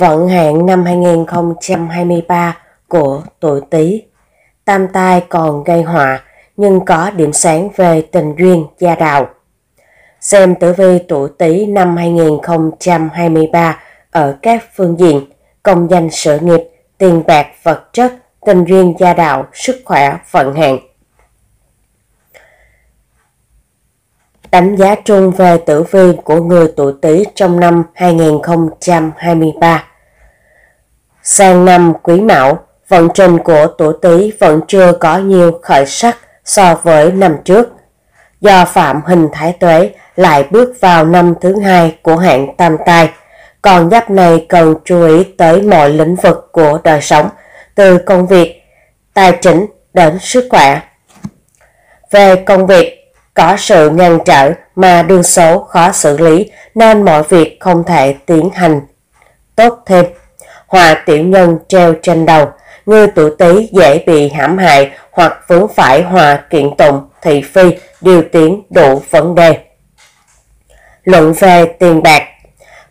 Vận hạn năm 2023 của tuổi Tý. Tam tai còn gây họa nhưng có điểm sáng về tình duyên gia đạo. Xem tử vi tuổi Tý năm 2023 ở các phương diện công danh sự nghiệp, tiền bạc, vật chất, tình duyên gia đạo, sức khỏe, vận hạn. Đánh giá chung về tử vi của người tuổi Tý trong năm 2023. Sang năm Quý Mão, vận trình của tuổi Tý vẫn chưa có nhiều khởi sắc so với năm trước. Do Phạm Hình Thái Tuế lại bước vào năm thứ hai của hạng tam tai, còn giáp này cần chú ý tới mọi lĩnh vực của đời sống, từ công việc, tài chính đến sức khỏe. Về công việc, có sự ngăn trở mà đường số khó xử lý nên mọi việc không thể tiến hành tốt thêm. Hòa tiểu nhân treo trên đầu, người tuổi tý dễ bị hãm hại hoặc vướng phải hòa kiện tụng, thị phi, điều tiến đủ vấn đề. Luận về tiền bạc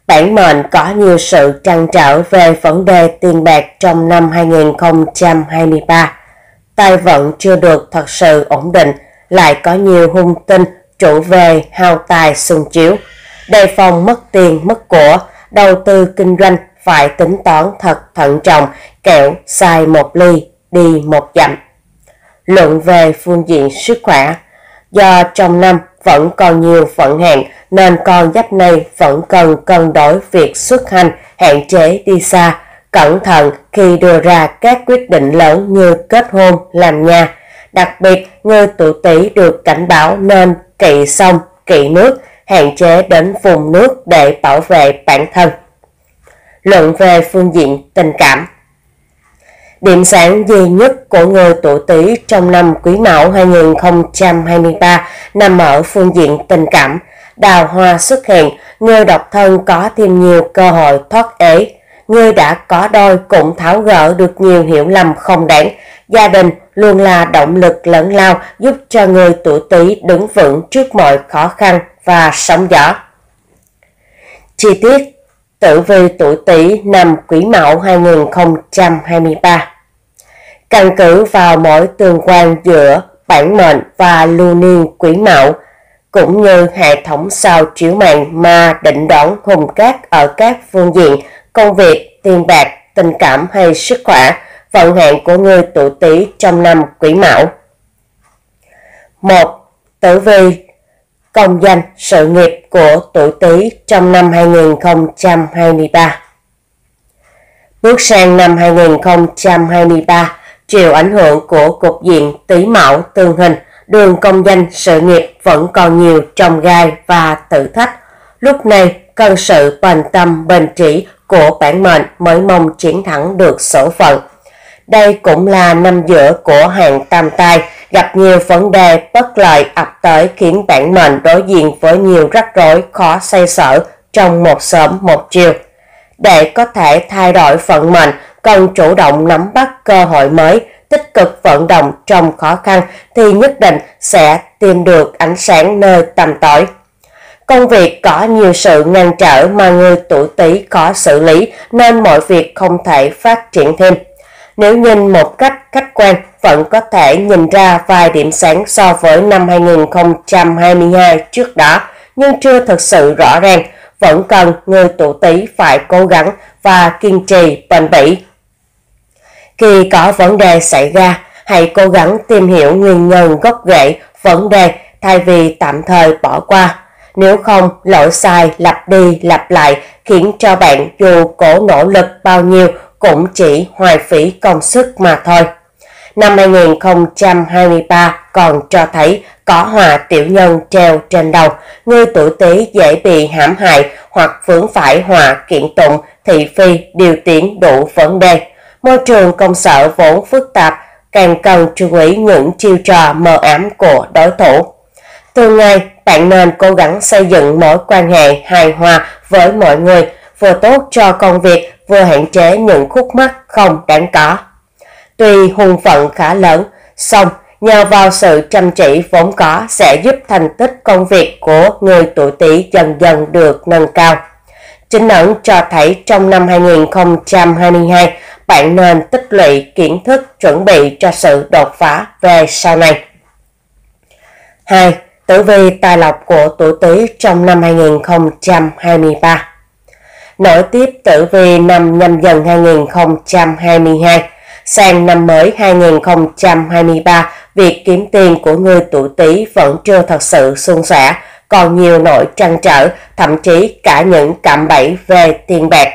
Bản mệnh có nhiều sự trăn trở về vấn đề tiền bạc trong năm 2023. Tài vận chưa được thật sự ổn định, lại có nhiều hung tinh chủ về hao tài xung chiếu. Đề phòng mất tiền, mất của, đầu tư kinh doanh phải tính toán thật thận trọng, kẹo sai một ly, đi một dặm. Luận về phương diện sức khỏe Do trong năm vẫn còn nhiều vận hạn nên con giáp này vẫn cần cân đối việc xuất hành, hạn chế đi xa, cẩn thận khi đưa ra các quyết định lớn như kết hôn, làm nhà. Đặc biệt, người tuổi tỷ được cảnh báo nên kỵ sông, kỵ nước, hạn chế đến vùng nước để bảo vệ bản thân. Luận về phương diện tình cảm Điểm sáng duy nhất của người tuổi Tý trong năm Quý Mão 2023 nằm ở phương diện tình cảm. Đào hoa xuất hiện, người độc thân có thêm nhiều cơ hội thoát ế. Người đã có đôi cũng tháo gỡ được nhiều hiểu lầm không đáng. Gia đình luôn là động lực lớn lao giúp cho người tuổi Tý đứng vững trước mọi khó khăn và sóng gió. Chi tiết Tử vi tuổi Tý năm Quý Mão 2023. Căn cứ vào mỗi tương quan giữa bản mệnh và lưu niên Quý Mão, cũng như hệ thống sao chiếu mạng mà định đoán hùng cát ở các phương diện công việc, tiền bạc, tình cảm hay sức khỏe, vận hạn của người tuổi Tý trong năm Quý Mão. 1. Tử vi công danh sự nghiệp của tuổi Tý trong năm 2023. Bước sang năm 2023, chịu ảnh hưởng của cục diện Tý Mão tương hình, đường công danh sự nghiệp vẫn còn nhiều trong gai và thử thách. Lúc này, cần sự bền tâm bền trí của bản mệnh mới mong chiến thắng được số phận. Đây cũng là năm giữa của hạn tam tai, gặp nhiều vấn đề bất lợi ập tới khiến bản mệnh đối diện với nhiều rắc rối khó xoay sở trong một sớm một chiều. Để có thể thay đổi vận mệnh, cần chủ động nắm bắt cơ hội mới, tích cực vận động trong khó khăn thì nhất định sẽ tìm được ánh sáng nơi tầm tối. Công việc có nhiều sự ngăn trở mà người tuổi Tý khó xử lý nên mọi việc không thể phát triển thêm. Nếu nhìn một cách khách quan, vẫn có thể nhìn ra vài điểm sáng so với năm 2022 trước đó, nhưng chưa thực sự rõ ràng, vẫn cần người tuổi Tý phải cố gắng và kiên trì bền bỉ. Khi có vấn đề xảy ra, hãy cố gắng tìm hiểu nguyên nhân gốc rễ vấn đề thay vì tạm thời bỏ qua. Nếu không, lỗi sai lặp đi lặp lại khiến cho bạn dù cố nỗ lực bao nhiêu cũng chỉ hoài phí công sức mà thôi. Năm 2023 còn cho thấy có hòa tiểu nhân treo trên đầu, người tuổi tý dễ bị hãm hại hoặc vướng phải hòa kiện tụng, thị phi, điều tiến đủ vấn đề. Môi trường công sở vốn phức tạp, càng cần chú ý những chiêu trò mờ ám của đối thủ. Từ ngày, bạn nên cố gắng xây dựng mối quan hệ hài hòa với mọi người, vừa tốt cho công việc, vừa hạn chế những khúc mắc không đáng có. Tuy hùng phận khá lớn, song nhờ vào sự chăm chỉ vốn có sẽ giúp thành tích công việc của người tuổi Tý dần dần được nâng cao. Chính ẩn cho thấy trong năm 2022, bạn nên tích lũy kiến thức chuẩn bị cho sự đột phá về sau này. 2. Tử vi tài lộc của tuổi Tý trong năm 2023 Nổi tiếp tử vi năm nhâm dần 2022 sang năm mới 2023, việc kiếm tiền của người tuổi Tý vẫn chưa thật sự suôn sẻ, còn nhiều nỗi trăn trở, thậm chí cả những cạm bẫy về tiền bạc.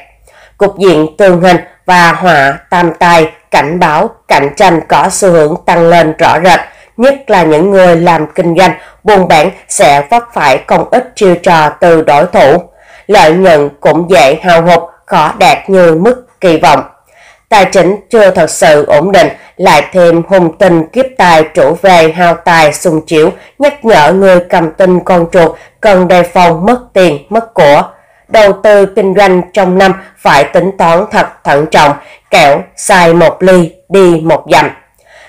Cục diện tương hình và họa tam tai cảnh báo cạnh tranh có xu hướng tăng lên rõ rệt, nhất là những người làm kinh doanh, buôn bán sẽ vấp phải không ít chiêu trò từ đối thủ. Lợi nhuận cũng dễ hao hụt, khó đạt như mức kỳ vọng. Tài chính chưa thật sự ổn định, lại thêm hùng tình kiếp tài chủ về hao tài sùng chiếu, nhắc nhở người cầm tinh con chuột cần đề phòng mất tiền, mất của. Đầu tư kinh doanh trong năm phải tính toán thật thận trọng, kẻo xài một ly, đi một dặm.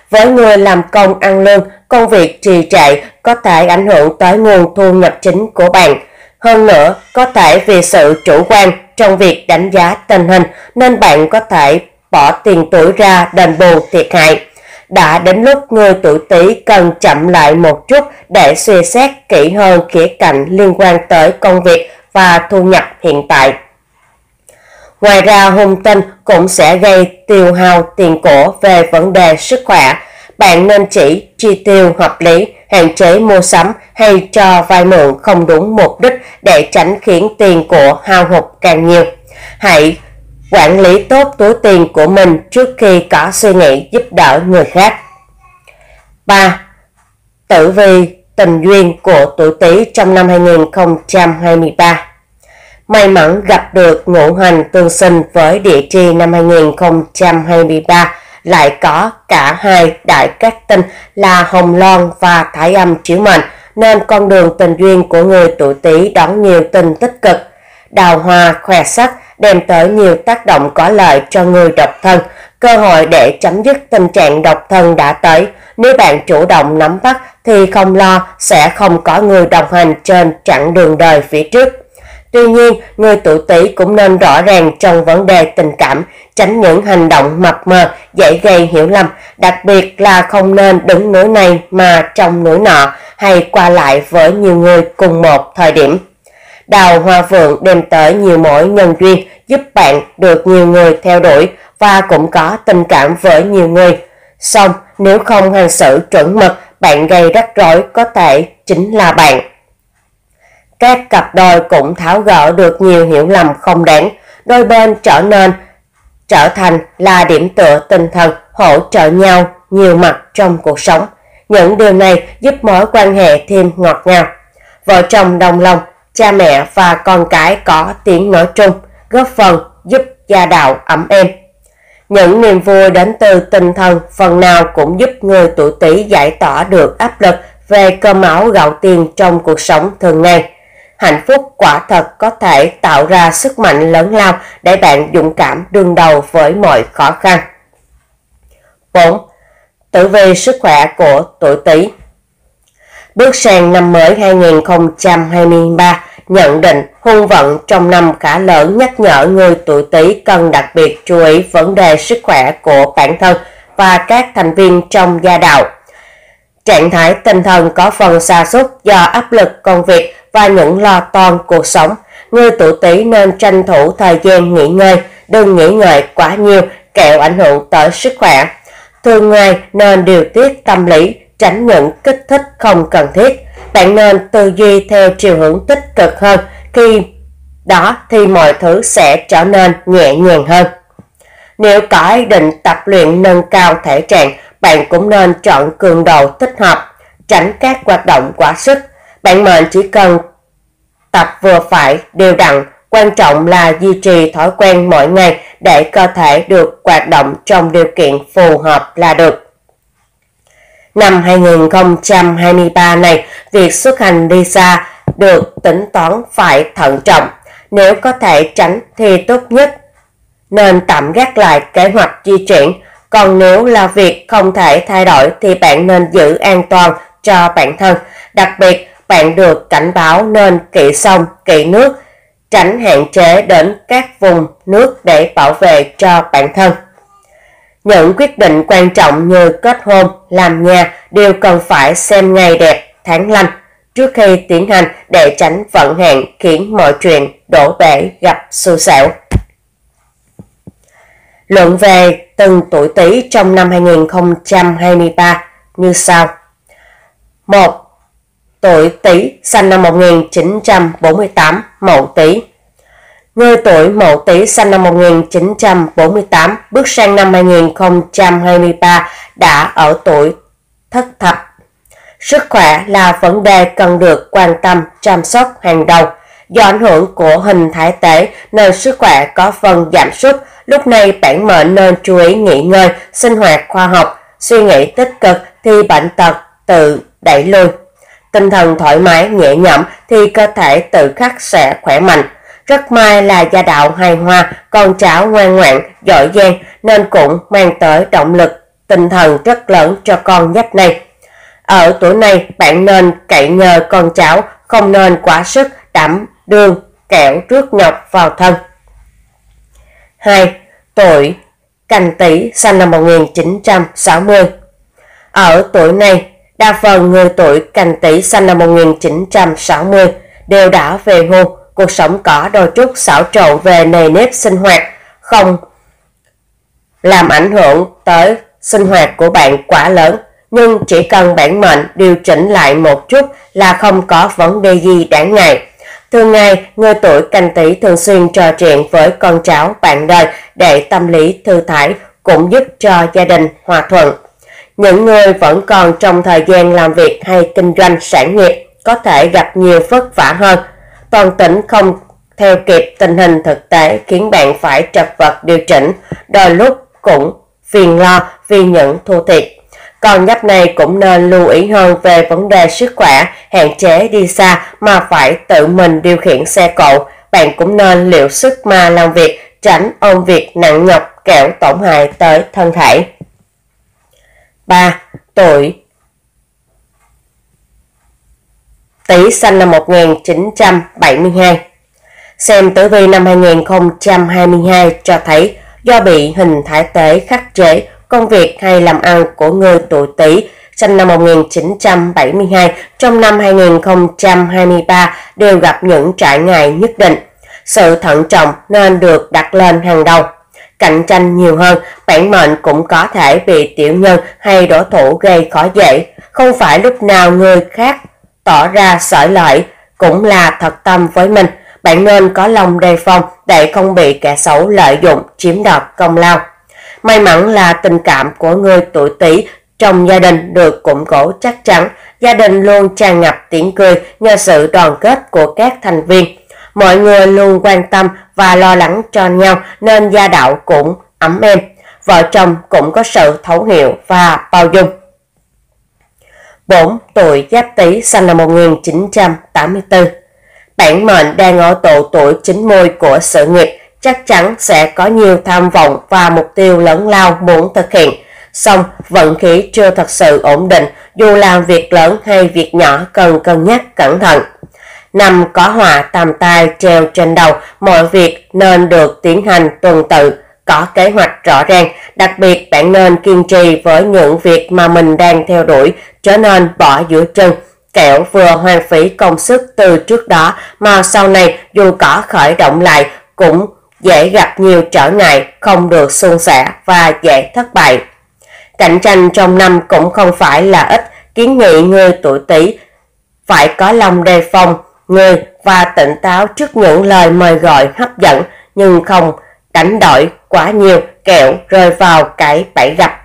Với người làm công ăn lương, công việc trì trệ có thể ảnh hưởng tới nguồn thu nhập chính của bạn. Hơn nữa, có thể vì sự chủ quan trong việc đánh giá tình hình nên bạn có thể bỏ tiền tuổi ra đền bù thiệt hại. Đã đến lúc người tuổi Tý cần chậm lại một chút để suy xét kỹ hơn khía cạnh liên quan tới công việc và thu nhập hiện tại. Ngoài ra hung tinh cũng sẽ gây tiêu hao tiền của về vấn đề sức khỏe. Bạn nên chỉ chi tiêu hợp lý, hạn chế mua sắm hay cho vay mượn không đúng mục đích để tránh khiến tiền của hao hụt càng nhiều. Hãy quản lý tốt túi tiền của mình trước khi có suy nghĩ giúp đỡ người khác. 3. Tử vi tình duyên của tuổi Tý trong năm 2023 May mắn gặp được ngũ hành tương sinh với địa chi năm 2023 lại có cả hai đại các tinh là Hồng Loan và Thái Âm chiếu mệnh, nên con đường tình duyên của người tuổi Tý đón nhiều tình tích cực. Đào hoa khỏe sắc đem tới nhiều tác động có lợi cho người độc thân. Cơ hội để chấm dứt tình trạng độc thân đã tới. Nếu bạn chủ động nắm bắt thì không lo, sẽ không có người đồng hành trên chặng đường đời phía trước. Tuy nhiên, người tuổi Tý cũng nên rõ ràng trong vấn đề tình cảm, tránh những hành động mập mờ dễ gây hiểu lầm, đặc biệt là không nên đứng núi này mà trong núi nọ hay qua lại với nhiều người cùng một thời điểm. Đào hoa vượng đem tới nhiều mối nhân duyên giúp bạn được nhiều người theo đuổi và cũng có tình cảm với nhiều người. Xong, nếu không hành xử chuẩn mực, bạn gây rắc rối có thể chính là bạn. Các cặp đôi cũng tháo gỡ được nhiều hiểu lầm không đáng, đôi bên trở nên trở thành là điểm tựa tinh thần hỗ trợ nhau nhiều mặt trong cuộc sống. Những điều này giúp mối quan hệ thêm ngọt ngào. Vợ chồng đồng lòng cha mẹ và con cái có tiếng nói chung, góp phần giúp gia đạo ấm êm. Những niềm vui đến từ tinh thần phần nào cũng giúp người tuổi Tý giải tỏa được áp lực về cơm áo gạo tiền trong cuộc sống thường ngày. Hạnh phúc quả thật có thể tạo ra sức mạnh lớn lao để bạn dũng cảm đương đầu với mọi khó khăn. 4. Tử vi sức khỏe của tuổi Tý Bước sang năm mới 2023, nhận định hung vận trong năm khá lớn nhắc nhở người tuổi Tý cần đặc biệt chú ý vấn đề sức khỏe của bản thân và các thành viên trong gia đạo. Trạng thái tinh thần có phần xa sút do áp lực công việc và những lo toan cuộc sống. Người tuổi Tý nên tranh thủ thời gian nghỉ ngơi, đừng nghĩ ngợi quá nhiều kẹo ảnh hưởng tới sức khỏe. Thường ngày nên điều tiết tâm lý, tránh những kích thích không cần thiết bạn nên tư duy theo chiều hướng tích cực hơn, khi đó thì mọi thứ sẽ trở nên nhẹ nhàng hơn. Nếu có ý định tập luyện nâng cao thể trạng, bạn cũng nên chọn cường độ thích hợp, tránh các hoạt động quá sức. Bạn mệnh chỉ cần tập vừa phải, đều đặn, quan trọng là duy trì thói quen mỗi ngày để cơ thể được hoạt động trong điều kiện phù hợp là được. Năm 2023 này, việc xuất hành đi xa được tính toán phải thận trọng. Nếu có thể tránh thì tốt nhất nên tạm gác lại kế hoạch di chuyển. Còn nếu là việc không thể thay đổi thì bạn nên giữ an toàn cho bản thân. Đặc biệt, bạn được cảnh báo nên kỵ sông, kỵ nước, tránh hạn chế đến các vùng nước để bảo vệ cho bản thân. Những quyết định quan trọng như kết hôn, làm nhà đều cần phải xem ngày đẹp, tháng lành trước khi tiến hành để tránh vận hạn khiến mọi chuyện đổ bể gặp xui xẻo. Luận về từng tuổi Tý trong năm 2023 như sau. 1. Tuổi Tý sinh năm 1948 Mậu Tý. Người tuổi Mậu Tý sinh năm 1948 bước sang năm 2023 đã ở tuổi thất thập. Sức khỏe là vấn đề cần được quan tâm, chăm sóc hàng đầu. Do ảnh hưởng của hình thái tế nên sức khỏe có phần giảm sút. Lúc này bạn mệnh nên chú ý nghỉ ngơi, sinh hoạt khoa học, suy nghĩ tích cực thì bệnh tật tự đẩy lùi. Tinh thần thoải mái, nhẹ nhõm thì cơ thể tự khắc sẽ khỏe mạnh. Rất may là gia đạo hài hòa, con cháu ngoan ngoãn, giỏi giang nên cũng mang tới động lực, tinh thần rất lớn cho con giáp này. Ở tuổi này bạn nên cậy nhờ con cháu, không nên quá sức đảm đường kẹo trước nhọc vào thân. 2. Tuổi Canh Tý sinh năm 1960 Ở tuổi này, đa phần người tuổi Canh Tý sinh năm 1960 đều đã về hưu, cuộc sống có đôi chút xảo trộn về nề nếp sinh hoạt, không làm ảnh hưởng tới sinh hoạt của bạn quá lớn, nhưng chỉ cần bản mệnh điều chỉnh lại một chút là không có vấn đề gì đáng ngại. Thường ngày, người tuổi canh tí thường xuyên trò chuyện với con cháu, bạn đời để tâm lý thư thái, cũng giúp cho gia đình hòa thuận. Những người vẫn còn trong thời gian làm việc hay kinh doanh sản nghiệp có thể gặp nhiều vất vả hơn. Toàn tỉnh không theo kịp tình hình thực tế khiến bạn phải trật vật điều chỉnh, đôi lúc cũng phiền lo vì những thua thiệt. Còn nhấp này cũng nên lưu ý hơn về vấn đề sức khỏe, hạn chế đi xa mà phải tự mình điều khiển xe cộ. Bạn cũng nên liệu sức mà làm việc, tránh ôm việc nặng nhọc kẻo tổn hại tới thân thể. 3. Tuổi Tý sinh năm 1972 Xem tử vi năm 2022 cho thấy do bị hình thái tế khắc chế công việc hay làm ăn của người tuổi Tý sinh năm 1972 trong năm 2023 đều gặp những trải ngại nhất định. Sự thận trọng nên được đặt lên hàng đầu. Cạnh tranh nhiều hơn, bản mệnh cũng có thể bị tiểu nhân hay đối thủ gây khó dễ. Không phải lúc nào người khác tỏ ra sởi lợi cũng là thật tâm với mình. Bạn nên có lòng đề phòng để không bị kẻ xấu lợi dụng chiếm đoạt công lao. May mắn là tình cảm của người tuổi Tý trong gia đình được củng cố chắc chắn, gia đình luôn tràn ngập tiếng cười nhờ sự đoàn kết của các thành viên. Mọi người luôn quan tâm và lo lắng cho nhau nên gia đạo cũng ấm êm. Vợ chồng cũng có sự thấu hiểu và bao dung. 4. Tuổi Giáp Tý sinh năm 1984 Bản mệnh đang ở độ tuổi chín môi của sự nghiệp, chắc chắn sẽ có nhiều tham vọng và mục tiêu lớn lao muốn thực hiện. Song vận khí chưa thật sự ổn định, dù làm việc lớn hay việc nhỏ cần cân nhắc cẩn thận. Năm có họa tam tai treo trên đầu, mọi việc nên được tiến hành tuần tự, có kế hoạch rõ ràng, đặc biệt bạn nên kiên trì với những việc mà mình đang theo đuổi, trở nên bỏ giữa chân, kẻo vừa hoang phí công sức từ trước đó mà sau này dù có khởi động lại cũng dễ gặp nhiều trở ngại, không được suôn sẻ và dễ thất bại. Cạnh tranh trong năm cũng không phải là ít, kiến nghị người tuổi Tý phải có lòng đề phòng người và tỉnh táo trước những lời mời gọi hấp dẫn nhưng không đánh đổi quá nhiều kẹo rơi vào cái bẫy gặp.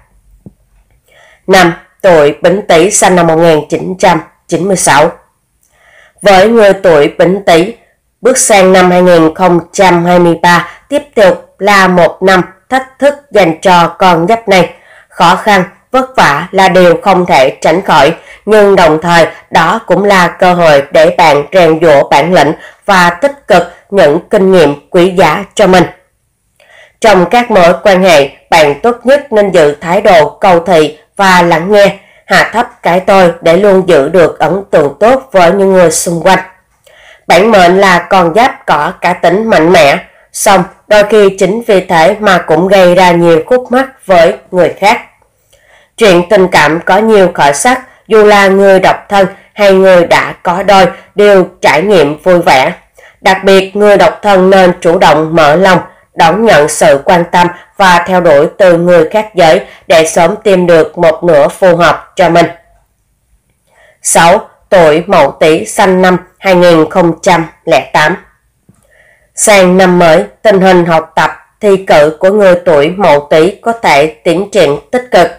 năm Tuổi Bính Tý sinh năm 1996 Với người tuổi Bính Tý, Bước sang năm 2023 tiếp tục là một năm thách thức dành cho con giáp này. Khó khăn, vất vả là điều không thể tránh khỏi, nhưng đồng thời đó cũng là cơ hội để bạn rèn dũa bản lĩnh và tích cực những kinh nghiệm quý giá cho mình. Trong các mối quan hệ, bạn tốt nhất nên giữ thái độ cầu thị và lắng nghe, hạ thấp cái tôi để luôn giữ được ấn tượng tốt với những người xung quanh. Bản mệnh là còn giáp cỏ cả tính mạnh mẽ, xong đôi khi chính vì thế mà cũng gây ra nhiều khúc mắc với người khác. Chuyện tình cảm có nhiều khởi sắc, dù là người độc thân hay người đã có đôi đều trải nghiệm vui vẻ. Đặc biệt người độc thân nên chủ động mở lòng, đón nhận sự quan tâm và theo đuổi từ người khác giới để sớm tìm được một nửa phù hợp cho mình. 6. Tuổi Mậu Tý sanh năm 2008 Sang năm mới, tình hình học tập, thi cử của người tuổi Mậu Tý có thể tiến triển tích cực.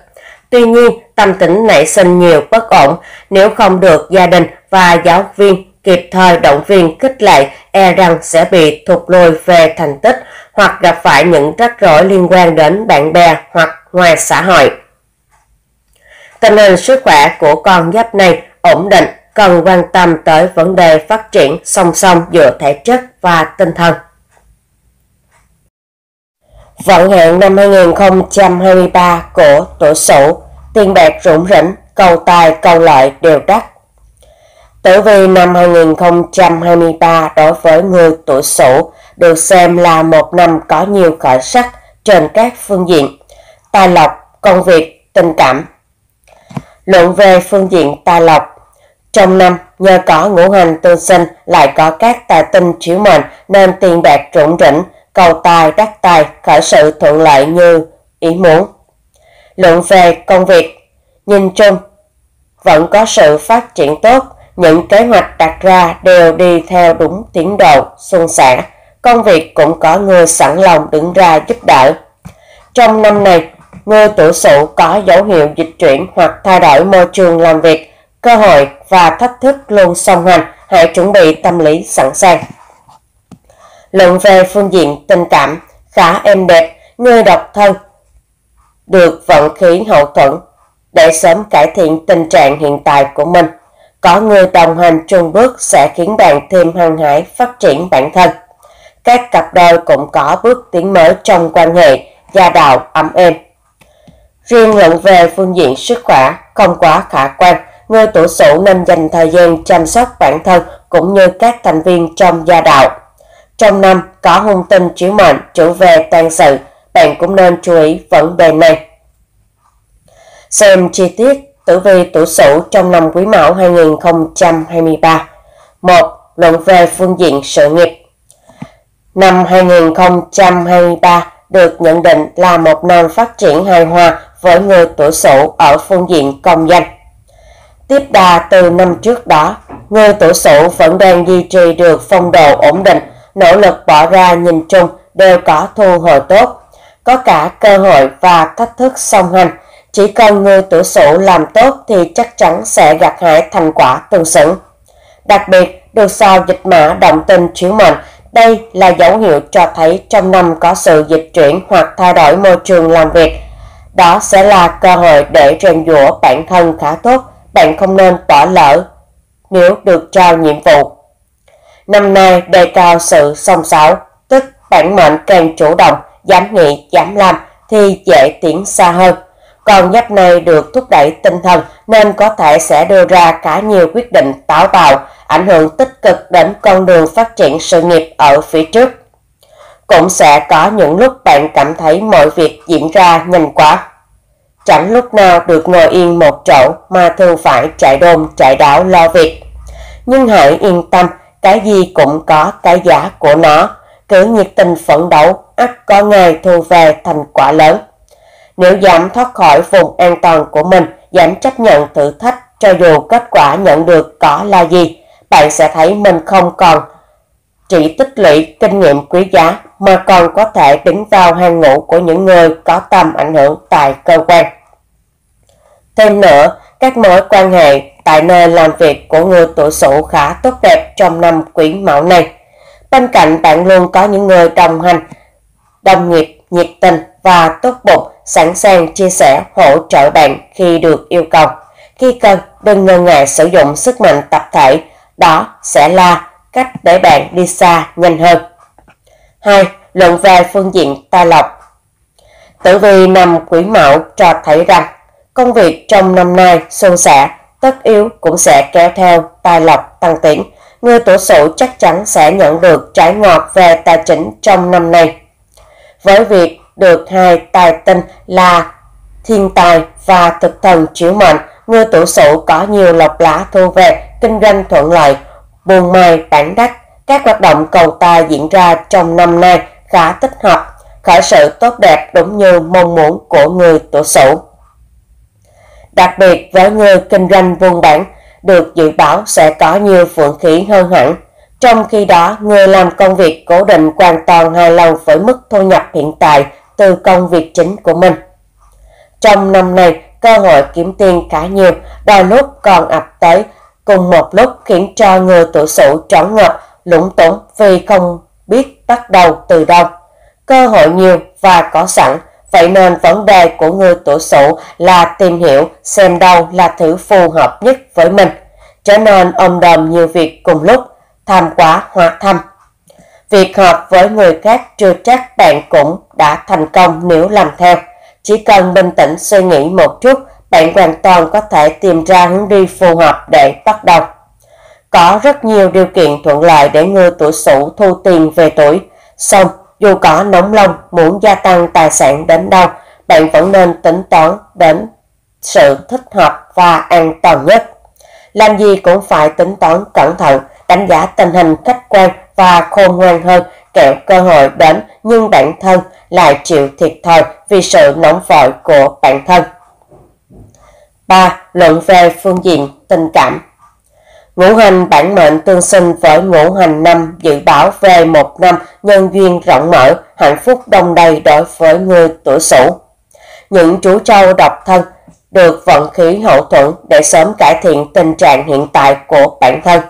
Tuy nhiên, tâm tính nảy sinh nhiều bất ổn nếu không được gia đình và giáo viên kịp thời động viên khích lệ e rằng sẽ bị thụt lùi về thành tích hoặc gặp phải những rắc rối liên quan đến bạn bè hoặc ngoài xã hội. Tình hình sức khỏe của con giáp này ổn định, cần quan tâm tới vấn đề phát triển song song giữa thể chất và tinh thần. Vận hạn năm 2023 của tuổi Sửu, tiền bạc rủng rỉnh, cầu tài cầu lợi đều đắt. Tử vi năm 2023 đối với người tuổi Sửu được xem là một năm có nhiều khởi sắc trên các phương diện, tài lộc, công việc, tình cảm. Luận về phương diện tài lộc, trong năm nhờ có ngũ hành tương sinh lại có các tài tinh chiếu mệnh nên tiền bạc rủng rỉnh, cầu tài đắc tài, khởi sự thuận lợi như ý muốn. Luận về công việc, nhìn chung vẫn có sự phát triển tốt, những kế hoạch đặt ra đều đi theo đúng tiến độ, xuân sẻ công việc cũng có người sẵn lòng đứng ra giúp đỡ. Trong năm này, người tuổi sửu có dấu hiệu dịch chuyển hoặc thay đổi môi trường làm việc, cơ hội và thách thức luôn song hành, hãy chuẩn bị tâm lý sẵn sàng. Luận về phương diện tình cảm, khá êm đẹp, người độc thân được vận khí hậu thuẫn để sớm cải thiện tình trạng hiện tại của mình. Có người đồng hành chung bước sẽ khiến bạn thêm hăng hải phát triển bản thân các cặp đôi cũng có bước tiến mới trong quan hệ, gia đạo ấm êm. Riêng luận về phương diện sức khỏe không quá khả quan, người tuổi sửu nên dành thời gian chăm sóc bản thân cũng như các thành viên trong gia đạo. Trong năm có hung tinh chiếu mệnh chủ về tan sự, bạn cũng nên chú ý vấn đề này. Xem chi tiết tử vi tuổi sửu trong năm quý mão 2023. 1. Luận về phương diện sự nghiệp Năm 2023 được nhận định là một năm phát triển hài hòa với người tuổi sửu ở phương diện công danh. Tiếp đà từ năm trước đó, người tuổi sửu vẫn đang duy trì được phong độ ổn định, nỗ lực bỏ ra nhìn chung đều có thu hồi tốt, có cả cơ hội và thách thức song hành. Chỉ cần người tuổi sửu làm tốt thì chắc chắn sẽ gặt hái thành quả tương xứng. Đặc biệt, được sao dịch mã động tình chiếu mệnh đây là dấu hiệu cho thấy trong năm có sự dịch chuyển hoặc thay đổi môi trường làm việc. Đó sẽ là cơ hội để rèn giũa bản thân khá tốt, bạn không nên bỏ lỡ nếu được trao nhiệm vụ. Năm nay đề cao sự song sáo, tức bản mệnh càng chủ động, dám nghĩ, dám làm thì dễ tiến xa hơn. Còn giáp này được thúc đẩy tinh thần nên có thể sẽ đưa ra cả nhiều quyết định táo bạo, ảnh hưởng tích cực đến con đường phát triển sự nghiệp ở phía trước. Cũng sẽ có những lúc bạn cảm thấy mọi việc diễn ra nhanh quá. Chẳng lúc nào được ngồi yên một chỗ mà thường phải chạy đôn chạy đảo lo việc. Nhưng hãy yên tâm, cái gì cũng có cái giá của nó. Cứ nhiệt tình phấn đấu, ắt có ngày thu về thành quả lớn. Nếu dám thoát khỏi vùng an toàn của mình, dám chấp nhận thử thách cho dù kết quả nhận được có là gì, bạn sẽ thấy mình không còn chỉ tích lũy kinh nghiệm quý giá mà còn có thể đứng vào hàng ngũ của những người có tầm ảnh hưởng tại cơ quan. Thêm nữa, các mối quan hệ tại nơi làm việc của người tuổi sửu khá tốt đẹp trong năm quý mão này. Bên cạnh bạn luôn có những người đồng hành, đồng nghiệp nhiệt tình và tốt bụng sẵn sàng chia sẻ hỗ trợ bạn khi được yêu cầu. Khi cần, đừng ngần ngại sử dụng sức mạnh tập thể đó sẽ là cách để bạn đi xa nhanh hơn. 2. Luận về phương diện tài lộc Tử vi năm quý mão cho thấy rằng công việc trong năm nay xuân sẻ, tất yếu cũng sẽ kéo theo tài lộc tăng tiến. người tổ sổ chắc chắn sẽ nhận được trái ngọt về tài chính trong năm nay. Với việc được hai tài tinh là thiên tài và thực thần chiếu mệnh, người tổ sổ có nhiều lộc lá thu về, kinh doanh thuận lợi, buôn mai bản đắc. Các hoạt động cầu tài diễn ra trong năm nay khá tích hợp, khởi sự tốt đẹp đúng như mong muốn của người tuổi sửu. Đặc biệt với người kinh doanh buôn bán, được dự báo sẽ có nhiều phượng khí hơn hẳn. Trong khi đó, người làm công việc cố định hoàn toàn hài lòng với mức thu nhập hiện tại từ công việc chính của mình. Trong năm này, cơ hội kiếm tiền khá nhiều, đôi lúc còn ập tới cùng một lúc khiến cho người tuổi sửu trống ngập, lũng túng vì không biết bắt đầu từ đâu. Cơ hội nhiều và có sẵn, vậy nên vấn đề của người tuổi sửu là tìm hiểu xem đâu là thứ phù hợp nhất với mình. Trở nên ôm đồm nhiều việc cùng lúc, tham quá hoặc thăm. Việc hợp với người khác chưa chắc bạn cũng đã thành công nếu làm theo. Chỉ cần bình tĩnh suy nghĩ một chút, bạn hoàn toàn có thể tìm ra hướng đi phù hợp để bắt đầu. Có rất nhiều điều kiện thuận lợi để người tuổi sửu thu tiền về tuổi. Xong, dù có nóng lòng muốn gia tăng tài sản đến đâu, bạn vẫn nên tính toán đến sự thích hợp và an toàn nhất. Làm gì cũng phải tính toán cẩn thận, đánh giá tình hình khách quan và khôn ngoan hơn, kẹo cơ hội đến nhưng bản thân lại chịu thiệt thòi vì sự nóng vội của bản thân. 3. Luận về phương diện tình cảm Ngũ hành bản mệnh tương sinh với ngũ hành năm dự báo về một năm nhân duyên rộng mở, hạnh phúc đông đầy đối với người tuổi sửu. Những chú trâu độc thân được vận khí hậu thuẫn để sớm cải thiện tình trạng hiện tại của bản thân.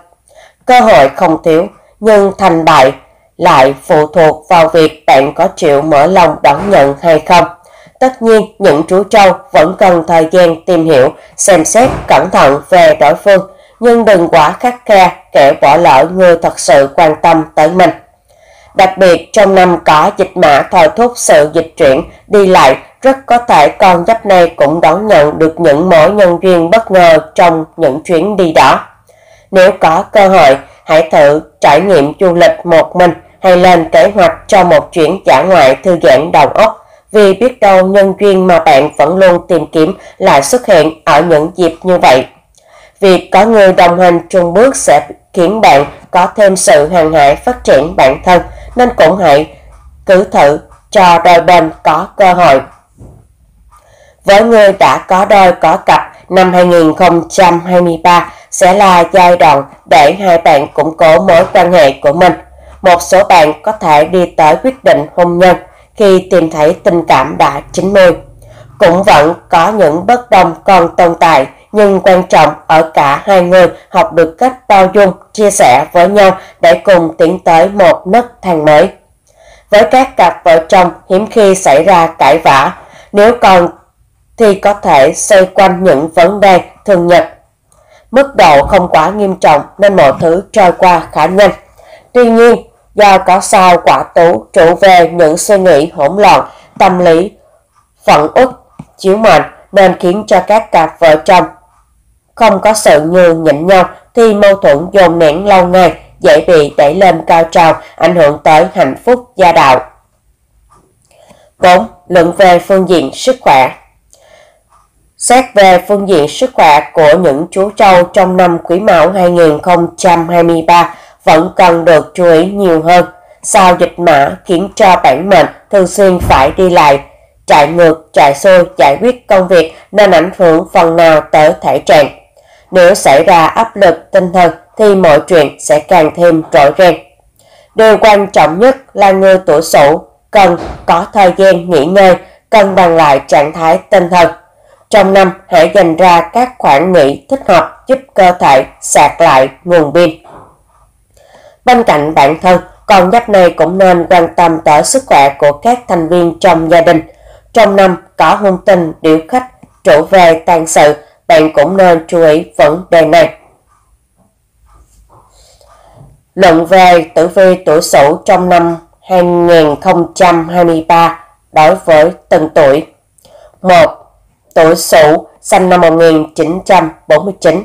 Cơ hội không thiếu, nhưng thành bại lại phụ thuộc vào việc bạn có chịu mở lòng đón nhận hay không. Tất nhiên, những chú trâu vẫn cần thời gian tìm hiểu, xem xét cẩn thận về đối phương, nhưng đừng quá khắc khe kẻ bỏ lỡ người thật sự quan tâm tới mình. Đặc biệt trong năm có dịch mã thôi thúc sự dịch chuyển, đi lại, rất có thể con giáp này cũng đón nhận được những mối nhân duyên bất ngờ trong những chuyến đi đó. Nếu có cơ hội, hãy thử trải nghiệm du lịch một mình hay lên kế hoạch cho một chuyến giả ngoại thư giãn đầu óc vì biết đâu nhân duyên mà bạn vẫn luôn tìm kiếm lại xuất hiện ở những dịp như vậy. Việc có người đồng hành chung bước sẽ khiến bạn có thêm sự hàng hải phát triển bản thân, nên cũng hãy cứ thử cho đôi bên có cơ hội. Với người đã có đôi có cặp, năm 2023 sẽ là giai đoạn để hai bạn củng cố mối quan hệ của mình. Một số bạn có thể đi tới quyết định hôn nhân khi tìm thấy tình cảm đã chín mươi Cũng vẫn có những bất đồng còn tồn tại, nhưng quan trọng ở cả hai người học được cách bao dung, chia sẻ với nhau để cùng tiến tới một nấc thang mới. Với các cặp vợ chồng hiếm khi xảy ra cãi vã, nếu còn thì có thể xoay quanh những vấn đề thường nhật. Mức độ không quá nghiêm trọng nên mọi thứ trôi qua khá nhanh. Tuy nhiên, do có sao quả tú trụ về những suy nghĩ hỗn loạn, tâm lý, phẫn uất, chiếu mệnh nên khiến cho các cặp vợ chồng không có sự nhường nhịn nhau thì mâu thuẫn dồn nén lâu ngày dễ bị đẩy lên cao trào ảnh hưởng tới hạnh phúc gia đạo. 4. Luận về phương diện sức khỏe Xét về phương diện sức khỏe của những chú trâu trong năm Quý Mão 2023 vẫn cần được chú ý nhiều hơn. Sao dịch mã khiến cho bản mệnh thường xuyên phải đi lại, chạy ngược, chạy xuôi, giải quyết công việc nên ảnh hưởng phần nào tới thể trạng. Nếu xảy ra áp lực tinh thần thì mọi chuyện sẽ càng thêm trội ràng. Điều quan trọng nhất là người tuổi sửu cần có thời gian nghỉ ngơi, cân bằng lại trạng thái tinh thần. Trong năm, hãy dành ra các khoản nghỉ thích hợp giúp cơ thể sạc lại nguồn pin. Bên cạnh bản thân, con giáp này cũng nên quan tâm tới sức khỏe của các thành viên trong gia đình. Trong năm có hôn tinh điệu khách, trụ về tàn sự, bạn cũng nên chú ý vấn đề này. Luận về tử vi tuổi sửu trong năm 2023 đối với từng tuổi. 1. Tuổi sửu sinh năm 1949.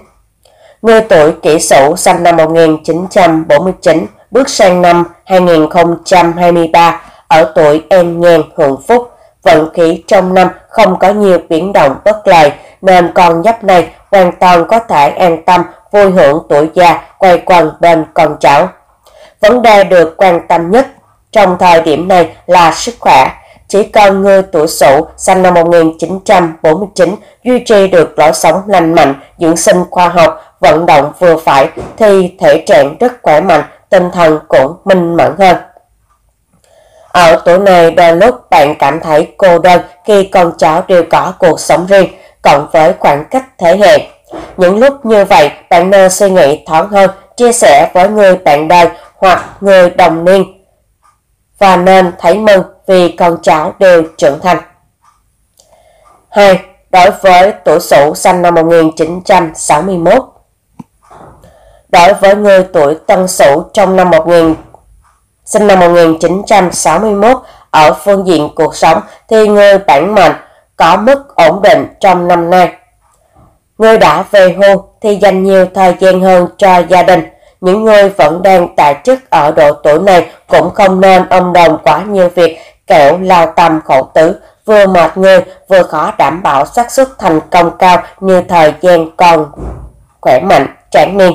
Người tuổi kỷ sửu sinh năm 1949 bước sang năm 2023 ở tuổi em nhàn hưởng phúc. Vận khí trong năm không có nhiều biến động bất lợi, nên con giáp này hoàn toàn có thể an tâm, vui hưởng tuổi già, quay quần bên con cháu. Vấn đề được quan tâm nhất trong thời điểm này là sức khỏe. Chỉ còn người tuổi sửu sinh năm 1949 duy trì được lối sống lành mạnh, dưỡng sinh khoa học, vận động vừa phải thì thể trạng rất khỏe mạnh, tinh thần cũng minh mẫn hơn. Ở tuổi này đôi lúc bạn cảm thấy cô đơn khi con cháu đều có cuộc sống riêng, cộng với khoảng cách thế hệ. Những lúc như vậy, bạn nên suy nghĩ thoáng hơn, chia sẻ với người bạn đời hoặc người đồng niên và nên thấy mừng vì con cháu đều trưởng thành. 2. Đối với tuổi Sửu sinh năm 1961 Đối với người tuổi Tân Sửu trong năm 1000 sinh năm 1961 ở phương diện cuộc sống thì người bản mệnh có mức ổn định trong năm nay. Người đã về hưu thì dành nhiều thời gian hơn cho gia đình. Những người vẫn đang tại chức ở độ tuổi này cũng không nên ông đồng quá nhiều việc, kẻo lao tâm khổ tứ, vừa mệt người vừa khó đảm bảo xác suất thành công cao như thời gian còn khỏe mạnh, tráng niên.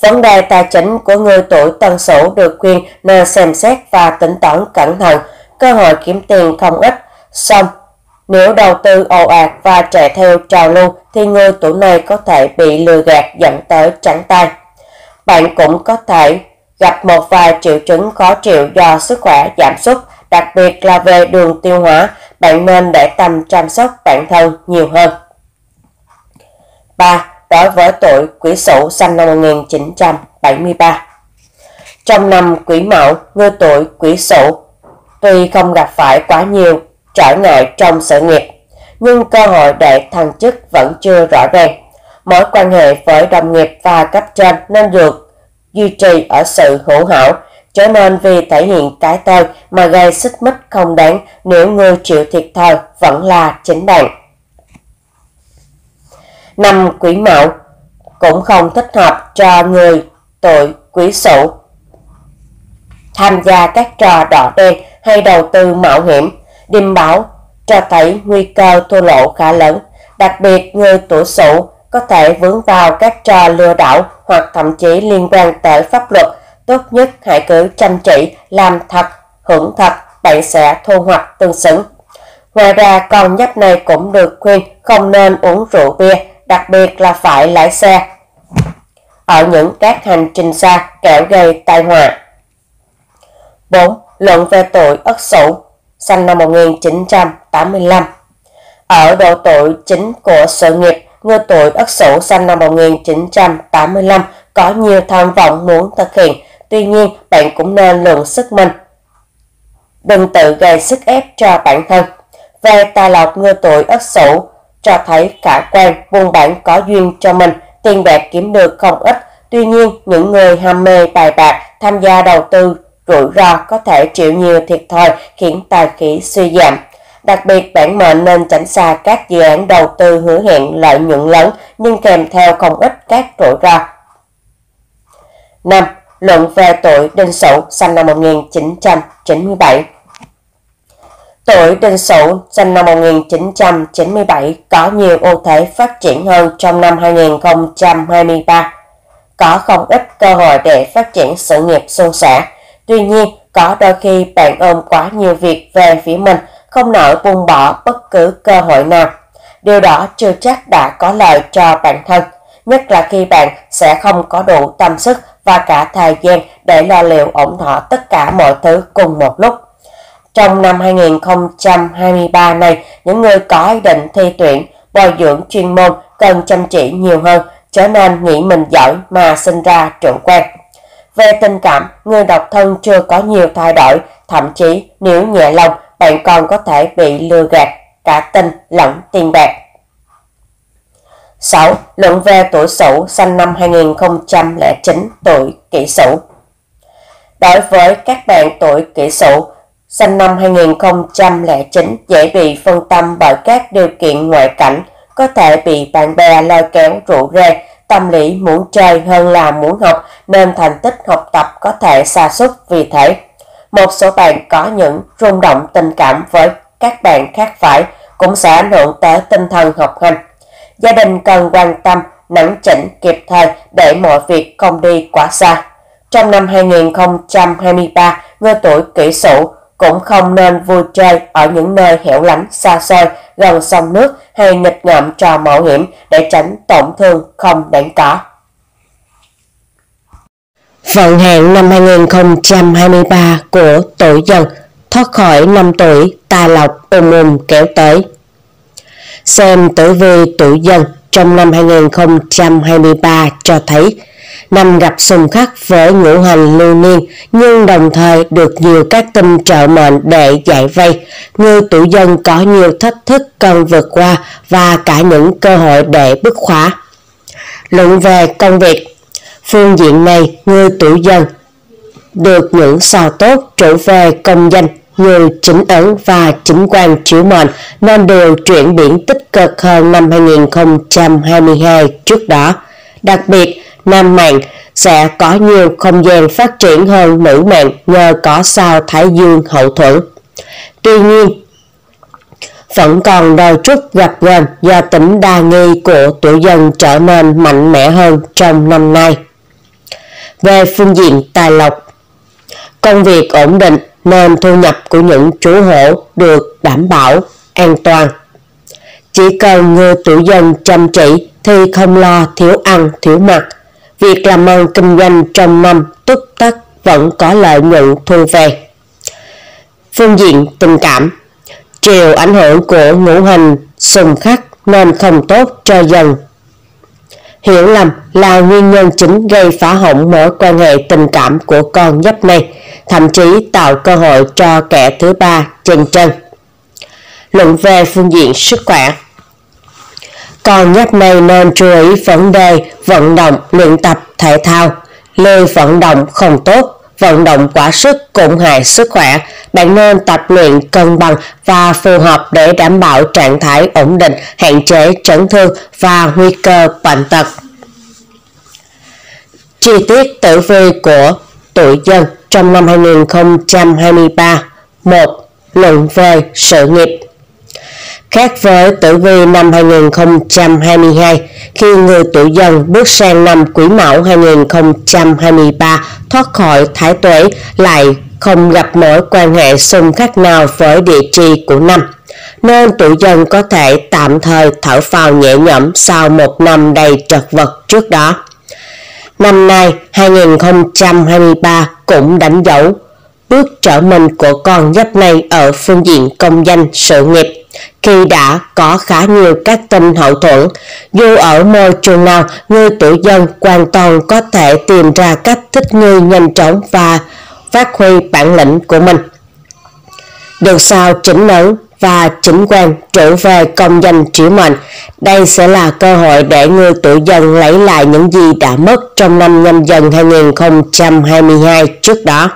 Vấn đề tài chính của người tuổi tân sửu được khuyên nên xem xét và tính toán cẩn thận, cơ hội kiếm tiền không ít. Xong, nếu đầu tư ồ ạt và chạy theo trào lưu thì người tuổi này có thể bị lừa gạt dẫn tới trắng tay. Bạn cũng có thể gặp một vài triệu chứng khó chịu do sức khỏe giảm sút, đặc biệt là về đường tiêu hóa, bạn nên để tâm chăm sóc bản thân nhiều hơn. 3 đối với tuổi Quý Sửu sinh năm 1973. Trong năm Quý Mão, người tuổi Quý Sửu tuy không gặp phải quá nhiều trở ngại trong sự nghiệp, nhưng cơ hội để thăng chức vẫn chưa rõ ràng. Mối quan hệ với đồng nghiệp và cấp trên nên được duy trì ở sự hữu hảo, cho nên vì thể hiện cái tôi mà gây xích mích không đáng nếu người chịu thiệt thòi vẫn là chính bạn. Năm Quý Mão cũng không thích hợp cho người tuổi Quý Sửu tham gia các trò đỏ đen hay đầu tư mạo hiểm. Điềm báo cho thấy nguy cơ thua lỗ khá lớn, đặc biệt người tuổi Sửu có thể vướng vào các trò lừa đảo hoặc thậm chí liên quan tới pháp luật. Tốt nhất hãy cứ chăm chỉ, làm thật, hưởng thật, bạn sẽ thu hoạch tương xứng. Ngoài ra, con nhóc này cũng được khuyên không nên uống rượu bia, đặc biệt là phải lái xe. Ở những các hành trình xa kẻo gây tai họa. 4. Luận về tuổi Ất Sửu, sinh năm 1985. Ở độ tuổi chính của sự nghiệp, người tuổi Ất Sửu sinh năm 1985 có nhiều tham vọng muốn thực hiện, tuy nhiên bạn cũng nên lượng sức mình. Đừng tự gây sức ép cho bản thân. Về tài lộc người tuổi Ất Sửu cho thấy khả quan buôn bản có duyên cho mình, tiền bạc kiếm được không ít. Tuy nhiên, những người ham mê bài bạc tham gia đầu tư rủi ro có thể chịu nhiều thiệt thòi khiến tài khí suy giảm. Đặc biệt bản mệnh nên tránh xa các dự án đầu tư hứa hẹn lợi nhuận lớn nhưng kèm theo không ít các rủi ro. 5. Luận về tuổi Đinh Sửu sinh năm 1997 Tuổi Đinh Sửu sinh năm 1997 có nhiều ưu thế phát triển hơn trong năm 2023. Có không ít cơ hội để phát triển sự nghiệp suôn sẻ. Tuy nhiên, có đôi khi bạn ôm quá nhiều việc về phía mình, không nỡ buông bỏ bất cứ cơ hội nào. Điều đó chưa chắc đã có lợi cho bản thân, nhất là khi bạn sẽ không có đủ tâm sức và cả thời gian để lo liệu ổn thỏa tất cả mọi thứ cùng một lúc. Trong năm 2023 này, những người có ý định thi tuyển, bồi dưỡng chuyên môn cần chăm chỉ nhiều hơn, trở nên nghĩ mình giỏi mà sinh ra trưởng quan. Về tình cảm, người độc thân chưa có nhiều thay đổi, thậm chí nếu nhẹ lòng, bạn còn có thể bị lừa gạt, cả tình lẫn tiền bạc. 6. Luận về tuổi Sửu sinh năm 2009 tuổi Kỷ Sửu. Đối với các bạn tuổi Kỷ Sửu, sinh năm 2009 dễ bị phân tâm bởi các điều kiện ngoại cảnh, có thể bị bạn bè lôi kéo rủ rê, tâm lý muốn chơi hơn là muốn học nên thành tích học tập có thể sa sút vì thế. Một số bạn có những rung động tình cảm với các bạn khác phải cũng sẽ ảnh hưởng tới tinh thần học hành. Gia đình cần quan tâm, nắm chỉnh kịp thời để mọi việc không đi quá xa. Trong năm 2023, người tuổi kỷ sửu cũng không nên vui chơi ở những nơi hẻo lánh xa xôi gần sông nước hay nghịch ngợm trò mạo hiểm để tránh tổn thương không đáng có. Vận hạn năm 2023 của tuổi dần thoát khỏi năm tuổi tài lộc ùm ùm kéo tới. Xem tử vi tuổi dần trong năm 2023 cho thấy năm gặp xung khắc với ngũ hành lưu niên nhưng đồng thời được nhiều các tinh trợ mệnh để giải vây. Người tuổi dân có nhiều thách thức cần vượt qua và cả những cơ hội để bứt khóa. Luận về công việc Phương diện này, người tuổi dần được những sao tốt trở về công danh như chính ấn và chính quan chiếu mệnh nên đều chuyển biến tích cực hơn năm 2022 trước đó. Đặc biệt, nam mạng sẽ có nhiều không gian phát triển hơn nữ mạng nhờ có sao Thái Dương hậu thuẫn. Tuy nhiên, vẫn còn đôi chút gặp gờm do tính đa nghi của tuổi dân trở nên mạnh mẽ hơn trong năm nay. Về phương diện tài lộc, công việc ổn định nên thu nhập của những chủ hộ được đảm bảo an toàn. Chỉ cần người tuổi dần chăm chỉ thì không lo thiếu ăn thiếu mặc. Việc làm ăn kinh doanh trong năm túc tắc vẫn có lợi nhuận thu về. Phương diện tình cảm Chiều ảnh hưởng của ngũ hành sùng khắc nên không tốt cho dần. Hiểu lầm là nguyên nhân chính gây phá hỏng mối quan hệ tình cảm của con nhấp này, thậm chí tạo cơ hội cho kẻ thứ ba trên chân. Luận về phương diện sức khỏe con nhấp này nên chú ý vấn đề vận động luyện tập thể thao. Lười vận động không tốt, vận động quá sức cũng hại sức khỏe. Bạn nên tập luyện cân bằng và phù hợp để đảm bảo trạng thái ổn định, hạn chế chấn thương và nguy cơ bệnh tật. Chi tiết tử vi của tuổi dân trong năm 2023 một Luận về sự nghiệp Khác với tử vi năm 2022, khi người tuổi dần bước sang năm quý mão 2023 thoát khỏi thái tuế lại không gặp mối quan hệ xung khắc nào với địa chi của năm nên tuổi dần có thể tạm thời thở phào nhẹ nhõm sau một năm đầy trật vật trước đó. Năm nay 2023 cũng đánh dấu bước trở mình của con giáp này ở phương diện công danh sự nghiệp khi đã có khá nhiều các tin hậu thuẫn. Dù ở môi trường nào, người tuổi dân hoàn toàn có thể tìm ra cách thích nghi nhanh chóng và phát huy bản lĩnh của mình. Được sao chỉnh nữ và chính quan trở về công danh trí mệnh. Đây sẽ là cơ hội để người tuổi dân lấy lại những gì đã mất trong năm nhâm dần 2022 trước đó.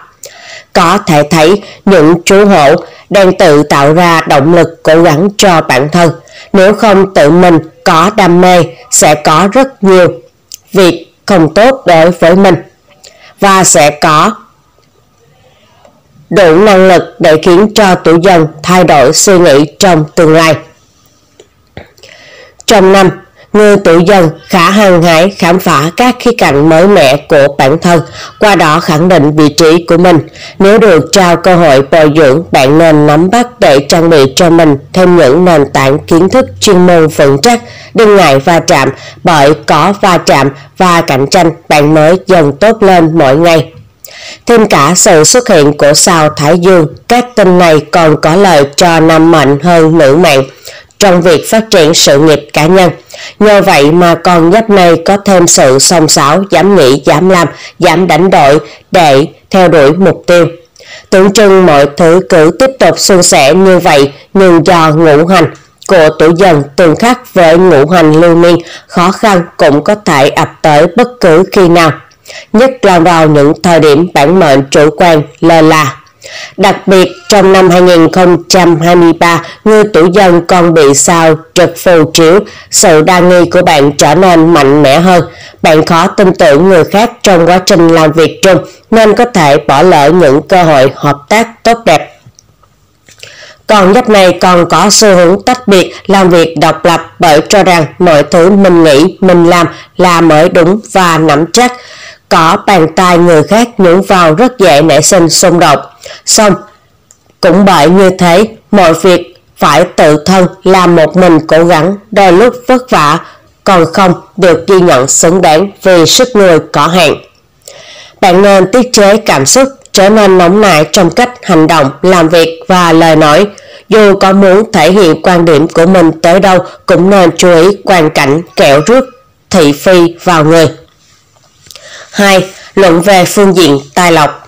Có thể thấy những chú hổ đang tự tạo ra động lực cố gắng cho bản thân. Nếu không tự mình có đam mê, sẽ có rất nhiều việc không tốt đối với mình và sẽ có đủ năng lực để khiến cho tuổi dần thay đổi suy nghĩ trong tương lai. Trong năm người tự dần khả hăng hái khám phá các khía cạnh mới mẻ của bản thân, qua đó khẳng định vị trí của mình. Nếu được trao cơ hội bồi dưỡng, bạn nên nắm bắt để trang bị cho mình thêm những nền tảng kiến thức chuyên môn vững chắc, đừng ngại va chạm, bởi có va chạm và cạnh tranh bạn mới dần tốt lên mỗi ngày. Thêm cả sự xuất hiện của sao Thái Dương, các tinh này còn có lợi cho nam mệnh hơn nữ mạng trong việc phát triển sự nghiệp cá nhân. Nhờ vậy mà con giáp này có thêm sự song sáo, dám nghĩ, dám làm, dám đánh đổi để theo đuổi mục tiêu. Tưởng chừng mọi thứ cứ tiếp tục suôn sẻ như vậy nhưng do ngũ hành của tuổi dần tương khắc với ngũ hành lưu niên, khó khăn cũng có thể ập tới bất cứ khi nào. Nhất là vào những thời điểm bản mệnh chủ quan lơ là. Đặc biệt, trong năm 2023, người tuổi dân còn bị sao trực phù chiếu, sự đa nghi của bạn trở nên mạnh mẽ hơn. Bạn khó tin tưởng người khác trong quá trình làm việc chung, nên có thể bỏ lỡ những cơ hội hợp tác tốt đẹp. Còn giáp này còn có xu hướng tách biệt làm việc độc lập bởi cho rằng mọi thứ mình nghĩ, mình làm là mới đúng và nắm chắc. Có bàn tay người khác nhúng vào rất dễ nảy sinh xung đột. Xong, cũng bởi như thế, mọi việc phải tự thân làm một mình cố gắng, đôi lúc vất vả, còn không được ghi nhận xứng đáng vì sức người có hạn. Bạn nên tiết chế cảm xúc trở nên nóng nảy trong cách hành động, làm việc và lời nói. Dù có muốn thể hiện quan điểm của mình tới đâu cũng nên chú ý quan cảnh kẹo rước thị phi vào người. 2. Luận về phương diện tài lộc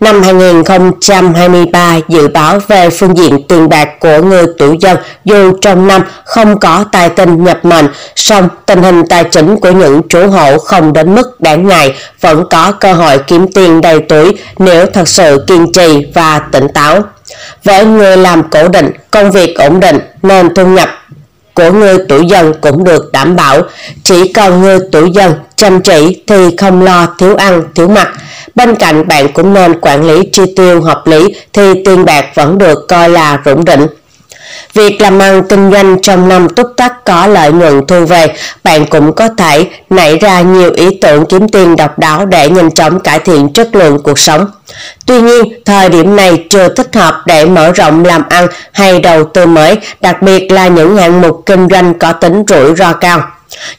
Năm 2023 dự báo về phương diện tiền bạc của người tuổi dân dù trong năm không có tài tình nhập mệnh, song tình hình tài chính của những chủ hộ không đến mức đáng ngại, vẫn có cơ hội kiếm tiền đầy tuổi nếu thật sự kiên trì và tỉnh táo. Với người làm cổ định, công việc ổn định nên thu nhập của người tuổi dần cũng được đảm bảo. Chỉ cần người tuổi dần chăm chỉ thì không lo thiếu ăn, thiếu mặc. Bên cạnh bạn cũng nên quản lý chi tiêu hợp lý thì tiền bạc vẫn được coi là vững định. Việc làm ăn kinh doanh trong năm túc tắc có lợi nhuận thu về, bạn cũng có thể nảy ra nhiều ý tưởng kiếm tiền độc đáo để nhanh chóng cải thiện chất lượng cuộc sống. Tuy nhiên, thời điểm này chưa thích hợp để mở rộng làm ăn hay đầu tư mới, đặc biệt là những hạng mục kinh doanh có tính rủi ro cao.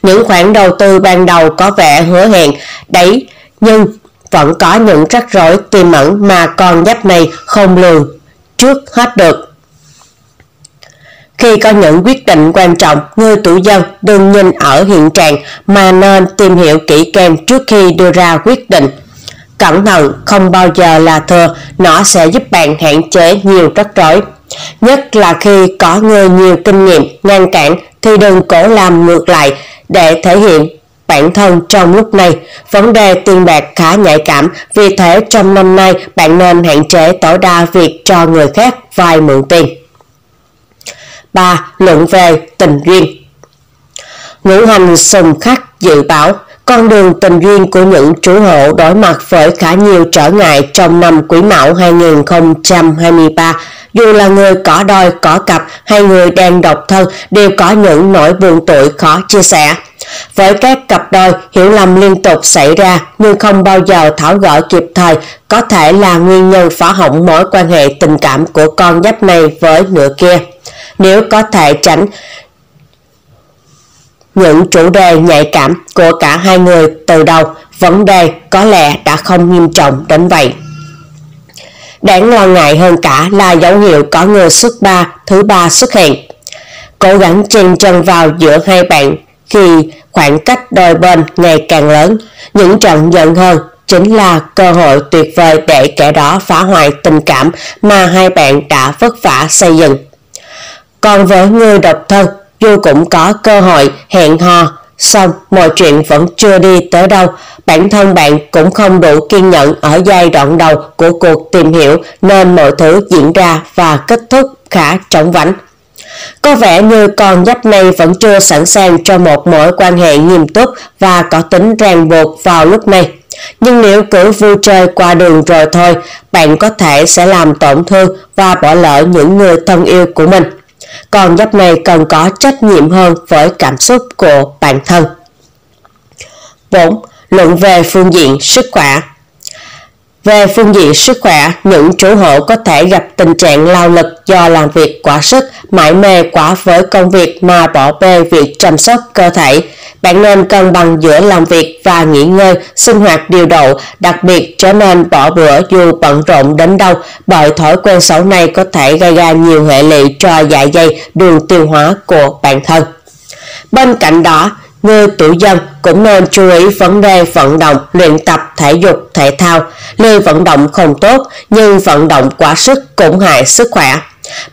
Những khoản đầu tư ban đầu có vẻ hứa hẹn, đấy, nhưng vẫn có những rắc rối tiềm ẩn mà con giáp này không lường trước hết được. Khi có những quyết định quan trọng, người tuổi dân đừng nhìn ở hiện trạng mà nên tìm hiểu kỹ càng trước khi đưa ra quyết định. Cẩn thận không bao giờ là thừa, nó sẽ giúp bạn hạn chế nhiều rắc rối. Nhất là khi có người nhiều kinh nghiệm ngăn cản thì đừng cố làm ngược lại để thể hiện bản thân trong lúc này. Vấn đề tiền bạc khá nhạy cảm, vì thế trong năm nay bạn nên hạn chế tối đa việc cho người khác vay mượn tiền. 3. Luận về tình duyên Ngũ hành sùng khắc dự báo con đường tình duyên của những chủ hộ đối mặt với khá nhiều trở ngại trong năm Quý Mão 2023. Dù là người có đôi có cặp hay người đang độc thân đều có những nỗi buồn tuổi khó chia sẻ. Với các cặp đôi, hiểu lầm liên tục xảy ra nhưng không bao giờ tháo gỡ kịp thời có thể là nguyên nhân phá hỏng mối quan hệ tình cảm của con giáp này với nửa kia nếu có thể tránh những chủ đề nhạy cảm của cả hai người từ đầu, vấn đề có lẽ đã không nghiêm trọng đến vậy. Đáng lo ngại hơn cả là dấu hiệu có người xuất ba, thứ ba xuất hiện. Cố gắng chen chân vào giữa hai bạn khi khoảng cách đôi bên ngày càng lớn, những trận giận hơn chính là cơ hội tuyệt vời để kẻ đó phá hoại tình cảm mà hai bạn đã vất vả xây dựng. Còn với người độc thân, dù cũng có cơ hội hẹn hò, xong mọi chuyện vẫn chưa đi tới đâu. Bản thân bạn cũng không đủ kiên nhẫn ở giai đoạn đầu của cuộc tìm hiểu nên mọi thứ diễn ra và kết thúc khá trống vánh. Có vẻ như con giáp này vẫn chưa sẵn sàng cho một mối quan hệ nghiêm túc và có tính ràng buộc vào lúc này. Nhưng nếu cứ vui chơi qua đường rồi thôi, bạn có thể sẽ làm tổn thương và bỏ lỡ những người thân yêu của mình con giáp này cần có trách nhiệm hơn với cảm xúc của bản thân. 4. Luận về phương diện sức khỏe về phương diện sức khỏe, những chủ hộ có thể gặp tình trạng lao lực do làm việc quá sức, mãi mê quá với công việc mà bỏ bê việc chăm sóc cơ thể. Bạn nên cân bằng giữa làm việc và nghỉ ngơi, sinh hoạt điều độ, đặc biệt trở nên bỏ bữa dù bận rộn đến đâu, bởi thói quen xấu này có thể gây ra nhiều hệ lụy cho dạ dày, đường tiêu hóa của bản thân. Bên cạnh đó, người tuổi dân cũng nên chú ý vấn đề vận động, luyện tập thể dục, thể thao. Lười vận động không tốt, nhưng vận động quá sức cũng hại sức khỏe.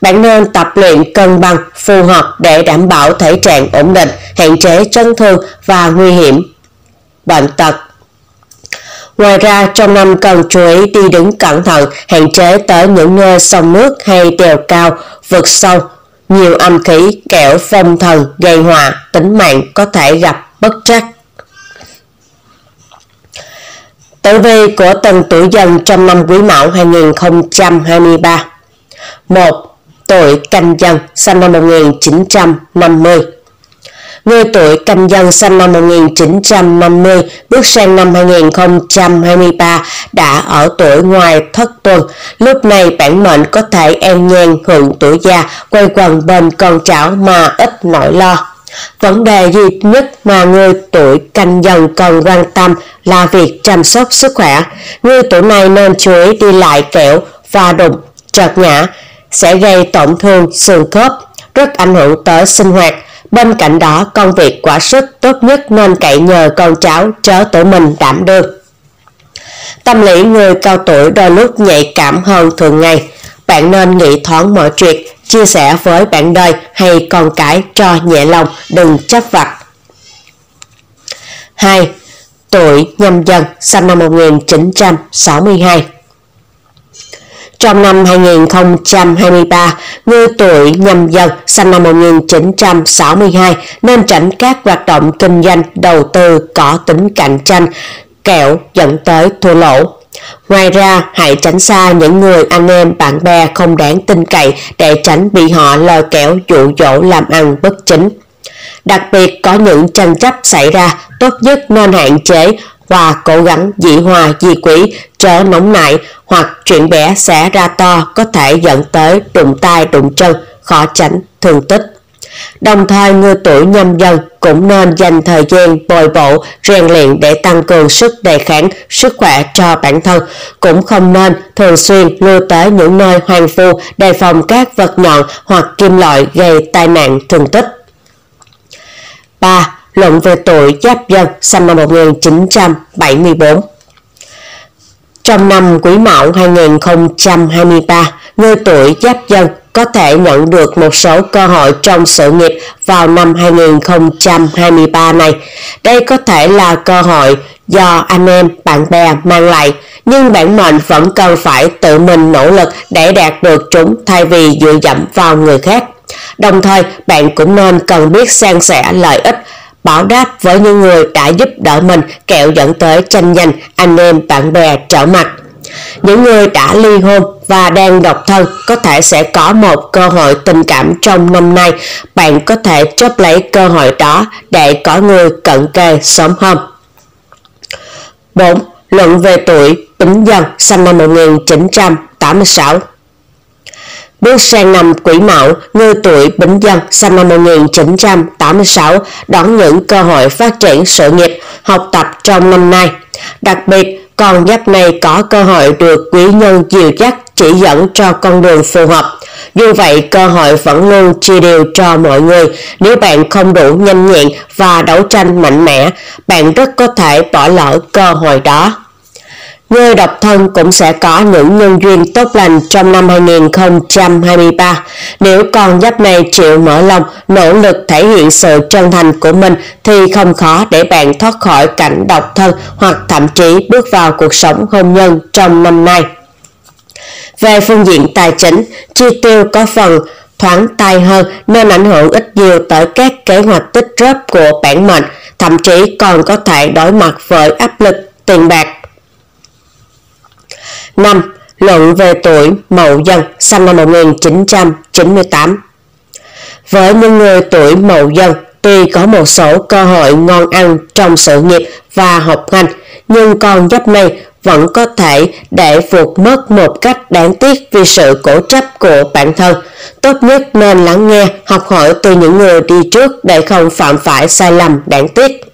Bạn nên tập luyện cân bằng, phù hợp để đảm bảo thể trạng ổn định, hạn chế chấn thương và nguy hiểm bệnh tật. Ngoài ra, trong năm cần chú ý đi đứng cẩn thận, hạn chế tới những nơi sông nước hay đèo cao, vực sâu. Nhiều âm khí, kẻo phong thần, gây họa, tính mạng có thể gặp bất trắc. Tử vi của từng tuổi dần trong năm Quý Mão 2023 1. Tuổi canh dần, sinh năm 1950 Người tuổi canh dân sinh năm 1950 bước sang năm 2023 đã ở tuổi ngoài thất tuần. Lúc này bản mệnh có thể an nhàn hưởng tuổi già, quay quần bên con cháu mà ít nỗi lo. Vấn đề duy nhất mà người tuổi canh dần cần quan tâm là việc chăm sóc sức khỏe. Người tuổi này nên chú ý đi lại kẹo, và đụng, trật ngã, sẽ gây tổn thương xương khớp, rất ảnh hưởng tới sinh hoạt, Bên cạnh đó, công việc quả sức tốt nhất nên cậy nhờ con cháu chớ tự mình đảm đương. Tâm lý người cao tuổi đôi lúc nhạy cảm hơn thường ngày. Bạn nên nghĩ thoáng mọi chuyện, chia sẻ với bạn đời hay con cái cho nhẹ lòng, đừng chấp vặt. 2. Tuổi nhâm dần, sinh năm 1962 trong năm 2023, người tuổi nhâm dần sinh năm 1962 nên tránh các hoạt động kinh doanh đầu tư có tính cạnh tranh, kẹo dẫn tới thua lỗ. Ngoài ra, hãy tránh xa những người anh em bạn bè không đáng tin cậy để tránh bị họ lôi kéo dụ dỗ làm ăn bất chính. Đặc biệt có những tranh chấp xảy ra, tốt nhất nên hạn chế và cố gắng dị hòa dị quỷ trở nóng nảy hoặc chuyện bé sẽ ra to có thể dẫn tới đụng tay đụng chân, khó tránh thương tích. Đồng thời người tuổi nhâm dần cũng nên dành thời gian bồi bổ, rèn luyện để tăng cường sức đề kháng, sức khỏe cho bản thân. Cũng không nên thường xuyên lưu tới những nơi hoang phu đề phòng các vật nhọn hoặc kim loại gây tai nạn thương tích. 3. Luận về tuổi Giáp Dân sinh năm 1974 Trong năm Quý Mão 2023, người tuổi Giáp Dân có thể nhận được một số cơ hội trong sự nghiệp vào năm 2023 này. Đây có thể là cơ hội do anh em, bạn bè mang lại, nhưng bản mệnh vẫn cần phải tự mình nỗ lực để đạt được chúng thay vì dựa dẫm vào người khác. Đồng thời, bạn cũng nên cần biết san sẻ lợi ích bảo đáp với những người đã giúp đỡ mình kẹo dẫn tới tranh giành anh em bạn bè trở mặt. Những người đã ly hôn và đang độc thân có thể sẽ có một cơ hội tình cảm trong năm nay. Bạn có thể chấp lấy cơ hội đó để có người cận kề sớm hơn. 4. Luận về tuổi Bính Dần sinh năm 1986 Bước sang năm Quỷ Mão, người tuổi Bính Dân sinh năm 1986 đón những cơ hội phát triển sự nghiệp, học tập trong năm nay. Đặc biệt, con giáp này có cơ hội được quý nhân dìu dắt chỉ dẫn cho con đường phù hợp. Dù vậy, cơ hội vẫn luôn chia đều cho mọi người. Nếu bạn không đủ nhanh nhẹn và đấu tranh mạnh mẽ, bạn rất có thể bỏ lỡ cơ hội đó. Người độc thân cũng sẽ có những nhân duyên tốt lành trong năm 2023. Nếu con giáp này chịu mở lòng, nỗ lực thể hiện sự chân thành của mình thì không khó để bạn thoát khỏi cảnh độc thân hoặc thậm chí bước vào cuộc sống hôn nhân trong năm nay. Về phương diện tài chính, chi tiêu có phần thoáng tay hơn nên ảnh hưởng ít nhiều tới các kế hoạch tích góp của bản mệnh, thậm chí còn có thể đối mặt với áp lực tiền bạc 5. Luận về tuổi Mậu Dần, sinh năm 1998 Với những người tuổi Mậu Dần, tuy có một số cơ hội ngon ăn trong sự nghiệp và học ngành, nhưng con giáp này vẫn có thể để vượt mất một cách đáng tiếc vì sự cổ chấp của bản thân. Tốt nhất nên lắng nghe, học hỏi từ những người đi trước để không phạm phải sai lầm đáng tiếc.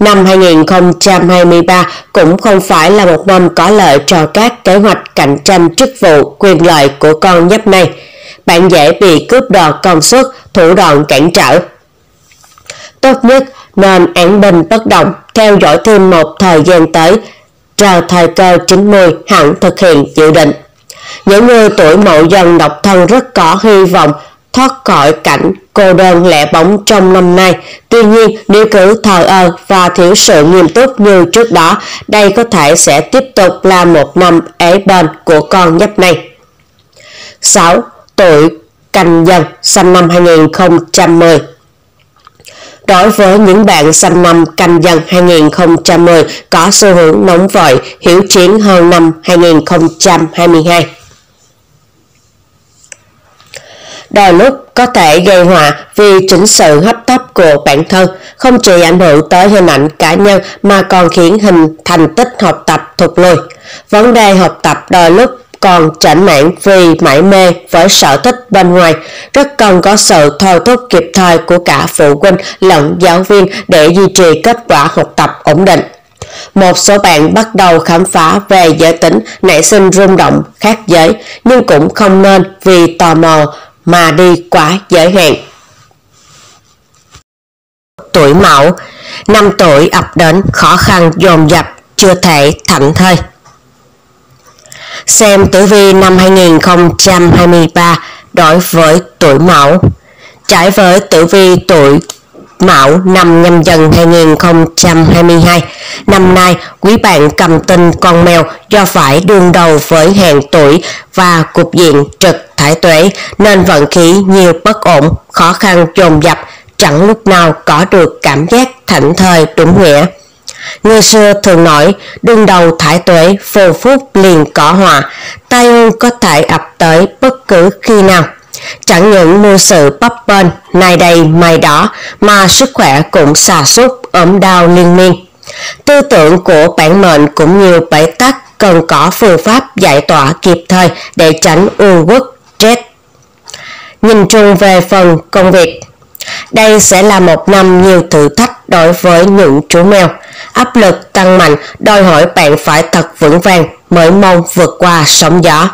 Năm 2023 cũng không phải là một năm có lợi cho các kế hoạch cạnh tranh chức vụ quyền lợi của con nhấp này. Bạn dễ bị cướp đoạt công suất, thủ đoạn cản trở. Tốt nhất nên án bình bất động, theo dõi thêm một thời gian tới, chờ thời cơ 90 hẳn thực hiện dự định. Những người tuổi mậu dần độc thân rất có hy vọng thoát khỏi cảnh cô đơn lẻ bóng trong năm nay. Tuy nhiên, nếu cứ thờ ơ và thiếu sự nghiêm túc như trước đó, đây có thể sẽ tiếp tục là một năm ế bền của con nhấp này. 6. Tuổi canh dần sinh năm 2010 Đối với những bạn sinh năm canh dần 2010 có xu hướng nóng vội, hiểu chiến hơn năm 2022. Đôi lúc có thể gây họa vì chính sự hấp tấp của bản thân, không chỉ ảnh hưởng tới hình ảnh cá nhân mà còn khiến hình thành tích học tập thụt lùi. Vấn đề học tập đôi lúc còn chảnh mãn vì mãi mê với sở thích bên ngoài, rất cần có sự thôi thúc kịp thời của cả phụ huynh lẫn giáo viên để duy trì kết quả học tập ổn định. Một số bạn bắt đầu khám phá về giới tính nảy sinh rung động khác giới, nhưng cũng không nên vì tò mò mà đi quá giới hạn. Tuổi mão, năm tuổi ập đến khó khăn dồn dập, chưa thể thảnh thơi. Xem tử vi năm 2023 đối với tuổi mão. Trái với tử vi tuổi Mão năm nhâm dần 2022. Năm nay, quý bạn cầm tinh con mèo do phải đương đầu với hàng tuổi và cục diện trực thái tuế nên vận khí nhiều bất ổn, khó khăn dồn dập, chẳng lúc nào có được cảm giác thảnh thời đúng nghĩa. Người xưa thường nói, đương đầu thái tuế phù phúc liền có hòa tai ương có thể ập tới bất cứ khi nào. Chẳng những mưu sự bấp bênh, nay đây mai đó, mà sức khỏe cũng xà sút ốm đau liên miên. Tư tưởng của bản mệnh cũng nhiều bẫy tắc cần có phương pháp giải tỏa kịp thời để tránh u uất. Nhìn chung về phần công việc đây sẽ là một năm nhiều thử thách đối với những chú mèo. Áp lực tăng mạnh đòi hỏi bạn phải thật vững vàng mới mong vượt qua sóng gió.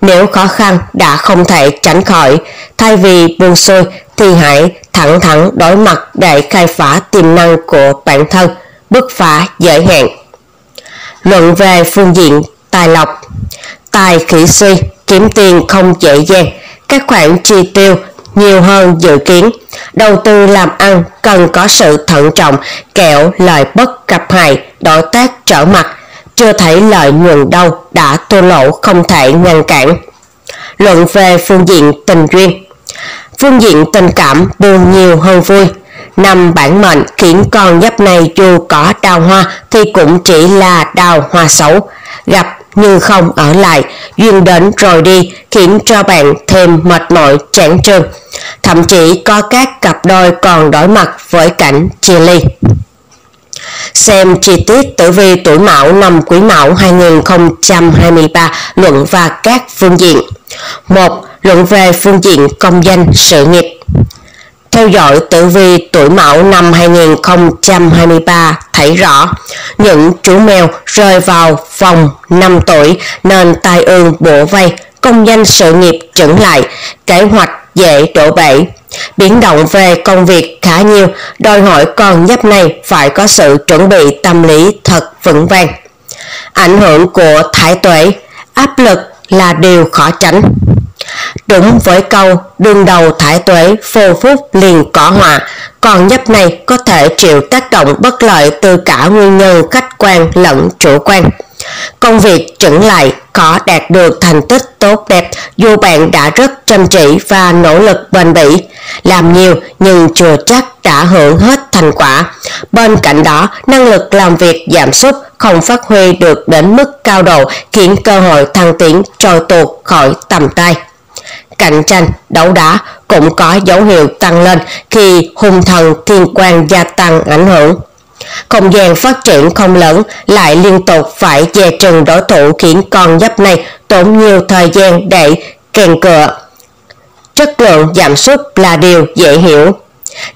Nếu khó khăn đã không thể tránh khỏi, thay vì buông xuôi thì hãy thẳng thắn đối mặt để khai phá tiềm năng của bản thân, bứt phá giới hạn. Luận về phương diện tài lộc Tài khỉ suy, kiếm tiền không dễ dàng, các khoản chi tiêu nhiều hơn dự kiến. Đầu tư làm ăn cần có sự thận trọng, kẹo lợi bất cập hại, đối tác trở mặt, chưa thấy lợi nhuận đâu đã thua lỗ không thể ngăn cản. Luận về phương diện tình duyên Phương diện tình cảm buồn nhiều hơn vui. Năm bản mệnh khiến con giáp này dù có đào hoa thì cũng chỉ là đào hoa xấu. Gặp nhưng không ở lại, duyên đến rồi đi khiến cho bạn thêm mệt mỏi chán trường. Thậm chí có các cặp đôi còn đối mặt với cảnh chia ly. Xem chi tiết tử vi tuổi mão năm quý mão 2023 luận và các phương diện. 1. Luận về phương diện công danh sự nghiệp. Theo dõi tử vi tuổi mão năm 2023 thấy rõ những chú mèo rơi vào vòng 5 tuổi nên tai ương bổ vây, công danh sự nghiệp chững lại, kế hoạch dễ đổ bể. Biến động về công việc khá nhiều, đòi hỏi con giáp này phải có sự chuẩn bị tâm lý thật vững vàng. Ảnh hưởng của thái tuệ, áp lực là điều khó tránh. Đúng với câu đương đầu thải tuế phô phúc liền có họa, còn nhấp này có thể chịu tác động bất lợi từ cả nguyên nhân khách quan lẫn chủ quan. Công việc chững lại có đạt được thành tích tốt đẹp dù bạn đã rất chăm chỉ và nỗ lực bền bỉ. Làm nhiều nhưng chưa chắc đã hưởng hết thành quả. Bên cạnh đó, năng lực làm việc giảm sút không phát huy được đến mức cao độ khiến cơ hội thăng tiến trôi tuột khỏi tầm tay cạnh tranh, đấu đá cũng có dấu hiệu tăng lên khi hung thần thiên quan gia tăng ảnh hưởng. Không gian phát triển không lớn lại liên tục phải dè trừng đối thủ khiến con giáp này tốn nhiều thời gian để kèn cựa. Chất lượng giảm sút là điều dễ hiểu.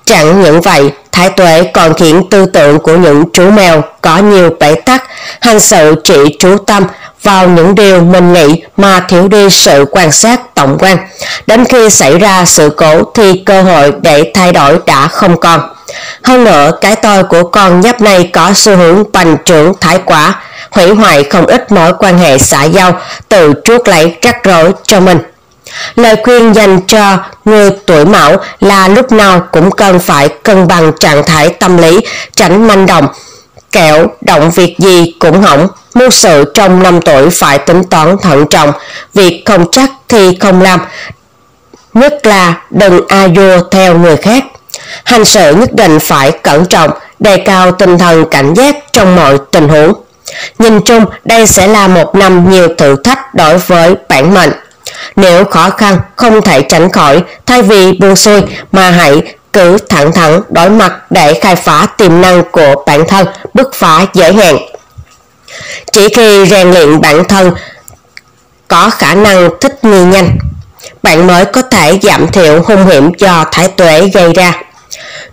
Chẳng những vậy, thái tuệ còn khiến tư tưởng của những chú mèo có nhiều bẫy tắc, hành sự chỉ chú tâm vào những điều mình nghĩ mà thiếu đi sự quan sát tổng quan. Đến khi xảy ra sự cố thì cơ hội để thay đổi đã không còn. Hơn nữa, cái tôi của con nhấp này có xu hướng bành trưởng thái quả, hủy hoại không ít mối quan hệ xã giao, tự chuốc lấy rắc rối cho mình. Lời khuyên dành cho người tuổi mão là lúc nào cũng cần phải cân bằng trạng thái tâm lý, tránh manh động, kẹo động việc gì cũng hỏng. Mưu sự trong năm tuổi phải tính toán thận trọng, việc không chắc thì không làm, nhất là đừng a vua theo người khác. Hành sự nhất định phải cẩn trọng, đề cao tinh thần cảnh giác trong mọi tình huống. Nhìn chung, đây sẽ là một năm nhiều thử thách đối với bản mệnh. Nếu khó khăn không thể tránh khỏi, thay vì buông xuôi mà hãy cứ thẳng thắn đối mặt để khai phá tiềm năng của bản thân, bứt phá giới hạn. Chỉ khi rèn luyện bản thân có khả năng thích nghi nhanh, bạn mới có thể giảm thiểu hung hiểm do thái tuế gây ra.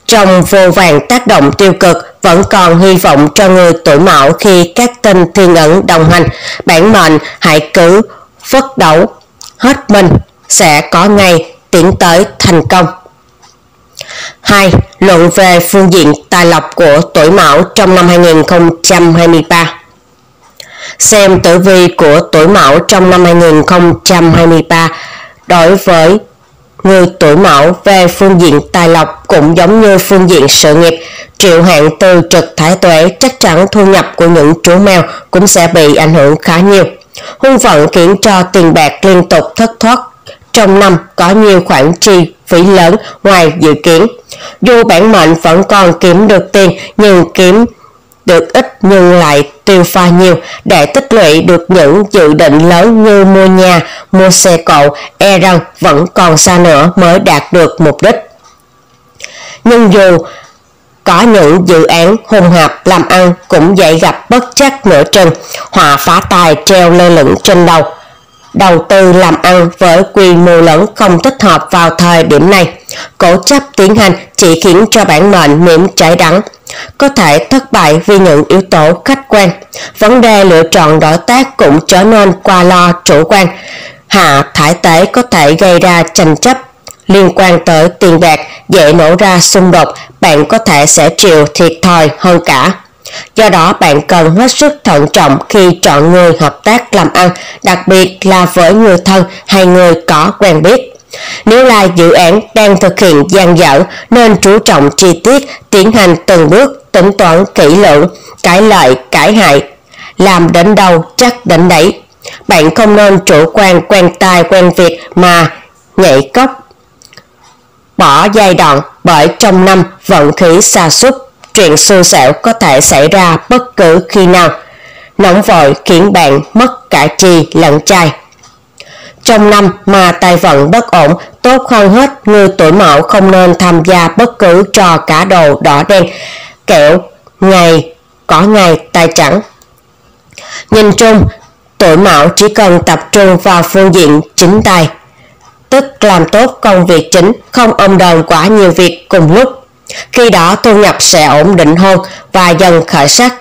Trong vô vàng tác động tiêu cực, vẫn còn hy vọng cho người tuổi mão khi các tinh thiên ẩn đồng hành. Bản mệnh hãy cứ phất đấu hết mình sẽ có ngày tiến tới thành công. 2. Luận về phương diện tài lộc của tuổi mão trong năm 2023 Xem tử vi của tuổi mão trong năm 2023 đối với người tuổi mão về phương diện tài lộc cũng giống như phương diện sự nghiệp, triệu hạn từ trực thái tuế chắc chắn thu nhập của những chú mèo cũng sẽ bị ảnh hưởng khá nhiều hung vận khiến cho tiền bạc liên tục thất thoát trong năm có nhiều khoản chi phí lớn ngoài dự kiến dù bản mệnh vẫn còn kiếm được tiền nhưng kiếm được ít nhưng lại tiêu pha nhiều để tích lũy được những dự định lớn như mua nhà, mua xe cộ, e rằng vẫn còn xa nữa mới đạt được mục đích. Nhưng dù có những dự án hùng hợp làm ăn cũng dễ gặp bất chắc nửa chừng, họa phá tài treo lơ lửng trên đầu. Đầu tư làm ăn với quy mô lớn không thích hợp vào thời điểm này. Cố chấp tiến hành chỉ khiến cho bản mệnh miễn trái đắng, có thể thất bại vì những yếu tố khách quan. Vấn đề lựa chọn đối tác cũng trở nên qua lo chủ quan. Hạ thải tế có thể gây ra tranh chấp liên quan tới tiền bạc dễ nổ ra xung đột, bạn có thể sẽ chịu thiệt thòi hơn cả. Do đó bạn cần hết sức thận trọng khi chọn người hợp tác làm ăn, đặc biệt là với người thân hay người có quen biết. Nếu là dự án đang thực hiện gian dở nên chú trọng chi tiết, tiến hành từng bước, tính toán kỹ lưỡng, cải lợi, cải hại, làm đến đâu chắc đến đấy. Bạn không nên chủ quan quen tai quen việc mà nhảy cốc bỏ giai đoạn bởi trong năm vận khí xa xúc, chuyện xui xẻo có thể xảy ra bất cứ khi nào. Nóng vội khiến bạn mất cả chi lẫn trai. Trong năm mà tài vận bất ổn, tốt hơn hết người tuổi mão không nên tham gia bất cứ trò cá đồ đỏ đen, kẹo ngày có ngày tài trắng. Nhìn chung, tuổi mão chỉ cần tập trung vào phương diện chính tài, tức làm tốt công việc chính, không ôm đồn quá nhiều việc cùng lúc. Khi đó thu nhập sẽ ổn định hơn và dần khởi sắc.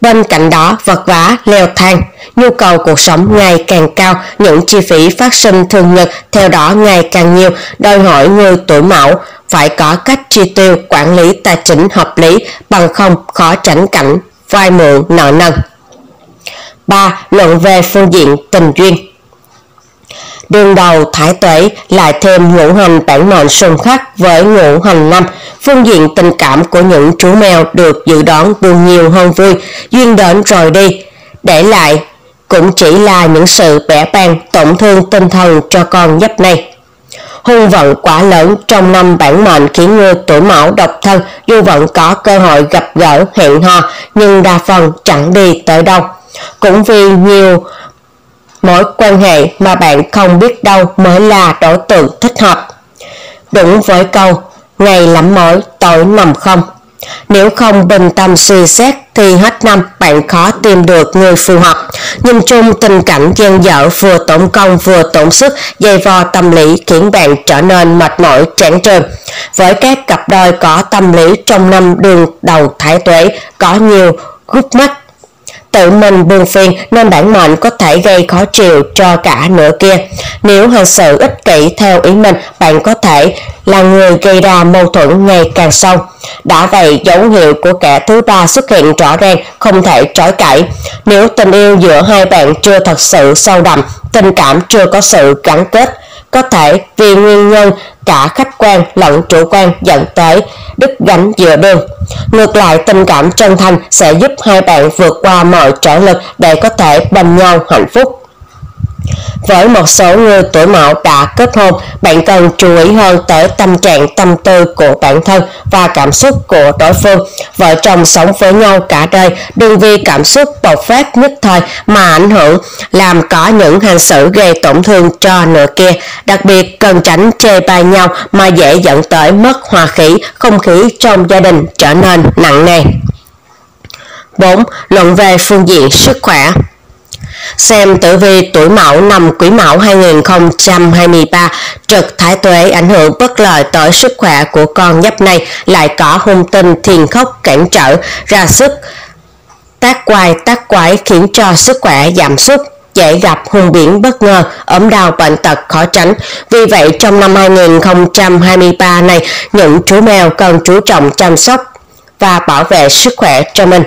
Bên cạnh đó, vật vả leo thang, nhu cầu cuộc sống ngày càng cao, những chi phí phát sinh thường nhật theo đó ngày càng nhiều, đòi hỏi người tuổi mão phải có cách chi tiêu quản lý tài chính hợp lý, bằng không khó tránh cảnh vay mượn nợ nần. 3. Luận về phương diện tình duyên Đường đầu thái tuế lại thêm ngũ hành bản mệnh xung khắc với ngũ hành năm, phương diện tình cảm của những chú mèo được dự đoán buồn nhiều hơn vui, duyên đến rồi đi, để lại cũng chỉ là những sự bẻ bàng tổn thương tinh thần cho con nhấp này. Hung vận quá lớn trong năm bản mệnh khiến người tuổi mão độc thân dù vẫn có cơ hội gặp gỡ hẹn hò nhưng đa phần chẳng đi tới đâu. Cũng vì nhiều mối quan hệ mà bạn không biết đâu mới là đối tượng thích hợp. Đúng với câu, ngày lắm mỏi, tối nằm không. Nếu không bình tâm suy xét thì hết năm bạn khó tìm được người phù hợp. Nhìn chung tình cảnh gian dở vừa tổn công vừa tổn sức dày vò tâm lý khiến bạn trở nên mệt mỏi chán trường. Với các cặp đôi có tâm lý trong năm đường đầu thái tuế có nhiều gút mắt tự mình buồn phiền nên bản mệnh có thể gây khó chịu cho cả nửa kia. Nếu hành sự ích kỷ theo ý mình, bạn có thể là người gây ra mâu thuẫn ngày càng sâu. Đã vậy, dấu hiệu của kẻ thứ ba xuất hiện rõ ràng, không thể chối cãi. Nếu tình yêu giữa hai bạn chưa thật sự sâu đậm, tình cảm chưa có sự gắn kết, có thể vì nguyên nhân cả khách quan lẫn chủ quan dẫn tới đứt gánh giữa đường. Ngược lại, tình cảm chân thành sẽ giúp hai bạn vượt qua mọi trở lực để có thể bên nhau hạnh phúc. Với một số người tuổi mão đã kết hôn, bạn cần chú ý hơn tới tâm trạng tâm tư của bản thân và cảm xúc của đối phương. Vợ chồng sống với nhau cả đời, đừng vì cảm xúc bộc phát nhất thời mà ảnh hưởng làm có những hành xử gây tổn thương cho nửa kia. Đặc biệt cần tránh chê bai nhau mà dễ dẫn tới mất hòa khí, không khí trong gia đình trở nên nặng nề. 4. Luận về phương diện sức khỏe Xem tử vi tuổi mão năm quý mão 2023 trực thái tuế ảnh hưởng bất lợi tới sức khỏe của con nhấp này lại có hung tinh thiền khốc cản trở ra sức tác quài tác quái khiến cho sức khỏe giảm sút dễ gặp hung biển bất ngờ, ốm đau bệnh tật khó tránh. Vì vậy trong năm 2023 này, những chú mèo cần chú trọng chăm sóc và bảo vệ sức khỏe cho mình.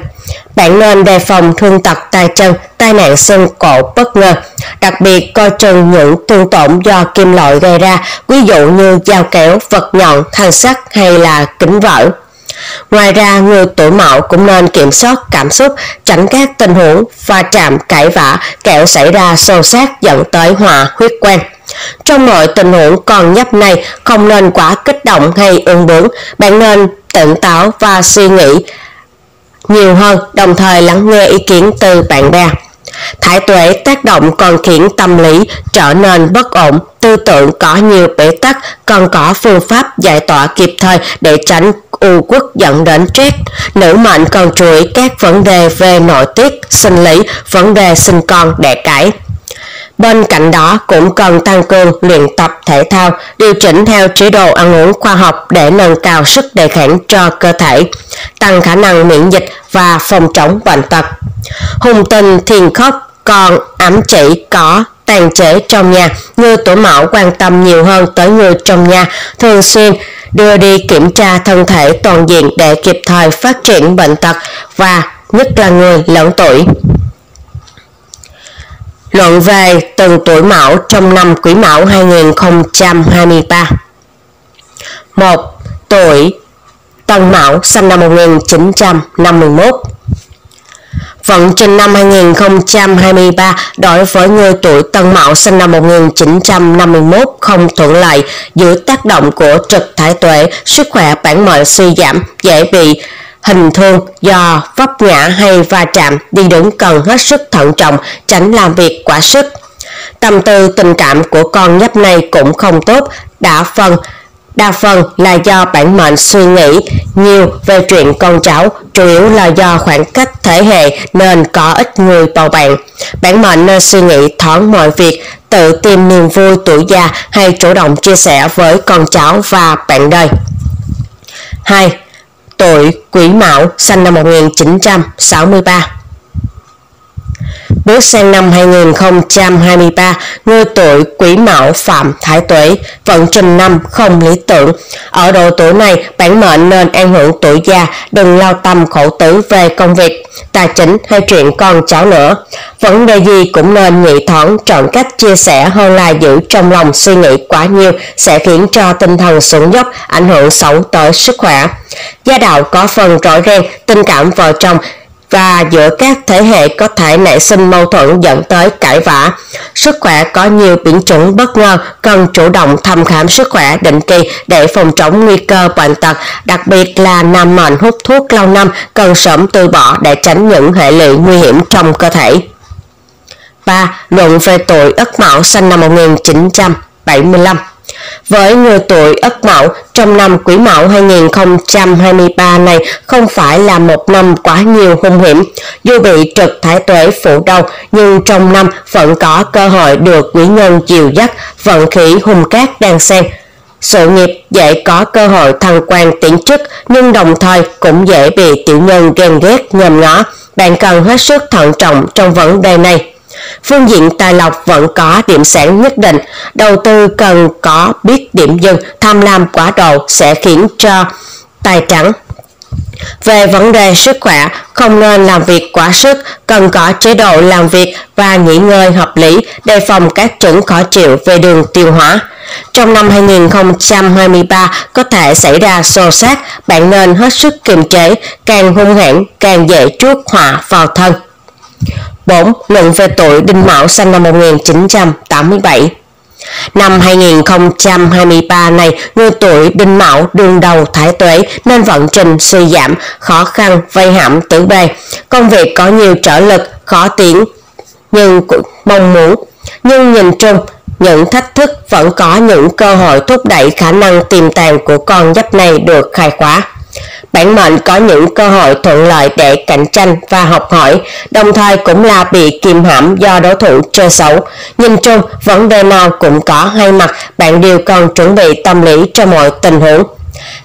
Bạn nên đề phòng thương tật tay chân, tai nạn xương cổ bất ngờ, đặc biệt coi chừng những thương tổn do kim loại gây ra, ví dụ như dao kéo, vật nhọn, thanh sắt hay là kính vỡ. Ngoài ra, người tuổi mão cũng nên kiểm soát cảm xúc, tránh các tình huống va chạm cãi vã, kẻo xảy ra xô xát dẫn tới hòa huyết quen. Trong mọi tình huống còn nhấp này không nên quá kích động hay ương bướng, bạn nên tỉnh táo và suy nghĩ nhiều hơn, đồng thời lắng nghe ý kiến từ bạn bè. Thái tuệ tác động còn khiến tâm lý trở nên bất ổn, tư tưởng có nhiều bế tắc, còn có phương pháp giải tỏa kịp thời để tránh u quốc dẫn đến stress. Nữ mệnh còn chú ý các vấn đề về nội tiết, sinh lý, vấn đề sinh con, đẻ cải. Bên cạnh đó cũng cần tăng cường luyện tập thể thao, điều chỉnh theo chế độ ăn uống khoa học để nâng cao sức đề kháng cho cơ thể, tăng khả năng miễn dịch và phòng chống bệnh tật. Hùng tình thiền khóc còn ám chỉ có tàn trễ trong nhà, người tuổi mão quan tâm nhiều hơn tới người trong nhà, thường xuyên đưa đi kiểm tra thân thể toàn diện để kịp thời phát triển bệnh tật và nhất là người lớn tuổi. Luận về từng tuổi mão trong năm Quý Mão 2023 1. Tuổi Tân Mão sinh năm 1951 Vận trình năm 2023 đối với người tuổi Tân Mão sinh năm 1951 không thuận lợi dưới tác động của trực thái tuệ, sức khỏe bản mệnh suy giảm, dễ bị hình thương do vấp ngã hay va chạm đi đứng cần hết sức thận trọng, tránh làm việc quá sức. Tâm tư, tình cảm của con nhấp này cũng không tốt. Đã phần, đa phần là do bản mệnh suy nghĩ nhiều về chuyện con cháu, chủ yếu là do khoảng cách thế hệ nên có ít người bầu bạn. Bản mệnh nên suy nghĩ thoáng mọi việc, tự tìm niềm vui tuổi già hay chủ động chia sẻ với con cháu và bạn đời. 2 tuổi Quý Mão, sinh năm 1963. Bước sang năm 2023, người tuổi Quý Mão Phạm Thái Tuế, vận trình năm không lý tưởng. Ở độ tuổi này, bản mệnh nên an hưởng tuổi già, đừng lao tâm khổ tứ về công việc, tài chính hay chuyện con cháu nữa. Vấn đề gì cũng nên nghĩ thoáng, chọn cách chia sẻ hơn là giữ trong lòng suy nghĩ quá nhiều sẽ khiến cho tinh thần xuống dốc, ảnh hưởng xấu tới sức khỏe. Gia đạo có phần rõ ràng, tình cảm vợ chồng và giữa các thế hệ có thể nảy sinh mâu thuẫn dẫn tới cãi vã. Sức khỏe có nhiều biến chứng bất ngờ, cần chủ động thăm khám sức khỏe định kỳ để phòng chống nguy cơ bệnh tật, đặc biệt là nam mệnh hút thuốc lâu năm cần sớm từ bỏ để tránh những hệ lụy nguy hiểm trong cơ thể. 3. Luận về tội Ất Mão sinh năm 1975 với người tuổi Ất Mão, trong năm Quý Mão 2023 này không phải là một năm quá nhiều hung hiểm. Dù bị trực thái tuế phủ đầu, nhưng trong năm vẫn có cơ hội được quý nhân chiều dắt, vận khí hung cát đang xen. Sự nghiệp dễ có cơ hội thăng quan tiến chức, nhưng đồng thời cũng dễ bị tiểu nhân ghen ghét nhầm ngó. Bạn cần hết sức thận trọng trong vấn đề này. Phương diện tài lộc vẫn có điểm sáng nhất định, đầu tư cần có biết điểm dừng, tham lam quá độ sẽ khiến cho tài trắng. Về vấn đề sức khỏe, không nên làm việc quá sức, cần có chế độ làm việc và nghỉ ngơi hợp lý đề phòng các chứng khó chịu về đường tiêu hóa. Trong năm 2023 có thể xảy ra xô xát, bạn nên hết sức kiềm chế, càng hung hãn càng dễ chuốc họa vào thân. 4. Luận về tội Đinh Mão sinh năm 1987 Năm 2023 này, người tuổi Đinh Mão đương đầu thái tuế nên vận trình suy giảm, khó khăn, vây hãm tử bề. Công việc có nhiều trở lực, khó tiến, nhưng mong muốn. Nhưng nhìn chung, những thách thức vẫn có những cơ hội thúc đẩy khả năng tiềm tàng của con giáp này được khai khóa. Bản mệnh có những cơ hội thuận lợi để cạnh tranh và học hỏi, đồng thời cũng là bị kìm hãm do đối thủ chơi xấu. Nhìn chung, vấn đề nào cũng có hai mặt, bạn đều cần chuẩn bị tâm lý cho mọi tình huống.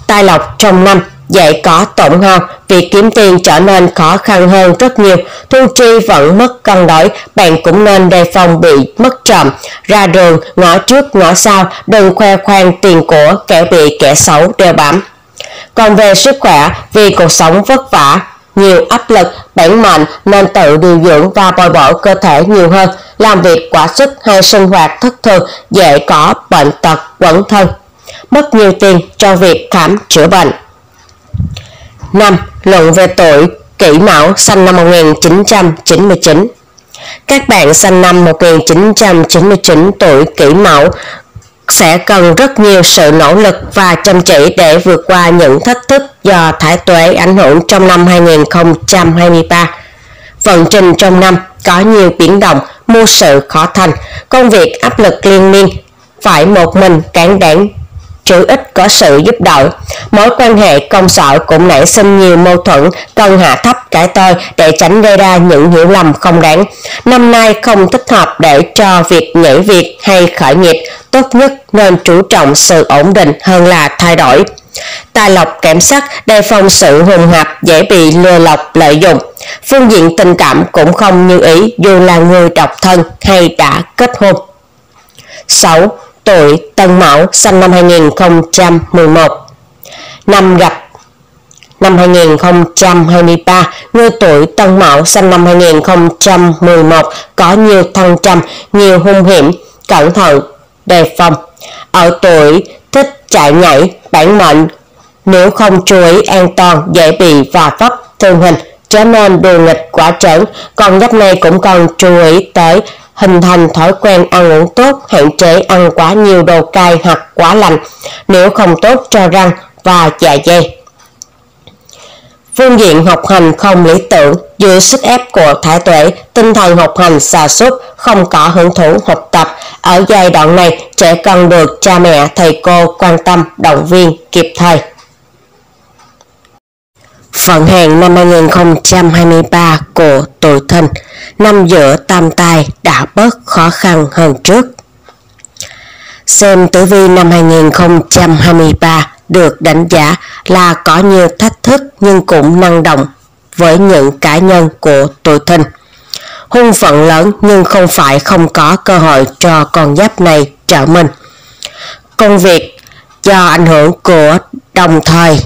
Tài lộc trong năm dễ có tổn hao, việc kiếm tiền trở nên khó khăn hơn rất nhiều, thu chi vẫn mất cân đối, bạn cũng nên đề phòng bị mất trộm, ra đường, ngõ trước, ngõ sau, đừng khoe khoang tiền của kẻ bị kẻ xấu đeo bám. Còn về sức khỏe, vì cuộc sống vất vả, nhiều áp lực, bản mạnh nên tự điều dưỡng và bồi bổ cơ thể nhiều hơn, làm việc quá sức hay sinh hoạt thất thường dễ có bệnh tật quẩn thân, mất nhiều tiền cho việc khám chữa bệnh. 5. Luận về tuổi kỷ mão sinh năm 1999 Các bạn sinh năm 1999 tuổi kỷ mão sẽ cần rất nhiều sự nỗ lực và chăm chỉ để vượt qua những thách thức do thải tuế ảnh hưởng trong năm 2023. Vận trình trong năm có nhiều biến động, mua sự khó thành, công việc áp lực liên miên, phải một mình cản đáng chữ ít có sự giúp đỡ. Mối quan hệ công sở cũng nảy sinh nhiều mâu thuẫn, cần hạ thấp cải tôi để tránh gây ra những hiểu lầm không đáng. Năm nay không thích hợp để cho việc nhảy việc hay khởi nghiệp, tốt nhất nên chú trọng sự ổn định hơn là thay đổi. Tài lộc kém sắc đề phòng sự hùng hạp dễ bị lừa lọc lợi dụng. Phương diện tình cảm cũng không như ý dù là người độc thân hay đã kết hôn. 6 tuổi Tân Mão sinh năm 2011. Năm gặp Năm 2023, người tuổi Tân Mão sinh năm 2011 có nhiều thăng trầm, nhiều hung hiểm, cẩn thận, đề phòng. Ở tuổi thích chạy nhảy, bản mệnh, nếu không chú ý an toàn dễ bị và vấp thương hình, trở nên đùa nghịch quả trớn, còn giáp này cũng cần chú ý tới hình thành thói quen ăn uống tốt, hạn chế ăn quá nhiều đồ cay hoặc quá lạnh, nếu không tốt cho răng và dạ dày. Phương diện học hành không lý tưởng, dưới sức ép của thái tuệ, tinh thần học hành xa sút không có hứng thú học tập. Ở giai đoạn này, trẻ cần được cha mẹ, thầy cô quan tâm, động viên kịp thời. Phận hẹn năm 2023 của tuổi thân, năm giữa tam tai đã bớt khó khăn hơn trước. Xem tử vi năm 2023 được đánh giá là có nhiều thách thức nhưng cũng năng động với những cá nhân của tuổi thân. Hung phận lớn nhưng không phải không có cơ hội cho con giáp này trở mình. Công việc do ảnh hưởng của đồng thời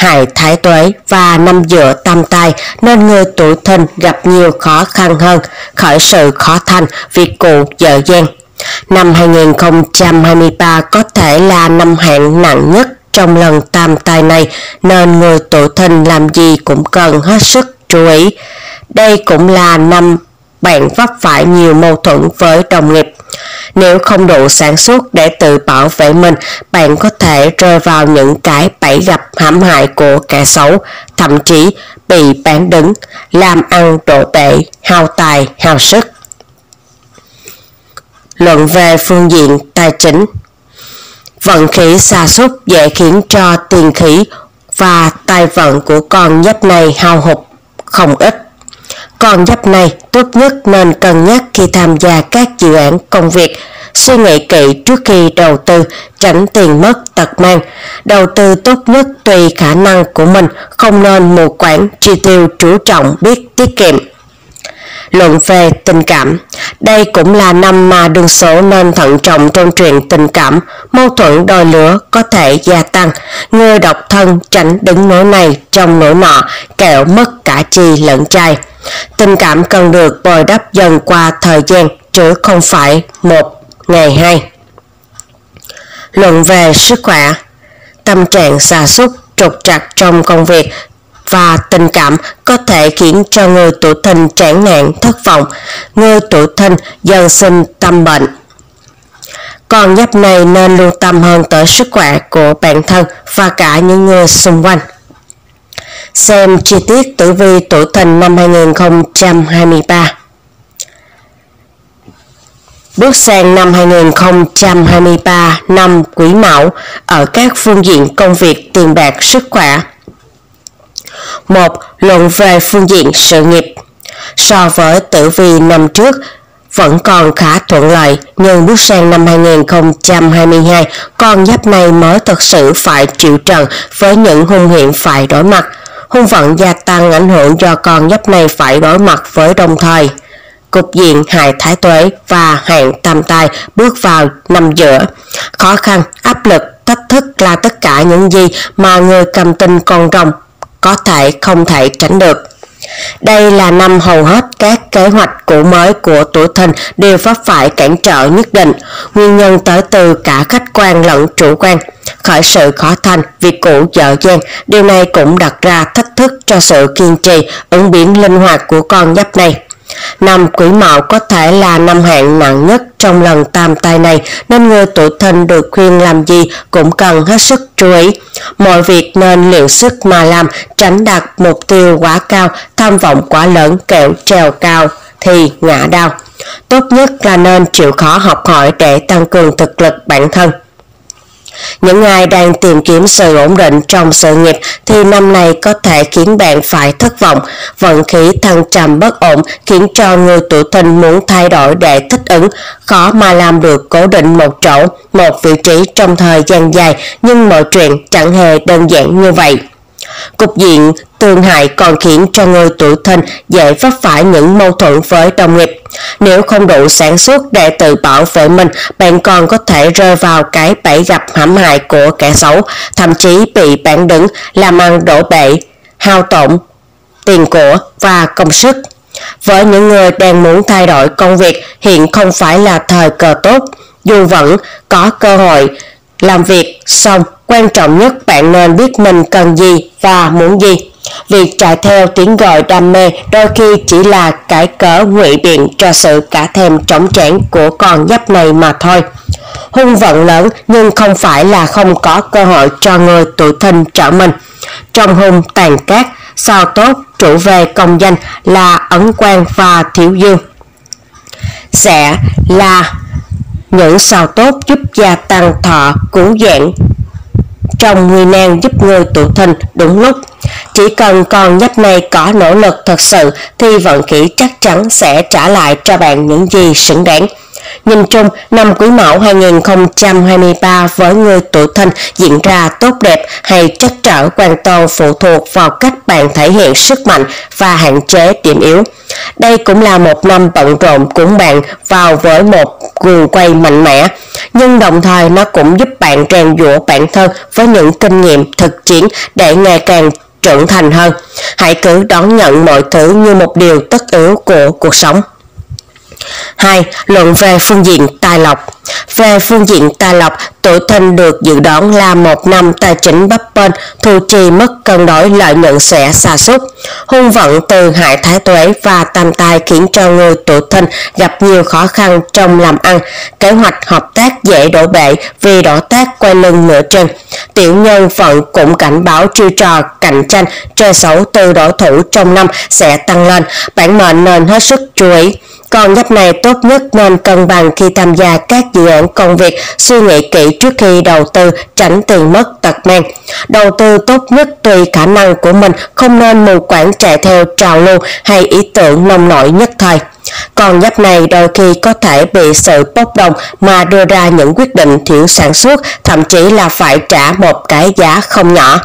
hại thái tuế và năm giữa tam tai nên người tuổi thìn gặp nhiều khó khăn hơn, khởi sự khó thành, việc cụ dở dang. Năm 2023 có thể là năm hạn nặng nhất trong lần tam tai này nên người tuổi thìn làm gì cũng cần hết sức chú ý. Đây cũng là năm bạn vấp phải nhiều mâu thuẫn với đồng nghiệp. Nếu không đủ sản xuất để tự bảo vệ mình, bạn có thể rơi vào những cái bẫy gặp hãm hại của kẻ xấu, thậm chí bị bán đứng, làm ăn đổ tệ, hao tài, hao sức. Luận về phương diện tài chính Vận khí xa xúc dễ khiến cho tiền khí và tài vận của con giáp này hao hụt không ít. Con giáp này tốt nhất nên cân nhắc khi tham gia các dự án công việc, suy nghĩ kỹ trước khi đầu tư, tránh tiền mất tật mang. Đầu tư tốt nhất tùy khả năng của mình, không nên mù quáng, chi tiêu chú trọng biết tiết kiệm. Luận về tình cảm Đây cũng là năm mà đường số nên thận trọng trong chuyện tình cảm, mâu thuẫn đôi lửa có thể gia tăng. Người độc thân tránh đứng nỗi này trong nỗi nọ, kẹo mất cả chi lẫn trai. Tình cảm cần được bồi đắp dần qua thời gian chứ không phải một ngày hai. luận về sức khỏe, tâm trạng xa xúc, trục trặc trong công việc và tình cảm có thể khiến cho người tuổi thìn chán nản thất vọng, người tuổi thìn dần sinh tâm bệnh. Còn giáp này nên lưu tâm hơn tới sức khỏe của bản thân và cả những người xung quanh. Xem chi tiết tử vi tuổi thìn năm 2023 Bước sang năm 2023 năm Quý Mão ở các phương diện công việc, tiền bạc, sức khỏe một Luận về phương diện sự nghiệp So với tử vi năm trước, vẫn còn khá thuận lợi, nhưng bước sang năm 2022, con giáp này mới thật sự phải chịu trận với những hung hiểm phải đối mặt. Hung vận gia tăng ảnh hưởng do con giáp này phải đối mặt với đồng thời cục diện hại thái tuế và hạn tam tai bước vào năm giữa. Khó khăn, áp lực, thách thức là tất cả những gì mà người cầm tinh con rồng có thể không thể tránh được. Đây là năm hầu hết các kế hoạch cũ mới của tuổi thìn đều vấp phải cản trở nhất định, nguyên nhân tới từ cả khách quan lẫn chủ quan. Khởi sự khó thành, việc cũ dở dang, điều này cũng đặt ra thách thức cho sự kiên trì, ứng biến linh hoạt của con giáp này. Năm Quý Mão có thể là năm hạn nặng nhất trong lần tam tai này nên người tuổi thìn được khuyên làm gì cũng cần hết sức chú ý. Mọi việc nên liệu sức mà làm, tránh đặt mục tiêu quá cao, tham vọng quá lớn kẹo trèo cao thì ngã đau. Tốt nhất là nên chịu khó học hỏi để tăng cường thực lực bản thân. Những ai đang tìm kiếm sự ổn định trong sự nghiệp thì năm này có thể khiến bạn phải thất vọng. Vận khí thăng trầm bất ổn khiến cho người tuổi thìn muốn thay đổi để thích ứng, khó mà làm được cố định một chỗ, một vị trí trong thời gian dài, nhưng mọi chuyện chẳng hề đơn giản như vậy. Cục diện tương hại còn khiến cho người tuổi thìn dễ vấp phải những mâu thuẫn với đồng nghiệp. Nếu không đủ sản xuất để tự bảo vệ mình, bạn còn có thể rơi vào cái bẫy gặp hãm hại của kẻ xấu, thậm chí bị bạn đứng, làm ăn đổ bể, hao tổn, tiền của và công sức. Với những người đang muốn thay đổi công việc, hiện không phải là thời cờ tốt, dù vẫn có cơ hội làm việc, xong, quan trọng nhất bạn nên biết mình cần gì và muốn gì. Việc chạy theo tiếng gọi đam mê đôi khi chỉ là cái cớ ngụy biện cho sự cả thèm trống trẽn của con nhóc này mà thôi. Hung vận lớn, nhưng không phải là không có cơ hội cho người tuổi thìn trở mình. Trong hung tàn cát sao tốt trụ về công danh là ấn quan và thiếu dương. Sẽ là những sao tốt giúp gia tăng thọ, cứu dạng trong nguy nan giúp người tuổi thìn đúng lúc. Chỉ cần con nhấp này có nỗ lực thật sự, thì vận khí chắc chắn sẽ trả lại cho bạn những gì xứng đáng. Nhìn chung, năm Quý Mão 2023 với người tuổi thìn diễn ra tốt đẹp hay trắc trở hoàn toàn phụ thuộc vào cách bạn thể hiện sức mạnh và hạn chế điểm yếu. Đây cũng là một năm bận rộn của bạn vào với một guồng quay mạnh mẽ, nhưng đồng thời nó cũng giúp bạn rèn giũa bản thân với những kinh nghiệm thực chiến để ngày càng trưởng thành hơn. Hãy cứ đón nhận mọi thứ như một điều tất yếu của cuộc sống. 2. Luận về phương diện tài lộc Về phương diện tài lộc, tuổi thìn được dự đoán là một năm tài chính bấp bênh, thu chi mất cân đối lợi nhuận sẽ xa sút Hung vận từ hại thái tuế và tam tài khiến cho người tuổi thìn gặp nhiều khó khăn trong làm ăn. Kế hoạch hợp tác dễ đổ bể vì đổ tác quay lưng nửa chân. Tiểu nhân vận cũng cảnh báo chiêu trò cạnh tranh chơi xấu từ đối thủ trong năm sẽ tăng lên. Bản mệnh nên hết sức chú ý. Con giáp này tốt nhất nên cân bằng khi tham gia các dự án công việc, suy nghĩ kỹ trước khi đầu tư, tránh tiền mất tật mang. Đầu tư tốt nhất tùy khả năng của mình, không nên mù quáng chạy theo trào lưu hay ý tưởng nông nổi nhất thời. Con giáp này đôi khi có thể bị sự bốc đồng mà đưa ra những quyết định thiếu sản xuất, thậm chí là phải trả một cái giá không nhỏ.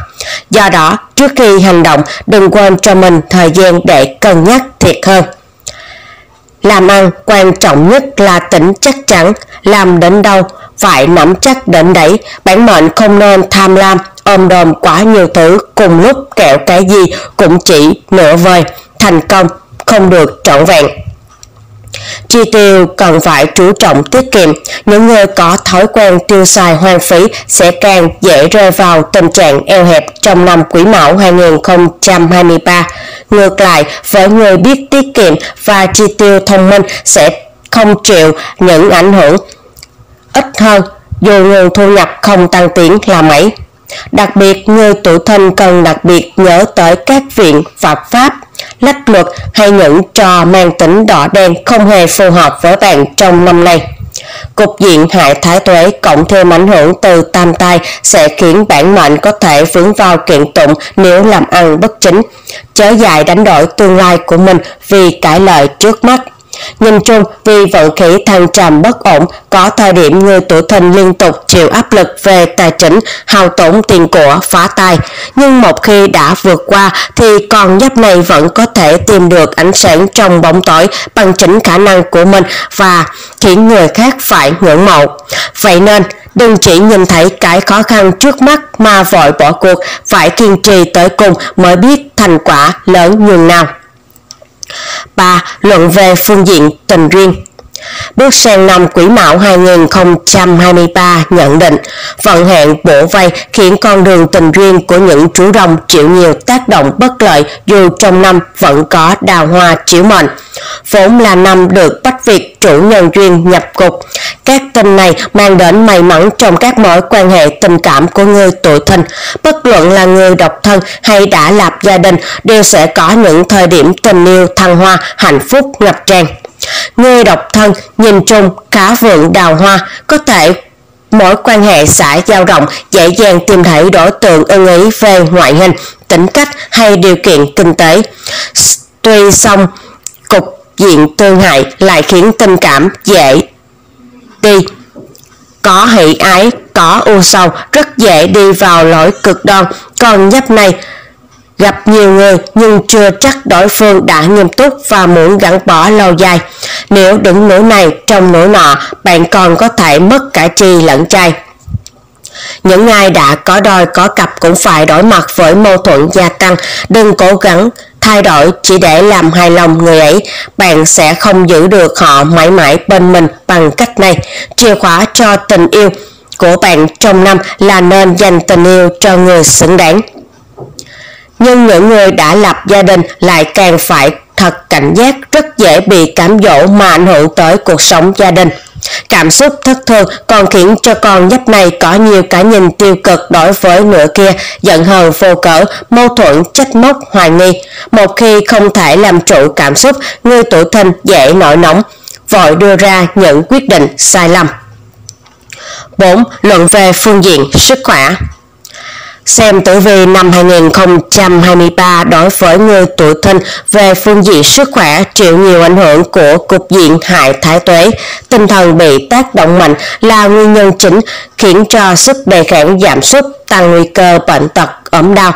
Do đó, trước khi hành động, đừng quên cho mình thời gian để cân nhắc thiệt hơn. Làm ăn quan trọng nhất là tỉnh chắc chắn, làm đến đâu phải nắm chắc đến đấy, bản mệnh không nên tham lam, ôm đồm quá nhiều thứ cùng lúc kẹo cái gì cũng chỉ nửa vời, thành công không được trọn vẹn. Chi tiêu cần phải chú trọng tiết kiệm. Những người có thói quen tiêu xài hoang phí sẽ càng dễ rơi vào tình trạng eo hẹp trong năm quý mão 2023. Ngược lại, với người biết tiết kiệm và chi tiêu thông minh sẽ không chịu những ảnh hưởng ít hơn dù nguồn thu nhập không tăng tiến là mấy. Đặc biệt, người tuổi thân cần đặc biệt nhớ tới các viện phật pháp, lách luật hay những trò mang tính đỏ đen không hề phù hợp với bạn trong năm nay. Cục diện hại thái tuế cộng thêm ảnh hưởng từ tam tai sẽ khiến bản mệnh có thể vướng vào kiện tụng nếu làm ăn bất chính, chớ dài đánh đổi tương lai của mình vì cải lợi trước mắt. Nhìn chung, vì vận khí thăng trầm bất ổn, có thời điểm người tuổi thìn liên tục chịu áp lực về tài chính, hao tổn tiền của, phá tài. Nhưng một khi đã vượt qua thì con giáp này vẫn có thể tìm được ánh sáng trong bóng tối bằng chính khả năng của mình và khiến người khác phải ngưỡng mộ. Vậy nên, đừng chỉ nhìn thấy cái khó khăn trước mắt mà vội bỏ cuộc, phải kiên trì tới cùng mới biết thành quả lớn nhường nào. 3. Luận về phương diện tình duyên Bước sang năm Quý Mão 2023 nhận định vận hạn bổ vây khiến con đường tình duyên của những chú rồng chịu nhiều tác động bất lợi dù trong năm vẫn có đào hoa chiếu mệnh. Vốn là năm được Bách Việt chủ nhân duyên nhập cục. Các tin này mang đến may mắn trong các mối quan hệ tình cảm của người tuổi thân. Bất luận là người độc thân hay đã lập gia đình đều sẽ có những thời điểm tình yêu thăng hoa, hạnh phúc ngập tràn. Người độc thân nhìn chung khá vượng đào hoa, có thể mối quan hệ xã giao rộng dễ dàng tìm thấy đối tượng ưng ý về ngoại hình, tính cách hay điều kiện kinh tế. Tuy xong, cục diện tương hại lại khiến tình cảm dễ đi. Có hỷ ái, có u sầu, rất dễ đi vào lỗi cực đoan, còn nhấp này gặp nhiều người nhưng chưa chắc đối phương đã nghiêm túc và muốn gắn bỏ lâu dài. Nếu đứng nỗi này trong nỗi nọ, bạn còn có thể mất cả chi lẫn trai. Những ai đã có đôi có cặp cũng phải đối mặt với mâu thuẫn gia tăng, đừng cố gắng thay đổi chỉ để làm hài lòng người ấy, bạn sẽ không giữ được họ mãi mãi bên mình bằng cách này. Chìa khóa cho tình yêu của bạn trong năm là nên dành tình yêu cho người xứng đáng nhưng những người đã lập gia đình lại càng phải thật cảnh giác rất dễ bị cám dỗ mà ảnh hưởng tới cuộc sống gia đình. Cảm xúc thất thường còn khiến cho con nhấp này có nhiều cái nhìn tiêu cực đối với nửa kia, giận hờn vô cỡ, mâu thuẫn, trách móc, hoài nghi. Một khi không thể làm chủ cảm xúc, người tuổi thìn dễ nổi nóng, vội đưa ra những quyết định sai lầm. 4. Luận về phương diện sức khỏe xem tử vi năm 2023 đối với người tuổi thìn về phương diện sức khỏe chịu nhiều ảnh hưởng của cục diện hại thái tuế. Tinh thần bị tác động mạnh là nguyên nhân chính khiến cho sức đề kháng giảm sút, tăng nguy cơ bệnh tật, ốm đau.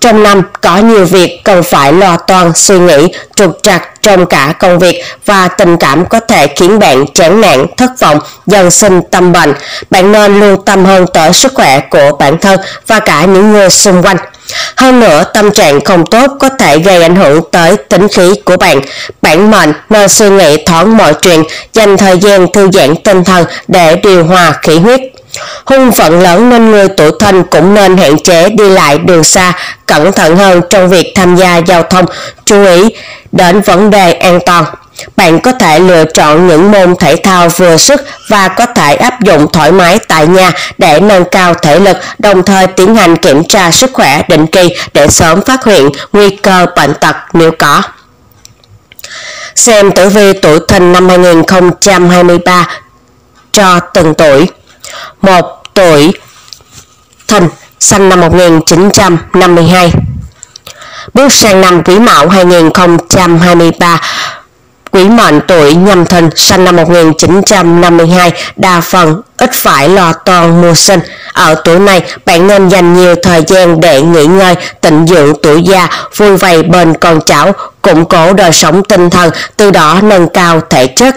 Trong năm có nhiều việc cần phải lo toan suy nghĩ, trục trặc trong cả công việc và tình cảm có thể khiến bạn chán nản, thất vọng, dần sinh tâm bệnh. Bạn nên lưu tâm hơn tới sức khỏe của bản thân và cả những người xung quanh. Hơn nữa, tâm trạng không tốt có thể gây ảnh hưởng tới tính khí của bạn. Bản mệnh nên suy nghĩ thoáng mọi chuyện, dành thời gian thư giãn tinh thần để điều hòa khí huyết. Hung phận lớn nên người tuổi thân cũng nên hạn chế đi lại đường xa, cẩn thận hơn trong việc tham gia giao thông, chú ý đến vấn đề an toàn. Bạn có thể lựa chọn những môn thể thao vừa sức và có thể áp dụng thoải mái tại nhà để nâng cao thể lực, đồng thời tiến hành kiểm tra sức khỏe định kỳ để sớm phát hiện nguy cơ bệnh tật nếu có. Xem tử vi tuổi thìn năm 2023 cho từng tuổi. 1 tuổi Thìn sinh năm 1952 Bước sang năm Quý Mão 2023 Quý mệnh tuổi nhâm thìn sinh năm 1952 đa phần ít phải lo toan mưu sinh. Ở tuổi này, bạn nên dành nhiều thời gian để nghỉ ngơi, tịnh dưỡng tuổi già, vui vầy bên con cháu, củng cố đời sống tinh thần, từ đó nâng cao thể chất.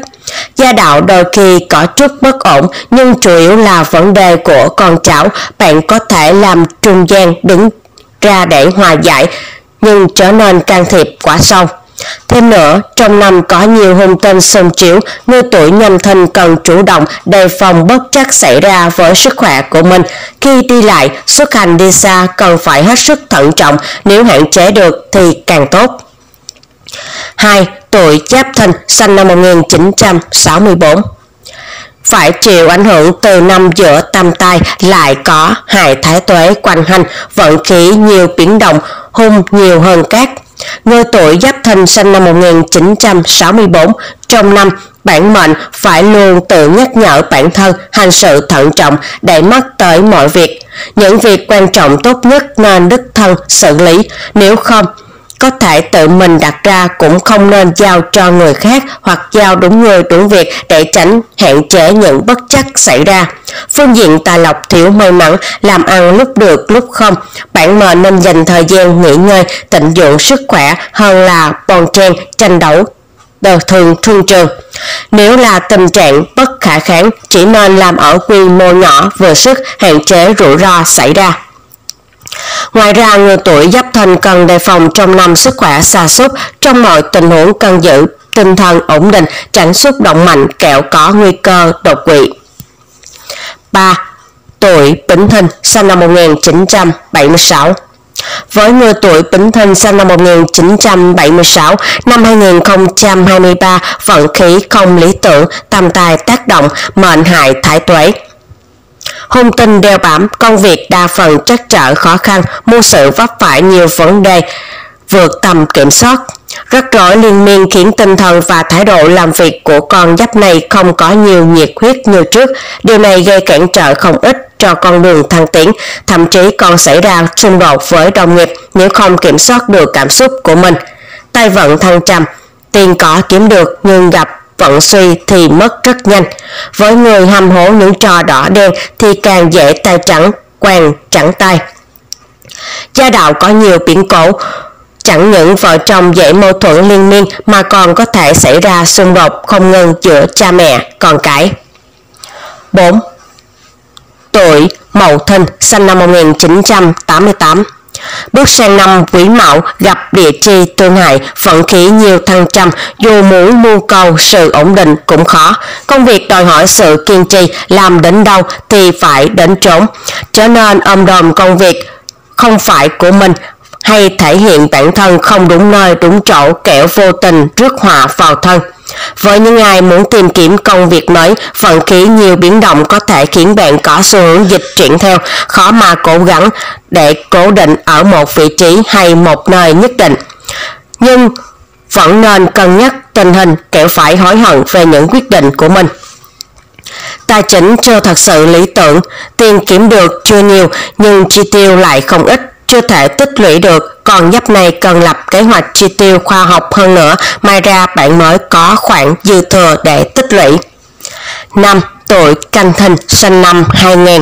Gia đạo đôi khi có chút bất ổn nhưng chủ yếu là vấn đề của con cháu, bạn có thể làm trung gian đứng ra để hòa giải nhưng trở nên can thiệp quá sâu. Thêm nữa, trong năm có nhiều hung tên xông chiếu, người tuổi nhâm thân cần chủ động đề phòng bất chắc xảy ra với sức khỏe của mình. Khi đi lại, xuất hành đi xa cần phải hết sức thận trọng, nếu hạn chế được thì càng tốt. 2. Tuổi Giáp Thìn sinh năm 1964 phải chịu ảnh hưởng từ năm giữa tam tai lại có hại thái tuế quanh hành, vận khí nhiều biến động, hung nhiều hơn cát. Người tuổi Giáp Thìn sinh năm 1964, trong năm bản mệnh phải luôn tự nhắc nhở bản thân hành sự thận trọng để mắt tới mọi việc. Những việc quan trọng tốt nhất nên đích thân xử lý, nếu không có thể tự mình đặt ra cũng không nên giao cho người khác hoặc giao đúng người đúng việc để tránh hạn chế những bất chắc xảy ra. Phương diện tài lộc thiếu may mắn, làm ăn lúc được lúc không, bạn mệnh nên dành thời gian nghỉ ngơi, tận dụng sức khỏe hơn là bon chen tranh đấu đời thường trung trường. Nếu là tình trạng bất khả kháng, chỉ nên làm ở quy mô nhỏ vừa sức hạn chế rủi ro xảy ra. Ngoài ra, người tuổi giáp thìn cần đề phòng trong năm sức khỏe xa sút trong mọi tình huống cần giữ tinh thần ổn định, tránh xúc động mạnh kẹo có nguy cơ đột quỵ. 3. Tuổi Bính Thìn, sinh năm 1976 với người tuổi Bính Thìn sinh năm 1976, năm 2023 vận khí không lý tưởng, tam tài tác động, mệnh hại thái tuế. Hung tinh đeo bám, công việc đa phần trắc trở khó khăn, mua sự vấp phải nhiều vấn đề, vượt tầm kiểm soát. Rất rối liên miên khiến tinh thần và thái độ làm việc của con giáp này không có nhiều nhiệt huyết như trước. Điều này gây cản trở không ít cho con đường thăng tiến, thậm chí còn xảy ra xung đột với đồng nghiệp nếu không kiểm soát được cảm xúc của mình. Tay vận thăng trầm, tiền có kiếm được nhưng gặp vận suy thì mất rất nhanh. Với người hầm hố những trò đỏ đen thì càng dễ tay trắng, quàng trắng tay. Gia đạo có nhiều biến cố, chẳng những vợ chồng dễ mâu thuẫn liên miên mà còn có thể xảy ra xung đột không ngừng giữa cha mẹ, con cái. 4. Tuổi Mậu Thìn, sinh năm 1988 Bước sang năm quý mão gặp địa chi tương hại, vận khí nhiều thăng trầm, dù muốn mưu cầu sự ổn định cũng khó. Công việc đòi hỏi sự kiên trì, làm đến đâu thì phải đến trốn. Cho nên ông đồm công việc không phải của mình hay thể hiện bản thân không đúng nơi đúng chỗ kẻo vô tình rước họa vào thân. Với những ai muốn tìm kiếm công việc mới, vận khí nhiều biến động có thể khiến bạn có xu hướng dịch chuyển theo, khó mà cố gắng để cố định ở một vị trí hay một nơi nhất định. Nhưng vẫn nên cân nhắc tình hình kẻo phải hối hận về những quyết định của mình. Tài chính chưa thật sự lý tưởng, tiền kiếm được chưa nhiều nhưng chi tiêu lại không ít chưa thể tích lũy được, còn giáp này cần lập kế hoạch chi tiêu khoa học hơn nữa, mai ra bạn mới có khoản dư thừa để tích lũy. 5. Tuổi canh thìn sinh năm 2000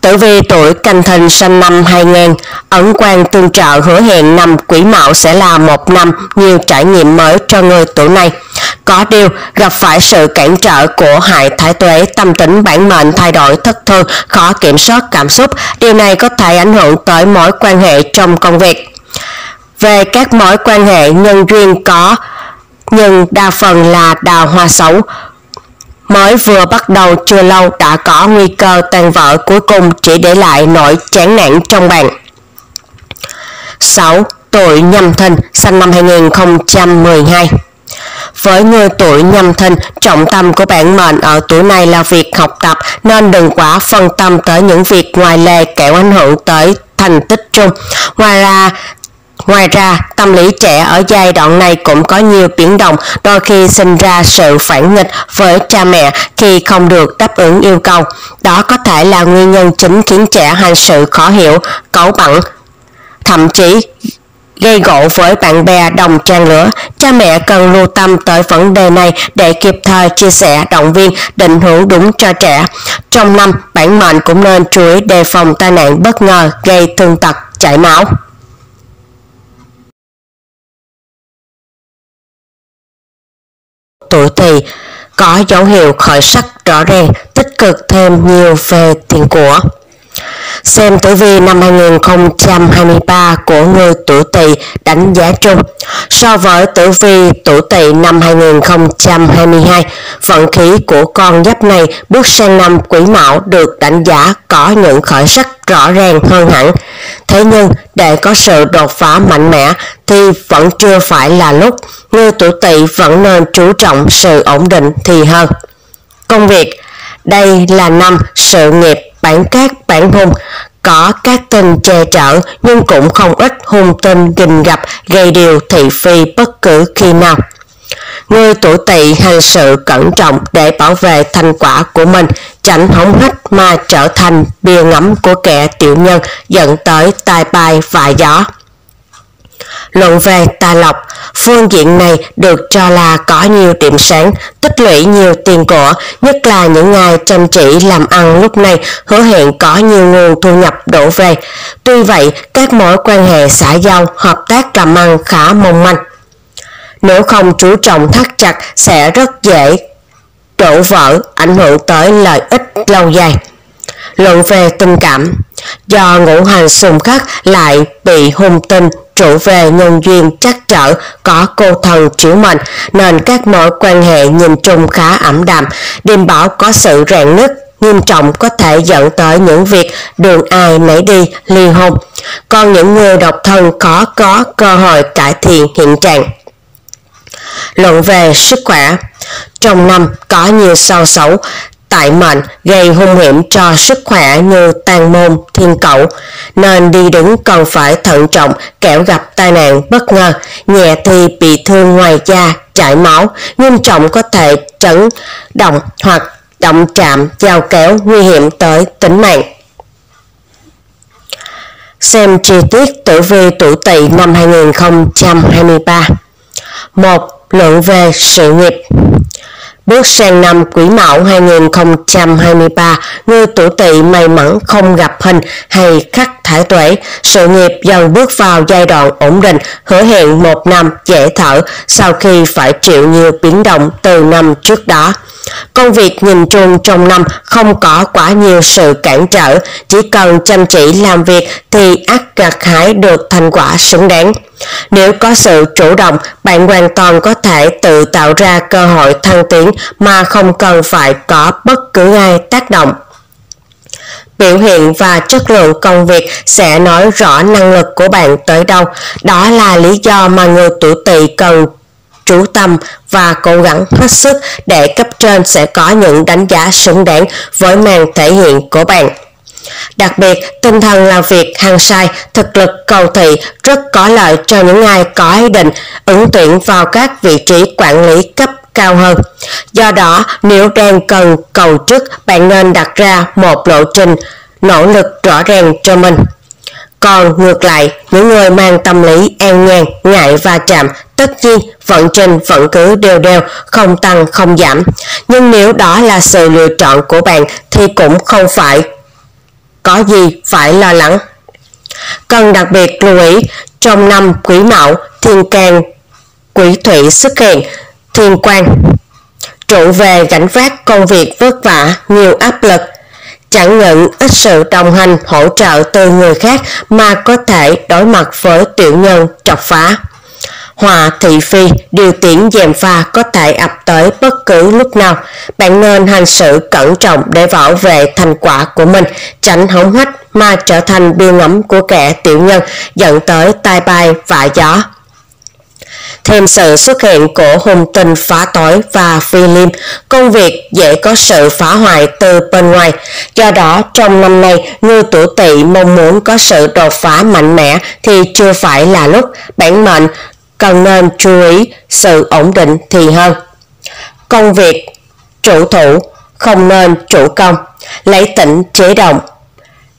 Tử vi tuổi canh thìn sinh năm 2000, ẩn quan tương trợ hứa hẹn năm quý mão sẽ là một năm nhiều trải nghiệm mới cho người tuổi này. Có điều, gặp phải sự cản trở của hại thái tuế tâm tính bản mệnh thay đổi thất thường, khó kiểm soát cảm xúc. Điều này có thể ảnh hưởng tới mối quan hệ trong công việc. Về các mối quan hệ nhân duyên có, nhưng đa phần là đào hoa xấu, mới vừa bắt đầu chưa lâu đã có nguy cơ tan vỡ cuối cùng chỉ để lại nỗi chán nản trong bạn. 6. Tuổi nhâm thìn sinh năm 2012 với người tuổi nhâm thìn, trọng tâm của bản mệnh ở tuổi này là việc học tập nên đừng quá phân tâm tới những việc ngoài lề kẻo ảnh hưởng tới thành tích chung. Ngoài ra, Ngoài ra, tâm lý trẻ ở giai đoạn này cũng có nhiều biến động, đôi khi sinh ra sự phản nghịch với cha mẹ khi không được đáp ứng yêu cầu. Đó có thể là nguyên nhân chính khiến trẻ hành sự khó hiểu, cấu bẩn, thậm chí gây gỗ với bạn bè đồng trang lứa. Cha mẹ cần lưu tâm tới vấn đề này để kịp thời chia sẻ, động viên, định hướng đúng cho trẻ. Trong năm, bản mệnh cũng nên chú ý đề phòng tai nạn bất ngờ gây thương tật, chảy máu. tuổi thì có dấu hiệu khởi sắc rõ ràng, tích cực thêm nhiều về tiền của. Xem tử vi năm 2023 của người tuổi Tỵ đánh giá chung. So với tử vi tuổi Tỵ năm 2022, vận khí của con giáp này bước sang năm Quý Mão được đánh giá có những khởi sắc rõ ràng hơn hẳn. Thế nhưng để có sự đột phá mạnh mẽ thì vẫn chưa phải là lúc, người tuổi Tỵ vẫn nên chú trọng sự ổn định thì hơn. Công việc đây là năm sự nghiệp bản cát bản hung, có các tên che chở nhưng cũng không ít hung tinh gình gặp gây điều thị phi bất cứ khi nào. Người tuổi tỵ hành sự cẩn trọng để bảo vệ thành quả của mình, tránh hóng hách mà trở thành bia ngắm của kẻ tiểu nhân dẫn tới tai bay và gió. Luận về tài lộc, phương diện này được cho là có nhiều điểm sáng, tích lũy nhiều tiền của, nhất là những ngày chăm chỉ làm ăn lúc này hứa hẹn có nhiều nguồn thu nhập đổ về. Tuy vậy, các mối quan hệ xã giao, hợp tác làm ăn khá mong manh. Nếu không chú trọng thắt chặt sẽ rất dễ đổ vỡ, ảnh hưởng tới lợi ích lâu dài. Luận về tình cảm, do ngũ hành xung khắc lại bị hung tinh trụ về nhân duyên chắc trở, có cô thần chiếu mệnh, nên các mối quan hệ nhìn chung khá ẩm đạm. Đêm bảo có sự rạn nứt, nghiêm trọng có thể dẫn tới những việc đường ai nấy đi, ly hôn. Còn những người độc thân khó có cơ hội cải thiện hiện trạng. Luận về sức khỏe, trong năm có nhiều sao xấu tại mệnh gây hung hiểm cho sức khỏe như tàn môn, thiên cậu nên đi đứng cần phải thận trọng kẻo gặp tai nạn bất ngờ, nhẹ thì bị thương ngoài da, chảy máu, nghiêm trọng có thể chấn động hoặc động chạm, giao kéo nguy hiểm tới tính mạng. Xem chi tiết tử vi tuổi tỵ năm 2023 một Luận về sự nghiệp. Bước sang năm Quý Mão 2023, người tuổi Tỵ may mắn không gặp hình hay khắc thải tuệ, sự nghiệp dần bước vào giai đoạn ổn định, hứa hẹn một năm dễ thở sau khi phải chịu nhiều biến động từ năm trước đó. Công việc nhìn chung trong năm không có quá nhiều sự cản trở, chỉ cần chăm chỉ làm việc thì ắt gặt hái được thành quả xứng đáng. Nếu có sự chủ động, bạn hoàn toàn có thể tự tạo ra cơ hội thăng tiến mà không cần phải có bất cứ ai tác động. Biểu hiện và chất lượng công việc sẽ nói rõ năng lực của bạn tới đâu. Đó là lý do mà người tuổi tỵ cần chú tâm và cố gắng hết sức để cấp trên sẽ có những đánh giá xứng đáng với màn thể hiện của bạn. Đặc biệt, tinh thần làm việc hăng sai, thực lực cầu thị rất có lợi cho những ai có ý định ứng tuyển vào các vị trí quản lý cấp cao hơn. Do đó, nếu đang cần cầu chức, bạn nên đặt ra một lộ trình nỗ lực rõ ràng cho mình. Còn ngược lại, những người mang tâm lý an nhàn, ngại va chạm, tất nhiên vận trình vẫn cứ đều đều, không tăng không giảm. Nhưng nếu đó là sự lựa chọn của bạn thì cũng không phải có gì phải lo lắng. Cần đặc biệt lưu ý, trong năm quý mão, thiên can, quý thủy xuất hiện, thiên quan. Trụ về gánh vác công việc vất vả, nhiều áp lực, chẳng những ít sự đồng hành hỗ trợ từ người khác mà có thể đối mặt với tiểu nhân chọc phá. Hòa thị phi, điều kiện dèm pha có thể ập tới bất cứ lúc nào. Bạn nên hành sự cẩn trọng để bảo vệ thành quả của mình, tránh hỏng hách mà trở thành biêu ngắm của kẻ tiểu nhân, dẫn tới tai bay và gió thêm sự xuất hiện của hung tinh phá tối và phi liêm, công việc dễ có sự phá hoại từ bên ngoài. Do đó, trong năm nay, người tuổi tỵ mong muốn có sự đột phá mạnh mẽ thì chưa phải là lúc bản mệnh cần nên chú ý sự ổn định thì hơn. Công việc chủ thủ không nên chủ công, lấy tỉnh chế động.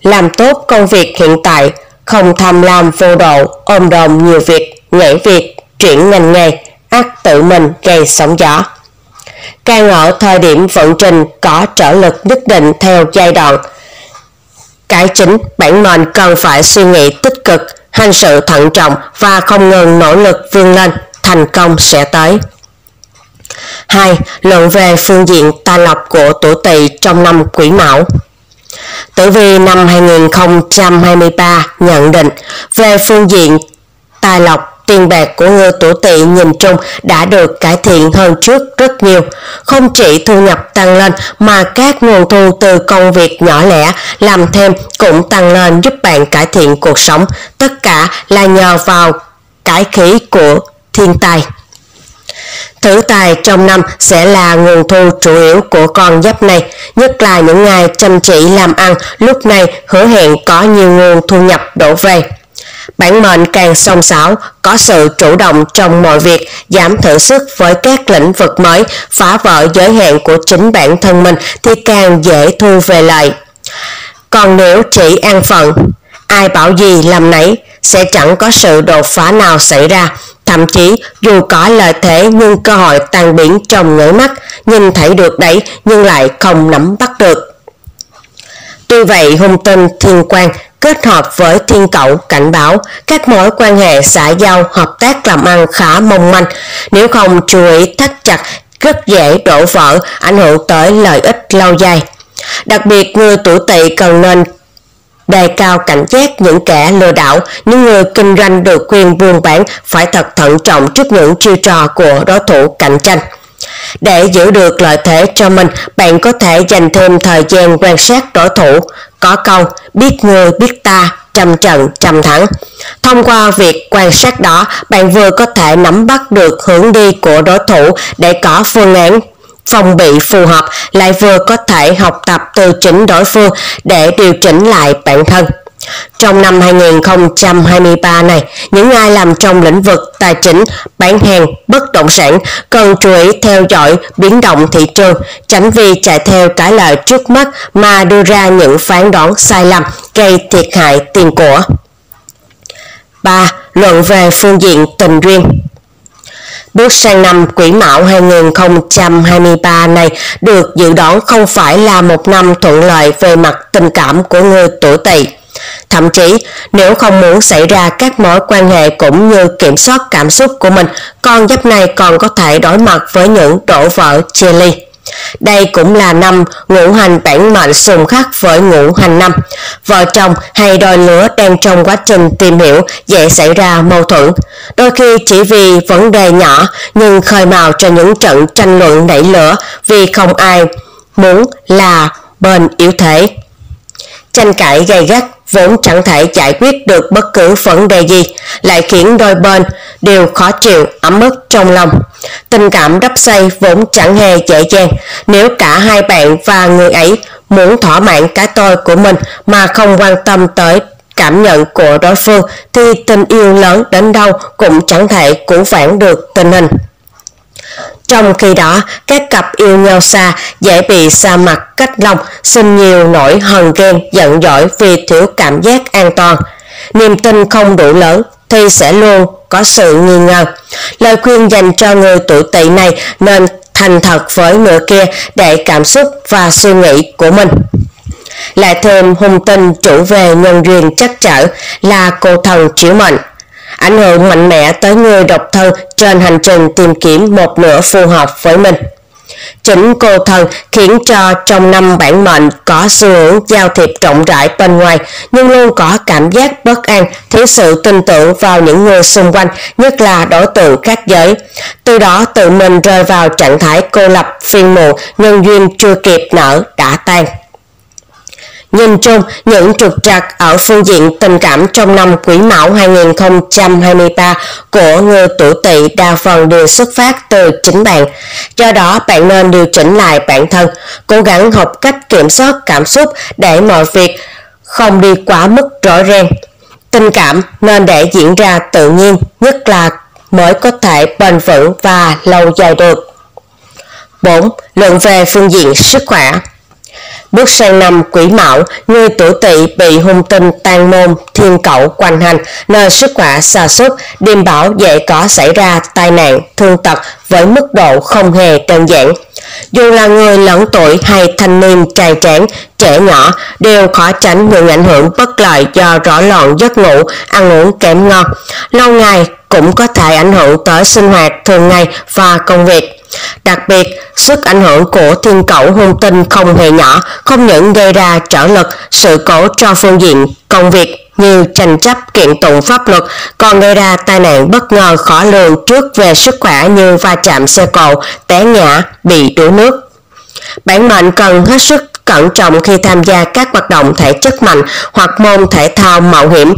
Làm tốt công việc hiện tại, không tham lam vô độ, ôm đồm nhiều việc, nhảy việc, chuyển ngành nghề, ác tự mình gây sóng gió. Càng ở thời điểm vận trình có trở lực nhất định theo giai đoạn. cải chính bản mệnh cần phải suy nghĩ tích cực, hành sự thận trọng và không ngừng nỗ lực vươn lên, thành công sẽ tới. 2. Luận về phương diện tài lộc của tuổi tỵ trong năm quỷ mão Tử vi năm 2023 nhận định về phương diện tài lộc tiền bạc của ngư tủ tỵ nhìn chung đã được cải thiện hơn trước rất nhiều. Không chỉ thu nhập tăng lên mà các nguồn thu từ công việc nhỏ lẻ làm thêm cũng tăng lên giúp bạn cải thiện cuộc sống. Tất cả là nhờ vào cải khí của thiên tài. Thử tài trong năm sẽ là nguồn thu chủ yếu của con giáp này, nhất là những ngày chăm chỉ làm ăn, lúc này hứa hẹn có nhiều nguồn thu nhập đổ về. Bản mệnh càng song sáo, có sự chủ động trong mọi việc, giảm thử sức với các lĩnh vực mới, phá vỡ giới hạn của chính bản thân mình thì càng dễ thu về lợi. Còn nếu chỉ an phận, ai bảo gì làm nấy, sẽ chẳng có sự đột phá nào xảy ra. Thậm chí dù có lợi thế nhưng cơ hội tan biến trong nháy mắt, nhìn thấy được đấy nhưng lại không nắm bắt được. Tuy vậy hung tinh thiên quan kết hợp với thiên cậu cảnh báo các mối quan hệ xã giao hợp tác làm ăn khá mong manh. Nếu không chú ý thắt chặt rất dễ đổ vỡ, ảnh hưởng tới lợi ích lâu dài. Đặc biệt người tuổi tỵ cần nên đề cao cảnh giác những kẻ lừa đảo, những người kinh doanh được quyền buôn bán phải thật thận trọng trước những chiêu trò của đối thủ cạnh tranh. Để giữ được lợi thế cho mình, bạn có thể dành thêm thời gian quan sát đối thủ. Có câu, biết người biết ta, trăm trận trăm thắng. Thông qua việc quan sát đó, bạn vừa có thể nắm bắt được hướng đi của đối thủ để có phương án phòng bị phù hợp, lại vừa có thể học tập từ chính đối phương để điều chỉnh lại bản thân. Trong năm 2023 này, những ai làm trong lĩnh vực tài chính, bán hàng, bất động sản cần chú ý theo dõi biến động thị trường, tránh vì chạy theo cái lợi trước mắt mà đưa ra những phán đoán sai lầm gây thiệt hại tiền của. 3. Luận về phương diện tình duyên Bước sang năm Quỷ Mão 2023 này được dự đoán không phải là một năm thuận lợi về mặt tình cảm của người tuổi Tỵ. Thậm chí, nếu không muốn xảy ra các mối quan hệ cũng như kiểm soát cảm xúc của mình, con giáp này còn có thể đối mặt với những đổ vỡ chia ly. Đây cũng là năm ngũ hành bản mệnh xung khắc với ngũ hành năm. Vợ chồng hay đôi lứa đang trong quá trình tìm hiểu dễ xảy ra mâu thuẫn. Đôi khi chỉ vì vấn đề nhỏ nhưng khơi mào cho những trận tranh luận nảy lửa vì không ai muốn là bên yếu thế. Tranh cãi gay gắt vốn chẳng thể giải quyết được bất cứ vấn đề gì, lại khiến đôi bên đều khó chịu, ấm ức trong lòng. Tình cảm đắp xây vốn chẳng hề dễ dàng, nếu cả hai bạn và người ấy muốn thỏa mãn cái tôi của mình mà không quan tâm tới cảm nhận của đối phương thì tình yêu lớn đến đâu cũng chẳng thể cứu vãn được tình hình. Trong khi đó, các cặp yêu nhau xa dễ bị xa mặt cách lòng, sinh nhiều nỗi hờn ghen, giận dỗi vì thiếu cảm giác an toàn. Niềm tin không đủ lớn thì sẽ luôn có sự nghi ngờ. Lời khuyên dành cho người tuổi tỵ này nên thành thật với người kia để cảm xúc và suy nghĩ của mình. Lại thêm hung tinh chủ về nhân duyên chắc trở là cô thần chiếu mệnh ảnh hưởng mạnh mẽ tới người độc thân trên hành trình tìm kiếm một nửa phù hợp với mình. Chính cô thần khiến cho trong năm bản mệnh có xu hướng giao thiệp rộng rãi bên ngoài nhưng luôn có cảm giác bất an, thiếu sự tin tưởng vào những người xung quanh, nhất là đối tượng khác giới. Từ đó tự mình rơi vào trạng thái cô lập, phiền muộn, nhân duyên chưa kịp nở đã tan. Nhìn chung, những trục trặc ở phương diện tình cảm trong năm Quý Mão 2023 của người tuổi Tỵ đa phần đều xuất phát từ chính bạn. Do đó, bạn nên điều chỉnh lại bản thân, cố gắng học cách kiểm soát cảm xúc để mọi việc không đi quá mức rõ ràng. Tình cảm nên để diễn ra tự nhiên, nhất là mới có thể bền vững và lâu dài được. 4. Luận về phương diện sức khỏe Bước sang năm quỷ mão, người tuổi tỵ bị hung tinh tan môn, thiên cậu quanh hành, nơi sức khỏe xa sút điềm bảo dễ có xảy ra tai nạn, thương tật với mức độ không hề đơn giản. Dù là người lớn tuổi hay thanh niên trai tráng, trẻ nhỏ đều khó tránh những ảnh hưởng bất lợi do rõ loạn giấc ngủ, ăn uống kém ngon. Lâu ngày cũng có thể ảnh hưởng tới sinh hoạt thường ngày và công việc. Đặc biệt, sức ảnh hưởng của thiên cẩu hung tinh không hề nhỏ, không những gây ra trở lực, sự cố cho phương diện công việc như tranh chấp kiện tụng pháp luật, còn gây ra tai nạn bất ngờ khó lường trước về sức khỏe như va chạm xe cộ, té ngã, bị đuối nước. Bản mệnh cần hết sức cẩn trọng khi tham gia các hoạt động thể chất mạnh hoặc môn thể thao mạo hiểm.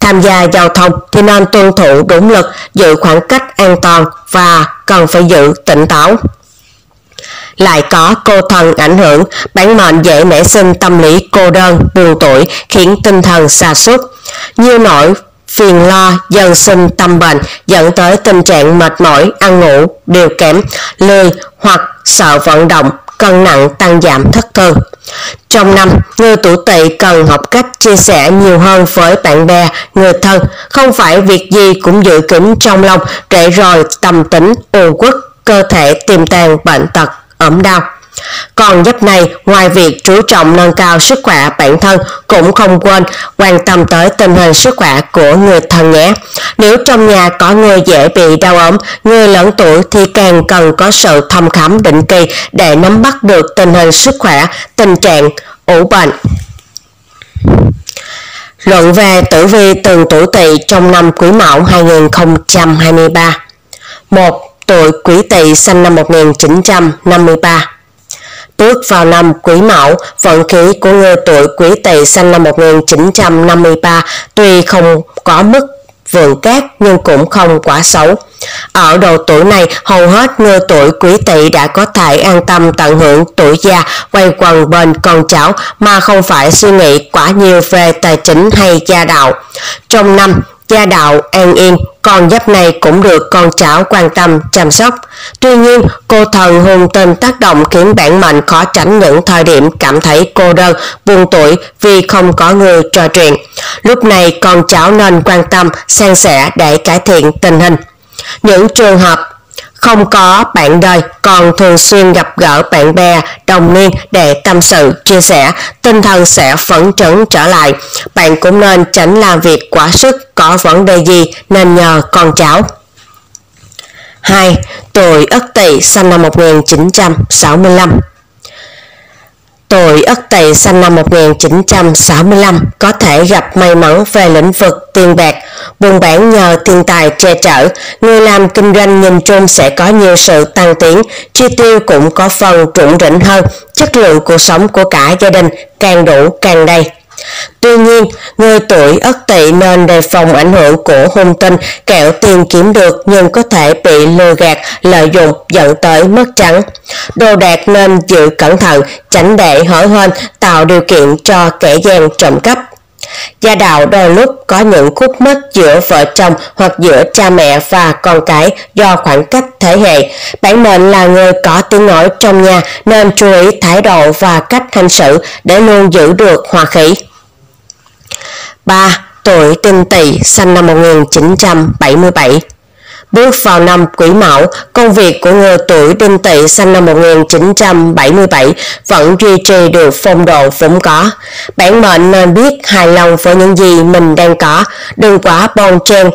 Tham gia giao thông thì nên tuân thủ đúng lực, giữ khoảng cách an toàn và cần phải giữ tỉnh táo. Lại có cô thần ảnh hưởng, bản mệnh dễ nảy sinh tâm lý cô đơn, buồn tuổi, khiến tinh thần xa sút. Như nỗi phiền lo dần sinh tâm bệnh dẫn tới tình trạng mệt mỏi, ăn ngủ, đều kém, lười hoặc sợ vận động, cân nặng tăng giảm thất thường. Trong năm, người tuổi tỵ cần học cách chia sẻ nhiều hơn với bạn bè, người thân, không phải việc gì cũng giữ kín trong lòng để rồi tâm tính, u quất, cơ thể tiềm tàng bệnh tật, ẩm đau. Còn giúp này, ngoài việc chú trọng nâng cao sức khỏe bản thân, cũng không quên quan tâm tới tình hình sức khỏe của người thân nhé. Nếu trong nhà có người dễ bị đau ốm, người lớn tuổi thì càng cần có sự thăm khám định kỳ để nắm bắt được tình hình sức khỏe, tình trạng ủ bệnh. Luận về tử vi từng tuổi tỵ trong năm Quý Mão 2023 1. Tuổi Quý Tỵ sinh năm 1953 Bước vào năm Quý Mão, vận khí của người tuổi Quý Tỵ sinh năm 1953 tuy không có mức vượng cát nhưng cũng không quá xấu. Ở độ tuổi này, hầu hết người tuổi quý tỵ đã có thể an tâm tận hưởng tuổi già quay quần bên con cháu mà không phải suy nghĩ quá nhiều về tài chính hay gia đạo. Trong năm, gia đạo an yên, con giáp này cũng được con cháu quan tâm, chăm sóc. Tuy nhiên, cô thần hùng tinh tác động khiến bản mệnh khó tránh những thời điểm cảm thấy cô đơn, buồn tuổi vì không có người trò chuyện. Lúc này con cháu nên quan tâm, san sẻ để cải thiện tình hình. Những trường hợp không có bạn đời còn thường xuyên gặp gỡ bạn bè, đồng niên để tâm sự, chia sẻ, tinh thần sẽ phấn chấn trở lại. Bạn cũng nên tránh làm việc quá sức, có vấn đề gì nên nhờ con cháu. 2. Tuổi Ất Tỵ sinh năm 1965 Tuổi Ất Tỵ sinh năm 1965 có thể gặp may mắn về lĩnh vực tiền bạc, buôn bán nhờ thiên tài che chở, người làm kinh doanh nhìn chung sẽ có nhiều sự tăng tiến, chi tiêu cũng có phần trụng rỉnh hơn, chất lượng cuộc sống của cả gia đình càng đủ càng đầy. Tuy nhiên, người tuổi ất tỵ nên đề phòng ảnh hưởng của hung tinh kẹo tiền kiếm được nhưng có thể bị lừa gạt, lợi dụng dẫn tới mất trắng. Đồ đạc nên giữ cẩn thận, tránh để hở hên tạo điều kiện cho kẻ gian trộm cắp. Gia đạo đôi lúc có những khúc mắc giữa vợ chồng hoặc giữa cha mẹ và con cái do khoảng cách thế hệ. Bản mệnh là người có tiếng nói trong nhà nên chú ý thái độ và cách hành xử để luôn giữ được hòa khí. 3. Tuổi tinh tỵ sinh năm 1977 Bước vào năm Quý Mão, công việc của người tuổi Đinh Tỵ sinh năm 1977 vẫn duy trì được phong độ vốn có. Bản mệnh nên biết hài lòng với những gì mình đang có, đừng quá bon chen,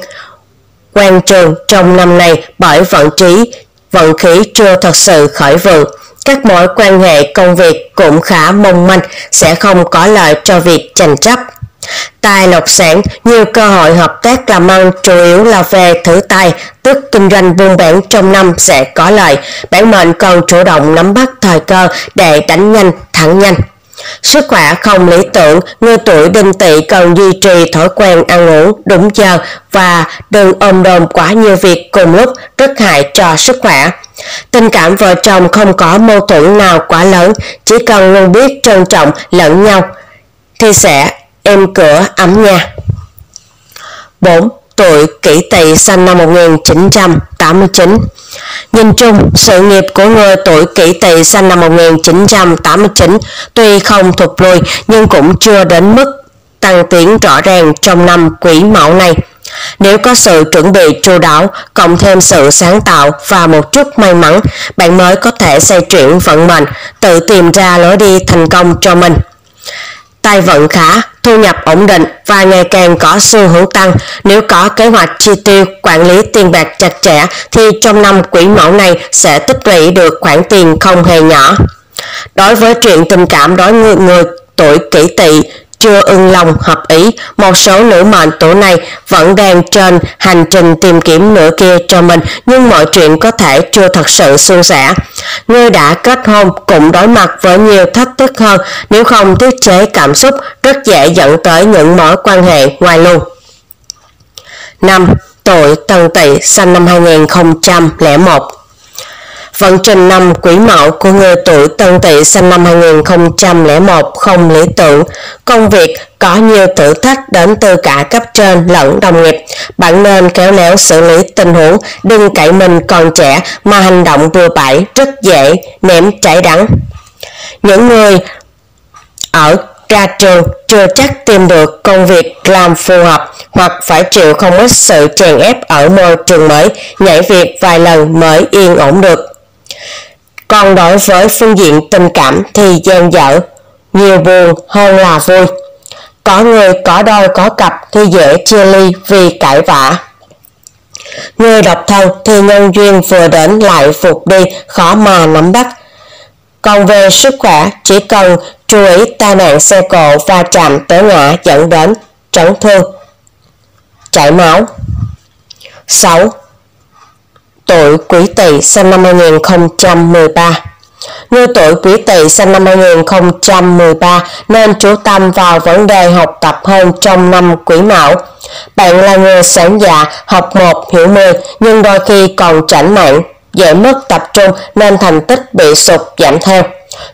quan trường trong năm này bởi vận trí, vận khí chưa thật sự khởi vượng. Các mối quan hệ công việc cũng khá mong manh, sẽ không có lợi cho việc tranh chấp. Tài lộc sản, nhiều cơ hội hợp tác làm ăn chủ yếu là về thử tài, tức kinh doanh buôn bán trong năm sẽ có lợi. Bản mệnh còn chủ động nắm bắt thời cơ để đánh nhanh, thẳng nhanh. Sức khỏe không lý tưởng, người tuổi đinh tỵ cần duy trì thói quen ăn uống đúng giờ và đừng ôm đồm quá nhiều việc cùng lúc rất hại cho sức khỏe. Tình cảm vợ chồng không có mâu thuẫn nào quá lớn, chỉ cần luôn biết trân trọng lẫn nhau thì sẽ em cửa ấm nha. 4. Tuổi kỷ tỵ sinh năm 1989 Nhìn chung, sự nghiệp của người tuổi kỷ tỵ sinh năm 1989 tuy không thụt lùi nhưng cũng chưa đến mức tăng tiến rõ ràng trong năm quỷ mão này. Nếu có sự chuẩn bị chu đáo, cộng thêm sự sáng tạo và một chút may mắn, bạn mới có thể xoay chuyển vận mệnh, tự tìm ra lối đi thành công cho mình. Tài vận khá, thu nhập ổn định và ngày càng có xu hướng tăng. Nếu có kế hoạch chi tiêu, quản lý tiền bạc chặt chẽ thì trong năm quỹ mẫu này sẽ tích lũy được khoản tiền không hề nhỏ. Đối với chuyện tình cảm đối người, người tuổi kỷ tỵ chưa ưng lòng hợp ý, một số nữ mệnh tuổi này vẫn đang trên hành trình tìm kiếm nửa kia cho mình, nhưng mọi chuyện có thể chưa thật sự suôn sẻ. Người đã kết hôn cũng đối mặt với nhiều thách thức hơn, nếu không tiết chế cảm xúc rất dễ dẫn tới những mối quan hệ ngoài luồng. 5. Tuổi Tân Tỵ sinh năm 2001 Vận trình năm quỷ mão của người tuổi Tân Tỵ sinh năm 2001 không lý tưởng. Công việc có nhiều thử thách đến từ cả cấp trên lẫn đồng nghiệp. Bạn nên kéo léo xử lý tình huống, đừng cậy mình còn trẻ mà hành động vừa bãi rất dễ ném chảy đắng. Những người ở ra trường chưa chắc tìm được công việc làm phù hợp hoặc phải chịu không ít sự chèn ép ở môi trường mới, nhảy việc vài lần mới yên ổn được. Còn đối với phương diện tình cảm thì gian dở, nhiều buồn hơn là vui. Có người có đôi có cặp thì dễ chia ly vì cãi vã. Người độc thân thì nhân duyên vừa đến lại phục đi khó mà nắm bắt. Còn về sức khỏe chỉ cần chú ý tai nạn xe cộ và chạm tới ngã dẫn đến chấn thương, chảy máu. 6 tuổi Quý Tỵ sinh năm 2013. Người tuổi Quý Tỵ sinh năm 2013 nên chú tâm vào vấn đề học tập hơn trong năm Quý Mão. Bạn là người sáng dạ, học một hiểu mười nhưng đôi khi còn chảnh mạng, dễ mất tập trung nên thành tích bị sụt giảm theo.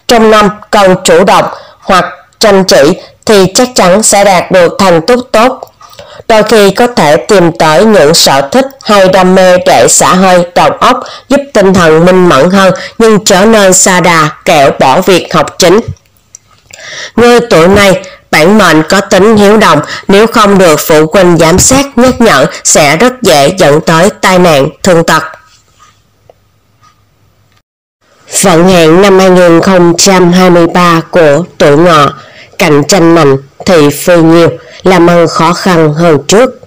Trong năm cần chủ động hoặc chăm chỉ thì chắc chắn sẽ đạt được thành tích tốt đôi khi có thể tìm tới những sở thích hay đam mê để xả hơi đầu óc, giúp tinh thần minh mẫn hơn, nhưng trở nên xa đà kẹo bỏ việc học chính. Người tuổi này, bản mệnh có tính hiếu động nếu không được phụ huynh giám sát, nhắc nhở, sẽ rất dễ dẫn tới tai nạn thương tật. Vận hạn năm 2023 của tuổi ngọ cạnh tranh mạnh thì phi nhiều làm ăn khó khăn hơn trước.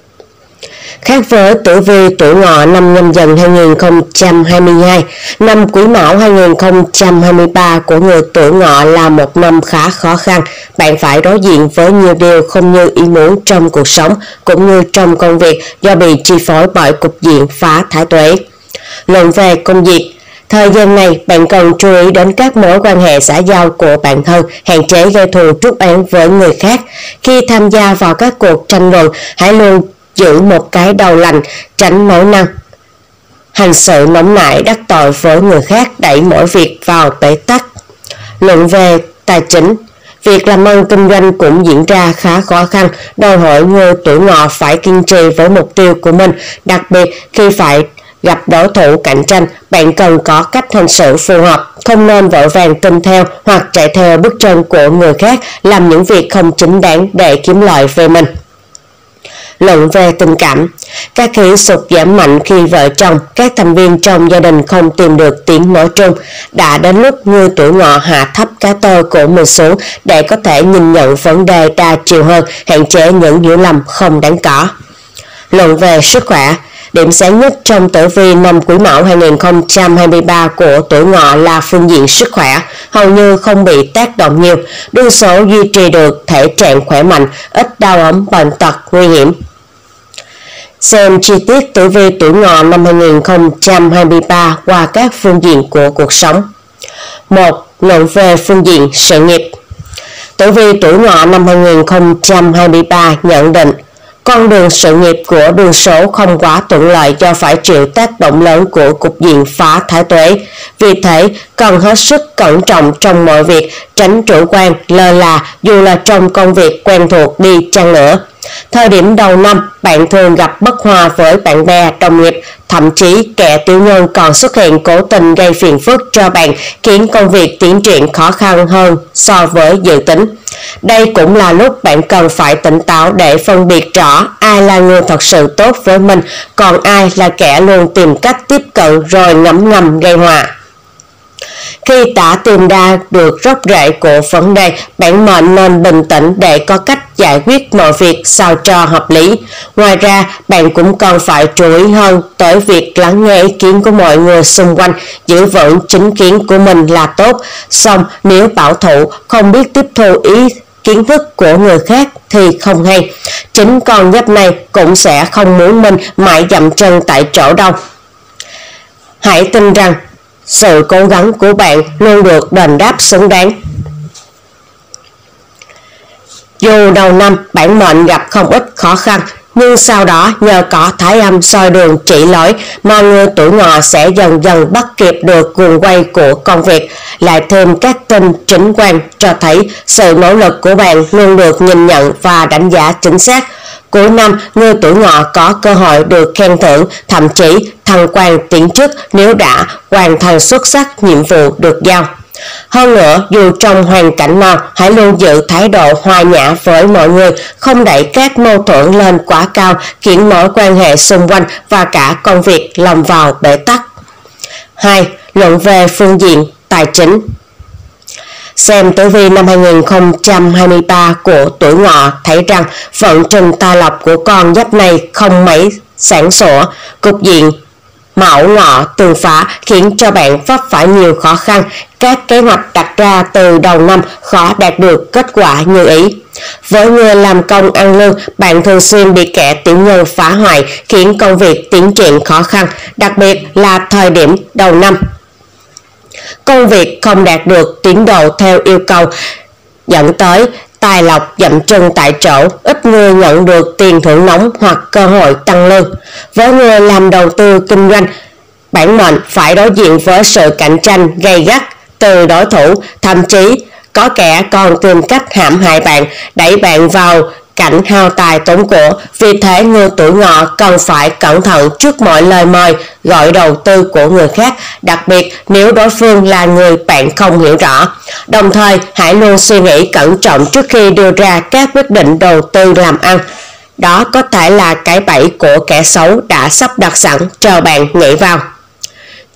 Khác với tử vi tuổi ngọ năm nhâm dần 2022, năm quý mão 2023 của người tuổi ngọ là một năm khá khó khăn. Bạn phải đối diện với nhiều điều không như ý muốn trong cuộc sống cũng như trong công việc do bị chi phối bởi cục diện phá thái tuế. Luận về công việc, Thời gian này, bạn cần chú ý đến các mối quan hệ xã giao của bản thân, hạn chế gây thù trút án với người khác. Khi tham gia vào các cuộc tranh luận, hãy luôn giữ một cái đầu lành, tránh nói năng. Hành sự nóng nảy đắc tội với người khác đẩy mỗi việc vào bế tắc. Luận về tài chính Việc làm ăn kinh doanh cũng diễn ra khá khó khăn, đòi hỏi người tuổi ngọ phải kiên trì với mục tiêu của mình, đặc biệt khi phải Gặp đối thủ cạnh tranh, bạn cần có cách hành xử phù hợp, không nên vội vàng tin theo hoặc chạy theo bước chân của người khác làm những việc không chính đáng để kiếm lợi về mình. Luận về tình cảm Các khí sụt giảm mạnh khi vợ chồng, các thành viên trong gia đình không tìm được tiếng nói chung. Đã đến lúc người tuổi ngọ hạ thấp cá tơ của mình xuống để có thể nhìn nhận vấn đề đa chiều hơn, hạn chế những hiểu lầm không đáng có. Luận về sức khỏe Điểm sáng nhất trong tử vi năm Quý Mão 2023 của tuổi ngọ là phương diện sức khỏe, hầu như không bị tác động nhiều, đương số duy trì được thể trạng khỏe mạnh, ít đau ốm bệnh tật nguy hiểm. Xem chi tiết tử vi tuổi ngọ năm 2023 qua các phương diện của cuộc sống. 1. Luận về phương diện sự nghiệp Tử vi tuổi ngọ năm 2023 nhận định con đường sự nghiệp của đường số không quá thuận lợi do phải chịu tác động lớn của cục diện phá thái tuế. Vì thế, cần hết sức cẩn trọng trong mọi việc, tránh chủ quan, lơ là dù là trong công việc quen thuộc đi chăng nữa. Thời điểm đầu năm, bạn thường gặp bất hòa với bạn bè, đồng nghiệp, thậm chí kẻ tiểu nhân còn xuất hiện cố tình gây phiền phức cho bạn, khiến công việc tiến triển khó khăn hơn so với dự tính. Đây cũng là lúc bạn cần phải tỉnh táo để phân biệt rõ ai là người thật sự tốt với mình, còn ai là kẻ luôn tìm cách tiếp cận rồi ngấm ngầm gây họa. Khi tả tìm ra được gốc rễ của vấn đề, bạn mệnh nên bình tĩnh để có cách giải quyết mọi việc sao cho hợp lý. Ngoài ra, bạn cũng cần phải chú ý hơn tới việc lắng nghe ý kiến của mọi người xung quanh, giữ vững chính kiến của mình là tốt. Xong, nếu bảo thủ không biết tiếp thu ý kiến thức của người khác thì không hay. Chính con nhấp này cũng sẽ không muốn mình mãi dậm chân tại chỗ đâu. Hãy tin rằng sự cố gắng của bạn luôn được đền đáp xứng đáng. Dù đầu năm bản mệnh gặp không ít khó khăn, nhưng sau đó nhờ có thái âm soi đường chỉ lỗi mà người tuổi ngọ sẽ dần dần bắt kịp được cuồng quay của công việc, lại thêm các tin chính quan cho thấy sự nỗ lực của bạn luôn được nhìn nhận và đánh giá chính xác. Cuối năm, người tuổi ngọ có cơ hội được khen thưởng, thậm chí thăng quan tiến chức nếu đã hoàn thành xuất sắc nhiệm vụ được giao. Hơn nữa, dù trong hoàn cảnh nào, hãy luôn giữ thái độ hòa nhã với mọi người, không đẩy các mâu thuẫn lên quá cao, khiến mối quan hệ xung quanh và cả công việc lầm vào bể tắc. 2. Luận về phương diện tài chính Xem tử vi năm 2023 của tuổi ngọ thấy rằng vận trình tài lộc của con giáp này không mấy sáng sủa, cục diện Mão ngọ tường phá khiến cho bạn vấp phải nhiều khó khăn, các kế hoạch đặt ra từ đầu năm khó đạt được kết quả như ý. Với người làm công ăn lương, bạn thường xuyên bị kẻ tiểu nhân phá hoại khiến công việc tiến triển khó khăn, đặc biệt là thời điểm đầu năm. Công việc không đạt được tiến độ theo yêu cầu, dẫn tới tài lộc dậm chân tại chỗ, ít người nhận được tiền thưởng nóng hoặc cơ hội tăng lương. Với người làm đầu tư kinh doanh, bản mệnh phải đối diện với sự cạnh tranh gay gắt từ đối thủ, thậm chí có kẻ còn tìm cách hãm hại bạn, đẩy bạn vào cảnh hao tài tốn của, vì thế người tuổi ngọ cần phải cẩn thận trước mọi lời mời, gọi đầu tư của người khác, đặc biệt nếu đối phương là người bạn không hiểu rõ. Đồng thời, hãy luôn suy nghĩ cẩn trọng trước khi đưa ra các quyết định đầu tư làm ăn. Đó có thể là cái bẫy của kẻ xấu đã sắp đặt sẵn chờ bạn nhảy vào.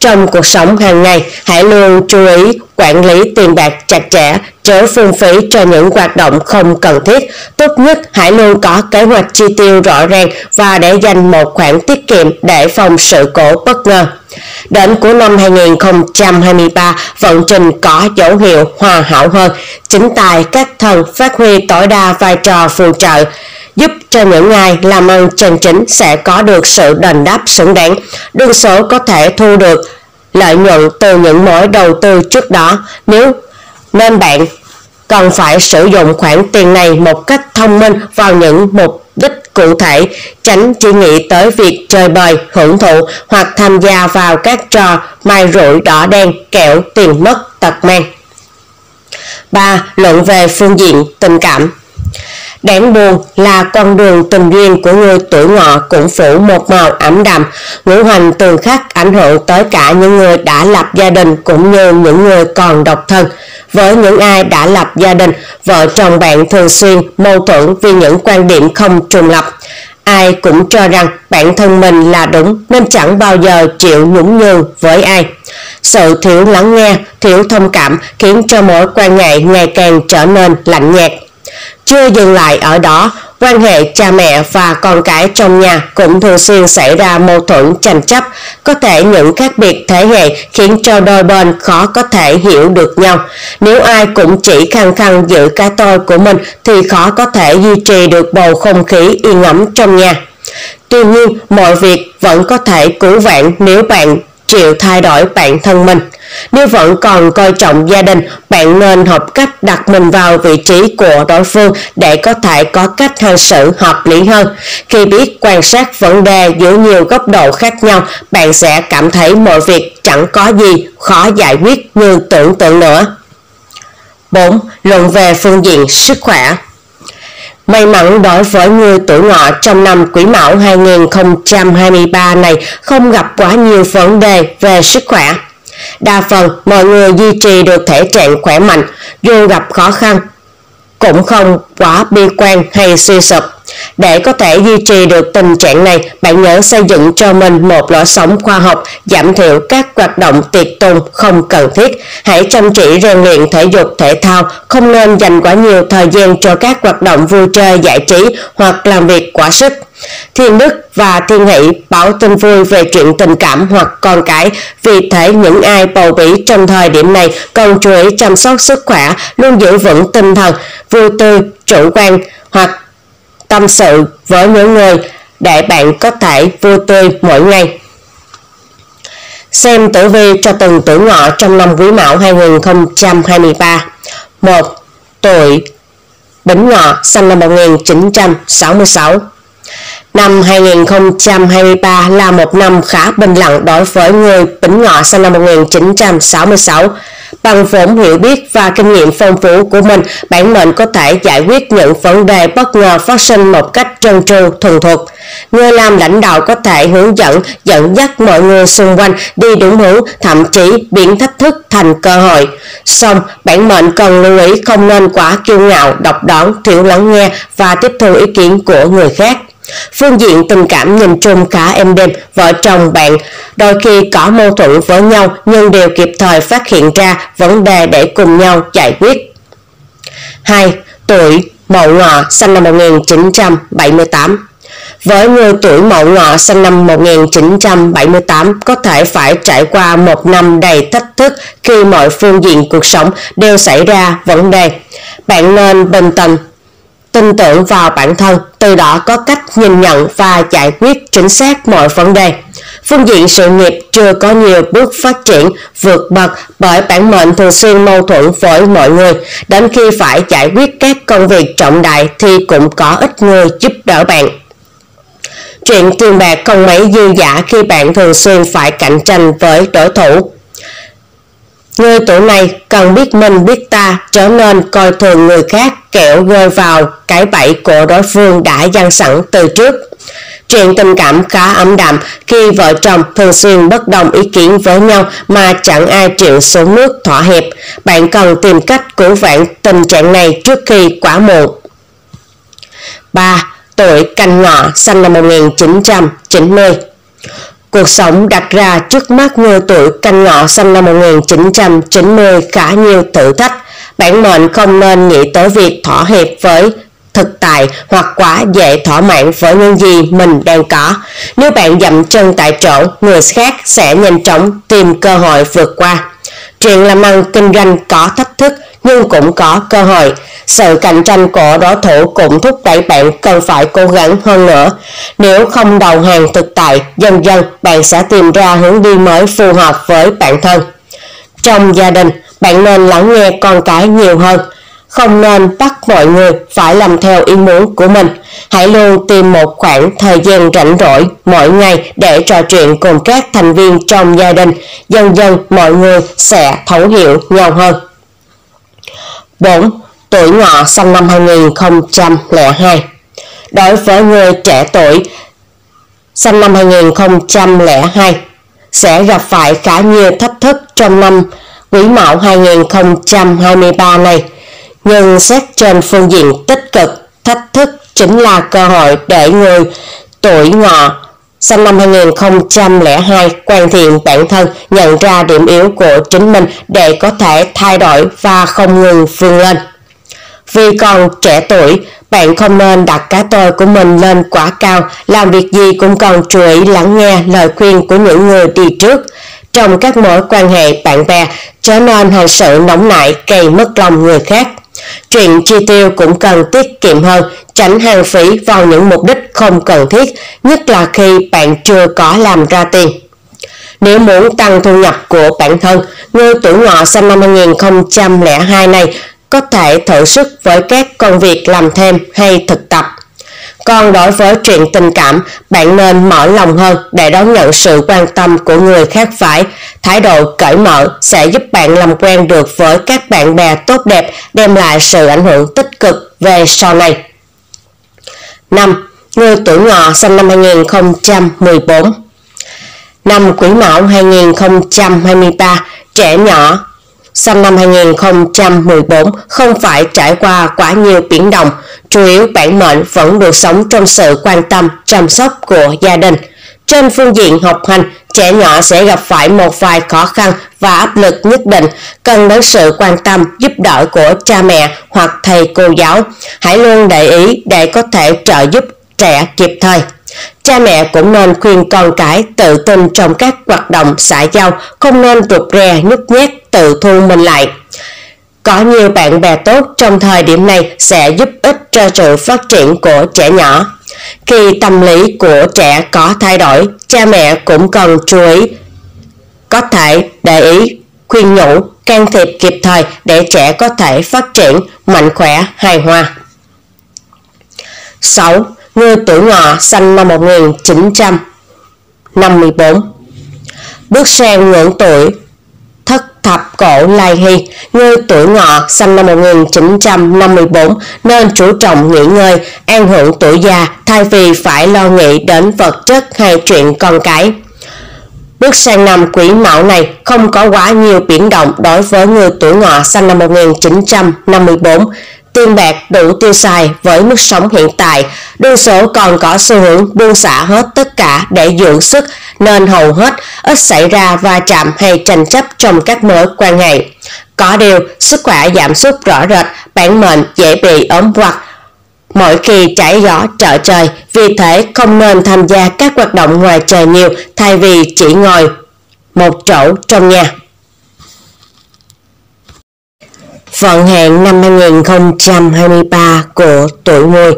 Trong cuộc sống hàng ngày, hãy luôn chú ý quản lý tiền bạc chặt chẽ, chớ phung phí cho những hoạt động không cần thiết. Tốt nhất hãy luôn có kế hoạch chi tiêu rõ ràng và để dành một khoản tiết kiệm để phòng sự cố bất ngờ. Đến cuối năm 2023, vận trình có dấu hiệu hòa hảo hơn, chính tài các thần phát huy tối đa vai trò phù trợ, giúp cho những ai làm ăn chân chính sẽ có được sự đền đáp xứng đáng. Đương số có thể thu được lợi nhuận từ những mối đầu tư trước đó nếu nên bạn cần phải sử dụng khoản tiền này một cách thông minh vào những mục đích cụ thể, tránh chỉ nghĩ tới việc chơi bời, hưởng thụ hoặc tham gia vào các trò mai rủi đỏ đen kẹo tiền mất tật mang. 3. Luận về phương diện tình cảm Đáng buồn là con đường tình duyên của người tuổi ngọ cũng phủ một màu ẩm đạm, ngũ hành tường khắc ảnh hưởng tới cả những người đã lập gia đình cũng như những người còn độc thân. Với những ai đã lập gia đình, vợ chồng bạn thường xuyên mâu thuẫn vì những quan điểm không trùng lập. Ai cũng cho rằng bản thân mình là đúng nên chẳng bao giờ chịu nhũng nhường với ai. Sự thiếu lắng nghe, thiếu thông cảm khiến cho mối quan hệ ngày càng trở nên lạnh nhạt. Chưa dừng lại ở đó, quan hệ cha mẹ và con cái trong nhà cũng thường xuyên xảy ra mâu thuẫn tranh chấp, có thể những khác biệt thế hệ khiến cho đôi bên khó có thể hiểu được nhau. Nếu ai cũng chỉ khăng khăng giữ cái tôi của mình thì khó có thể duy trì được bầu không khí yên ấm trong nhà. Tuy nhiên, mọi việc vẫn có thể cứu vãn nếu bạn chịu thay đổi bản thân mình. Nếu vẫn còn coi trọng gia đình, bạn nên học cách đặt mình vào vị trí của đối phương để có thể có cách hành xử hợp lý hơn. Khi biết quan sát vấn đề dưới nhiều góc độ khác nhau, bạn sẽ cảm thấy mọi việc chẳng có gì khó giải quyết như tưởng tượng nữa. 4. Luận về phương diện sức khỏe May mắn đối với người tuổi ngọ trong năm Quý Mão 2023 này không gặp quá nhiều vấn đề về sức khỏe. Đa phần mọi người duy trì được thể trạng khỏe mạnh dù gặp khó khăn, cũng không quá bi quan hay suy sụp. Để có thể duy trì được tình trạng này, bạn nhớ xây dựng cho mình một lối sống khoa học, giảm thiểu các hoạt động tiệc tùng không cần thiết. Hãy chăm chỉ rèn luyện thể dục thể thao, không nên dành quá nhiều thời gian cho các hoạt động vui chơi giải trí hoặc làm việc quá sức. Thiên Đức và Thiên Hỷ báo tin vui về chuyện tình cảm hoặc con cái, vì thế những ai bầu bỉ trong thời điểm này cần chú ý chăm sóc sức khỏe, luôn giữ vững tinh thần, vui tươi, chủ quan hoặc tâm sự với những người để bạn có thể vui tươi mỗi ngày. Xem tử vi cho từng tuổi ngọ trong năm Quý Mão 2023. 1. Tuổi Bính Ngọ sinh năm 1966 Năm 2023 là một năm khá bình lặng đối với người Bính Ngọ sinh năm 1966. Bằng vốn hiểu biết và kinh nghiệm phong phú của mình, bản mệnh có thể giải quyết những vấn đề bất ngờ phát sinh một cách trơn tru, thuần thục. Người làm lãnh đạo có thể hướng dẫn, dẫn dắt mọi người xung quanh đi đúng hướng, thậm chí biến thách thức thành cơ hội. Song, bản mệnh cần lưu ý không nên quá kiêu ngạo, độc đoán, thiếu lắng nghe và tiếp thu ý kiến của người khác. Phương diện tình cảm nhìn chung khá êm đềm, vợ chồng bạn đôi khi có mâu thuẫn với nhau nhưng đều kịp thời phát hiện ra vấn đề để cùng nhau giải quyết. 2. Tuổi Mậu Ngọ sinh năm 1978 với người tuổi Mậu Ngọ sinh năm 1978 có thể phải trải qua một năm đầy thách thức khi mọi phương diện cuộc sống đều xảy ra vấn đề. Bạn nên bình tĩnh, tin tưởng vào bản thân, từ đó có cách nhìn nhận và giải quyết chính xác mọi vấn đề. Phương diện sự nghiệp chưa có nhiều bước phát triển vượt bậc bởi bản mệnh thường xuyên mâu thuẫn với mọi người. Đến khi phải giải quyết các công việc trọng đại thì cũng có ít người giúp đỡ bạn. Chuyện tiền bạc không mấy dư giả khi bạn thường xuyên phải cạnh tranh với đối thủ. Người tuổi này cần biết mình biết ta trở nên coi thường người khác, kẻo rơi vào cái bẫy của đối phương đã gian sẵn từ trước. Chuyện tình cảm khá ấm đạm khi vợ chồng thường xuyên bất đồng ý kiến với nhau mà chẳng ai chịu xuống nước thỏa hiệp. Bạn cần tìm cách cứu vãn tình trạng này trước khi quá muộn. 3. Tuổi canh ngọ, sinh năm 1990 Cuộc sống đặt ra trước mắt người tuổi canh ngọ sinh năm 1990 khá nhiều thử thách. Bản mệnh không nên nghĩ tới việc thỏa hiệp với thực tại hoặc quá dễ thỏa mãn với những gì mình đang có. Nếu bạn dậm chân tại chỗ, người khác sẽ nhanh chóng tìm cơ hội vượt qua. Chuyện làm ăn kinh doanh có thách thức nhưng cũng có cơ hội. Sự cạnh tranh của đối thủ cũng thúc đẩy bạn cần phải cố gắng hơn nữa. Nếu không đầu hàng thực tại, dần dần bạn sẽ tìm ra hướng đi mới phù hợp với bản thân. Trong gia đình, bạn nên lắng nghe con cái nhiều hơn. Không nên bắt mọi người phải làm theo ý muốn của mình. Hãy luôn tìm một khoảng thời gian rảnh rỗi mỗi ngày để trò chuyện cùng các thành viên trong gia đình. Dần dần mọi người sẽ thấu hiểu nhau hơn. 4. Tuổi ngọ sinh năm 2002 Đối với người trẻ tuổi sinh năm 2002 sẽ gặp phải khá nhiều thách thức trong năm Quý Mão 2023 này. Nhưng xét trên phương diện tích cực, thách thức chính là cơ hội để người tuổi ngọ sinh năm 2002 quan thiện bản thân nhận ra điểm yếu của chính mình để có thể thay đổi và không ngừng vươn lên. Vì còn trẻ tuổi, bạn không nên đặt cái tôi của mình lên quá cao, làm việc gì cũng cần chú ý lắng nghe lời khuyên của những người đi trước. Trong các mối quan hệ bạn bè, trở nên hành sự nóng nảy gây mất lòng người khác. Chuyện chi tiêu cũng cần tiết kiệm hơn, tránh hàng phí vào những mục đích không cần thiết, nhất là khi bạn chưa có làm ra tiền. Nếu muốn tăng thu nhập của bản thân, người tuổi ngọ sinh năm 2002 này có thể thử sức với các công việc làm thêm hay thực tập. Còn đối với chuyện tình cảm, bạn nên mở lòng hơn để đón nhận sự quan tâm của người khác phải. Thái độ cởi mở sẽ giúp bạn làm quen được với các bạn bè tốt đẹp, đem lại sự ảnh hưởng tích cực về sau này. 5. Người tuổi ngọ sinh năm 2014 Năm Quý Mão 2023, trẻ nhỏ sinh năm 2014 không phải trải qua quá nhiều biến động, chủ yếu bản mệnh vẫn được sống trong sự quan tâm, chăm sóc của gia đình. Trên phương diện học hành, trẻ nhỏ sẽ gặp phải một vài khó khăn và áp lực nhất định, cần đến sự quan tâm, giúp đỡ của cha mẹ hoặc thầy cô giáo. Hãy luôn để ý để có thể trợ giúp trẻ kịp thời. Cha mẹ cũng nên khuyên con cái tự tin trong các hoạt động xã giao, không nên rụt rè, nhút nhát, tự thu mình lại. Có nhiều bạn bè tốt trong thời điểm này sẽ giúp ích cho sự phát triển của trẻ nhỏ. Khi tâm lý của trẻ có thay đổi, cha mẹ cũng cần chú ý, có thể để ý, khuyên nhủ, can thiệp kịp thời để trẻ có thể phát triển mạnh khỏe, hài hòa. 6 ngư tuổi ngọ sinh năm 1954 Bước sang ngưỡng tuổi thất thập cổ lai hy, ngư tuổi ngọ sinh năm 1954 nên chú trọng nghỉ ngơi, an hưởng tuổi già thay vì phải lo nghĩ đến vật chất hay chuyện con cái. Bước sang năm quý mão này không có quá nhiều biến động đối với người tuổi ngọ sinh năm 1954, tiền bạc đủ tiêu xài với mức sống hiện tại, đương số còn có xu hướng buông xả hết tất cả để dưỡng sức nên hầu hết ít xảy ra va chạm hay tranh chấp trong các mối quan hệ. Có điều, sức khỏe giảm sút rõ rệt, bản mệnh dễ bị ốm hoặc mỗi khi trải gió trở trời, vì thế không nên tham gia các hoạt động ngoài trời nhiều thay vì chỉ ngồi một chỗ trong nhà. Vận hạn năm 2023 của tuổi mùi,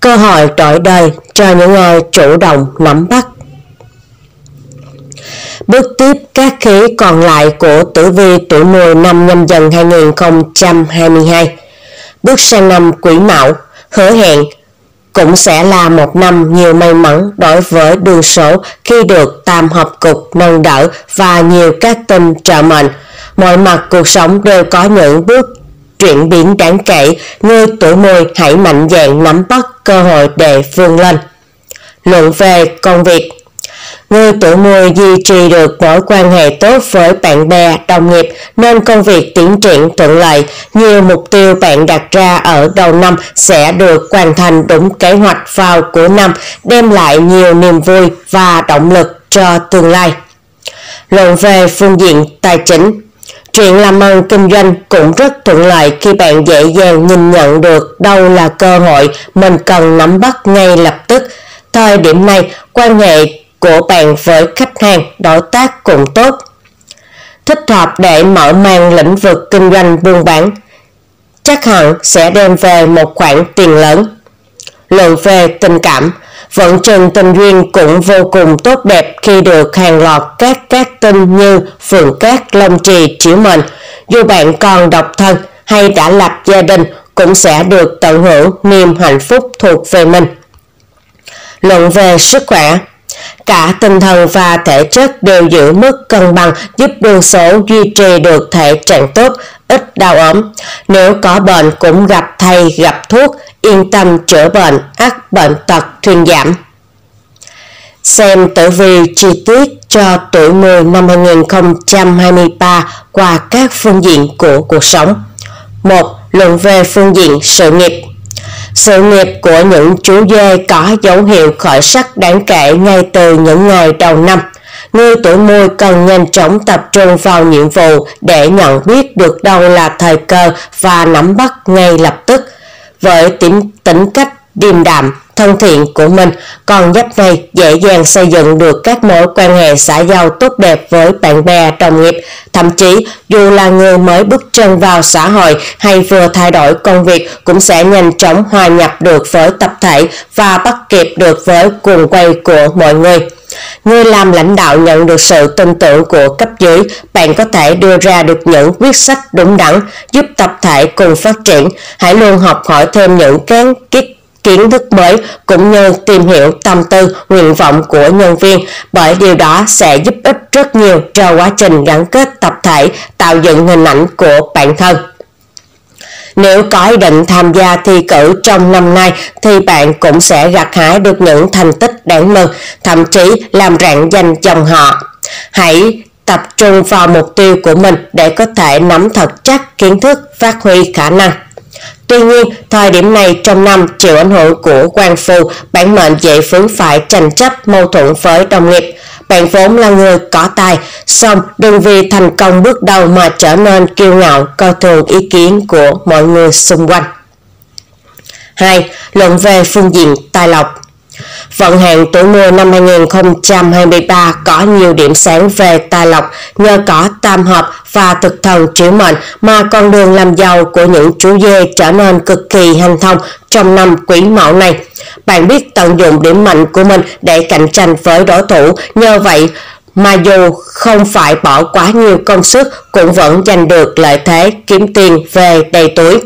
cơ hội đổi đời cho những ai chủ động nắm bắt. Bước tiếp các khí còn lại của tử vi tuổi mùi năm nhâm dần 2022. Bước sang năm quý mão, hứa hẹn cũng sẽ là một năm nhiều may mắn đối với đường số khi được tam hợp cục nâng đỡ và nhiều các tinh trợ mệnh. Mọi mặt cuộc sống đều có những bước chuyển biến đáng kể, người tuổi mùi hãy mạnh dạn nắm bắt cơ hội để vươn lên. Luận về công việc Người tuổi mùi duy trì được mối quan hệ tốt với bạn bè, đồng nghiệp nên công việc tiến triển thuận lợi. Nhiều mục tiêu bạn đặt ra ở đầu năm sẽ được hoàn thành đúng kế hoạch vào cuối năm, đem lại nhiều niềm vui và động lực cho tương lai. Luận về phương diện tài chính Chuyện làm ăn kinh doanh cũng rất thuận lợi khi bạn dễ dàng nhìn nhận được đâu là cơ hội mình cần nắm bắt ngay lập tức. Thời điểm này, quan hệ của bạn với khách hàng, đối tác cũng tốt. Thích hợp để mở mang lĩnh vực kinh doanh buôn bán. Chắc hẳn sẽ đem về một khoản tiền lớn. Luận về tình cảm, vận trình tình duyên cũng vô cùng tốt đẹp khi được hàng loạt các các tinh như phường cát, long trì, chiếu mệnh. Dù bạn còn độc thân hay đã lập gia đình cũng sẽ được tận hưởng niềm hạnh phúc thuộc về mình. Luận về sức khỏe Cả tinh thần và thể chất đều giữ mức cân bằng giúp đường số duy trì được thể trạng tốt, ít đau ốm. Nếu có bệnh cũng gặp thầy gặp thuốc, yên tâm chữa bệnh, ác bệnh tật thuyên giảm. Xem tử vi chi tiết cho tuổi mùi năm 2023 qua các phương diện của cuộc sống. 1. Luận về phương diện sự nghiệp sự nghiệp của những chú dê có dấu hiệu khởi sắc đáng kể ngay từ những ngày đầu năm. Người tuổi mùi cần nhanh chóng tập trung vào nhiệm vụ để nhận biết được đâu là thời cơ và nắm bắt ngay lập tức. Với tính, tính cách điềm đạm, thân thiện của mình, con giáp này dễ dàng xây dựng được các mối quan hệ xã giao tốt đẹp với bạn bè, đồng nghiệp. Thậm chí, dù là người mới bước chân vào xã hội hay vừa thay đổi công việc cũng sẽ nhanh chóng hòa nhập được với tập thể và bắt kịp được với cuồng quay của mọi người. Người làm lãnh đạo nhận được sự tin tưởng của cấp dưới, bạn có thể đưa ra được những quyết sách đúng đắn, giúp tập thể cùng phát triển. Hãy luôn học hỏi thêm những kiến kiến kiến thức mới cũng như tìm hiểu tâm tư, nguyện vọng của nhân viên bởi điều đó sẽ giúp ích rất nhiều cho quá trình gắn kết tập thể, tạo dựng hình ảnh của bản thân. Nếu có ý định tham gia thi cử trong năm nay thì bạn cũng sẽ gặt hái được những thành tích đáng mừng, thậm chí làm rạng danh dòng họ. Hãy tập trung vào mục tiêu của mình để có thể nắm thật chắc kiến thức, phát huy khả năng. Tuy nhiên, thời điểm này trong năm chịu ảnh hưởng của quan phù, bản mệnh dễ vướng phải tranh chấp mâu thuẫn với đồng nghiệp. Bạn vốn là người có tài, song đừng vì thành công bước đầu mà trở nên kiêu ngạo, coi thường ý kiến của mọi người xung quanh. 2. Luận về phương diện tài lộc Vận hạn tuổi mùa năm 2023 có nhiều điểm sáng về tài lộc nhờ có tam hợp và thực thần triệu mệnh mà con đường làm giàu của những chú dê trở nên cực kỳ hành thông trong năm quý mão này. Bạn biết tận dụng điểm mạnh của mình để cạnh tranh với đối thủ, nhờ vậy mà dù không phải bỏ quá nhiều công sức cũng vẫn giành được lợi thế kiếm tiền về đầy túi.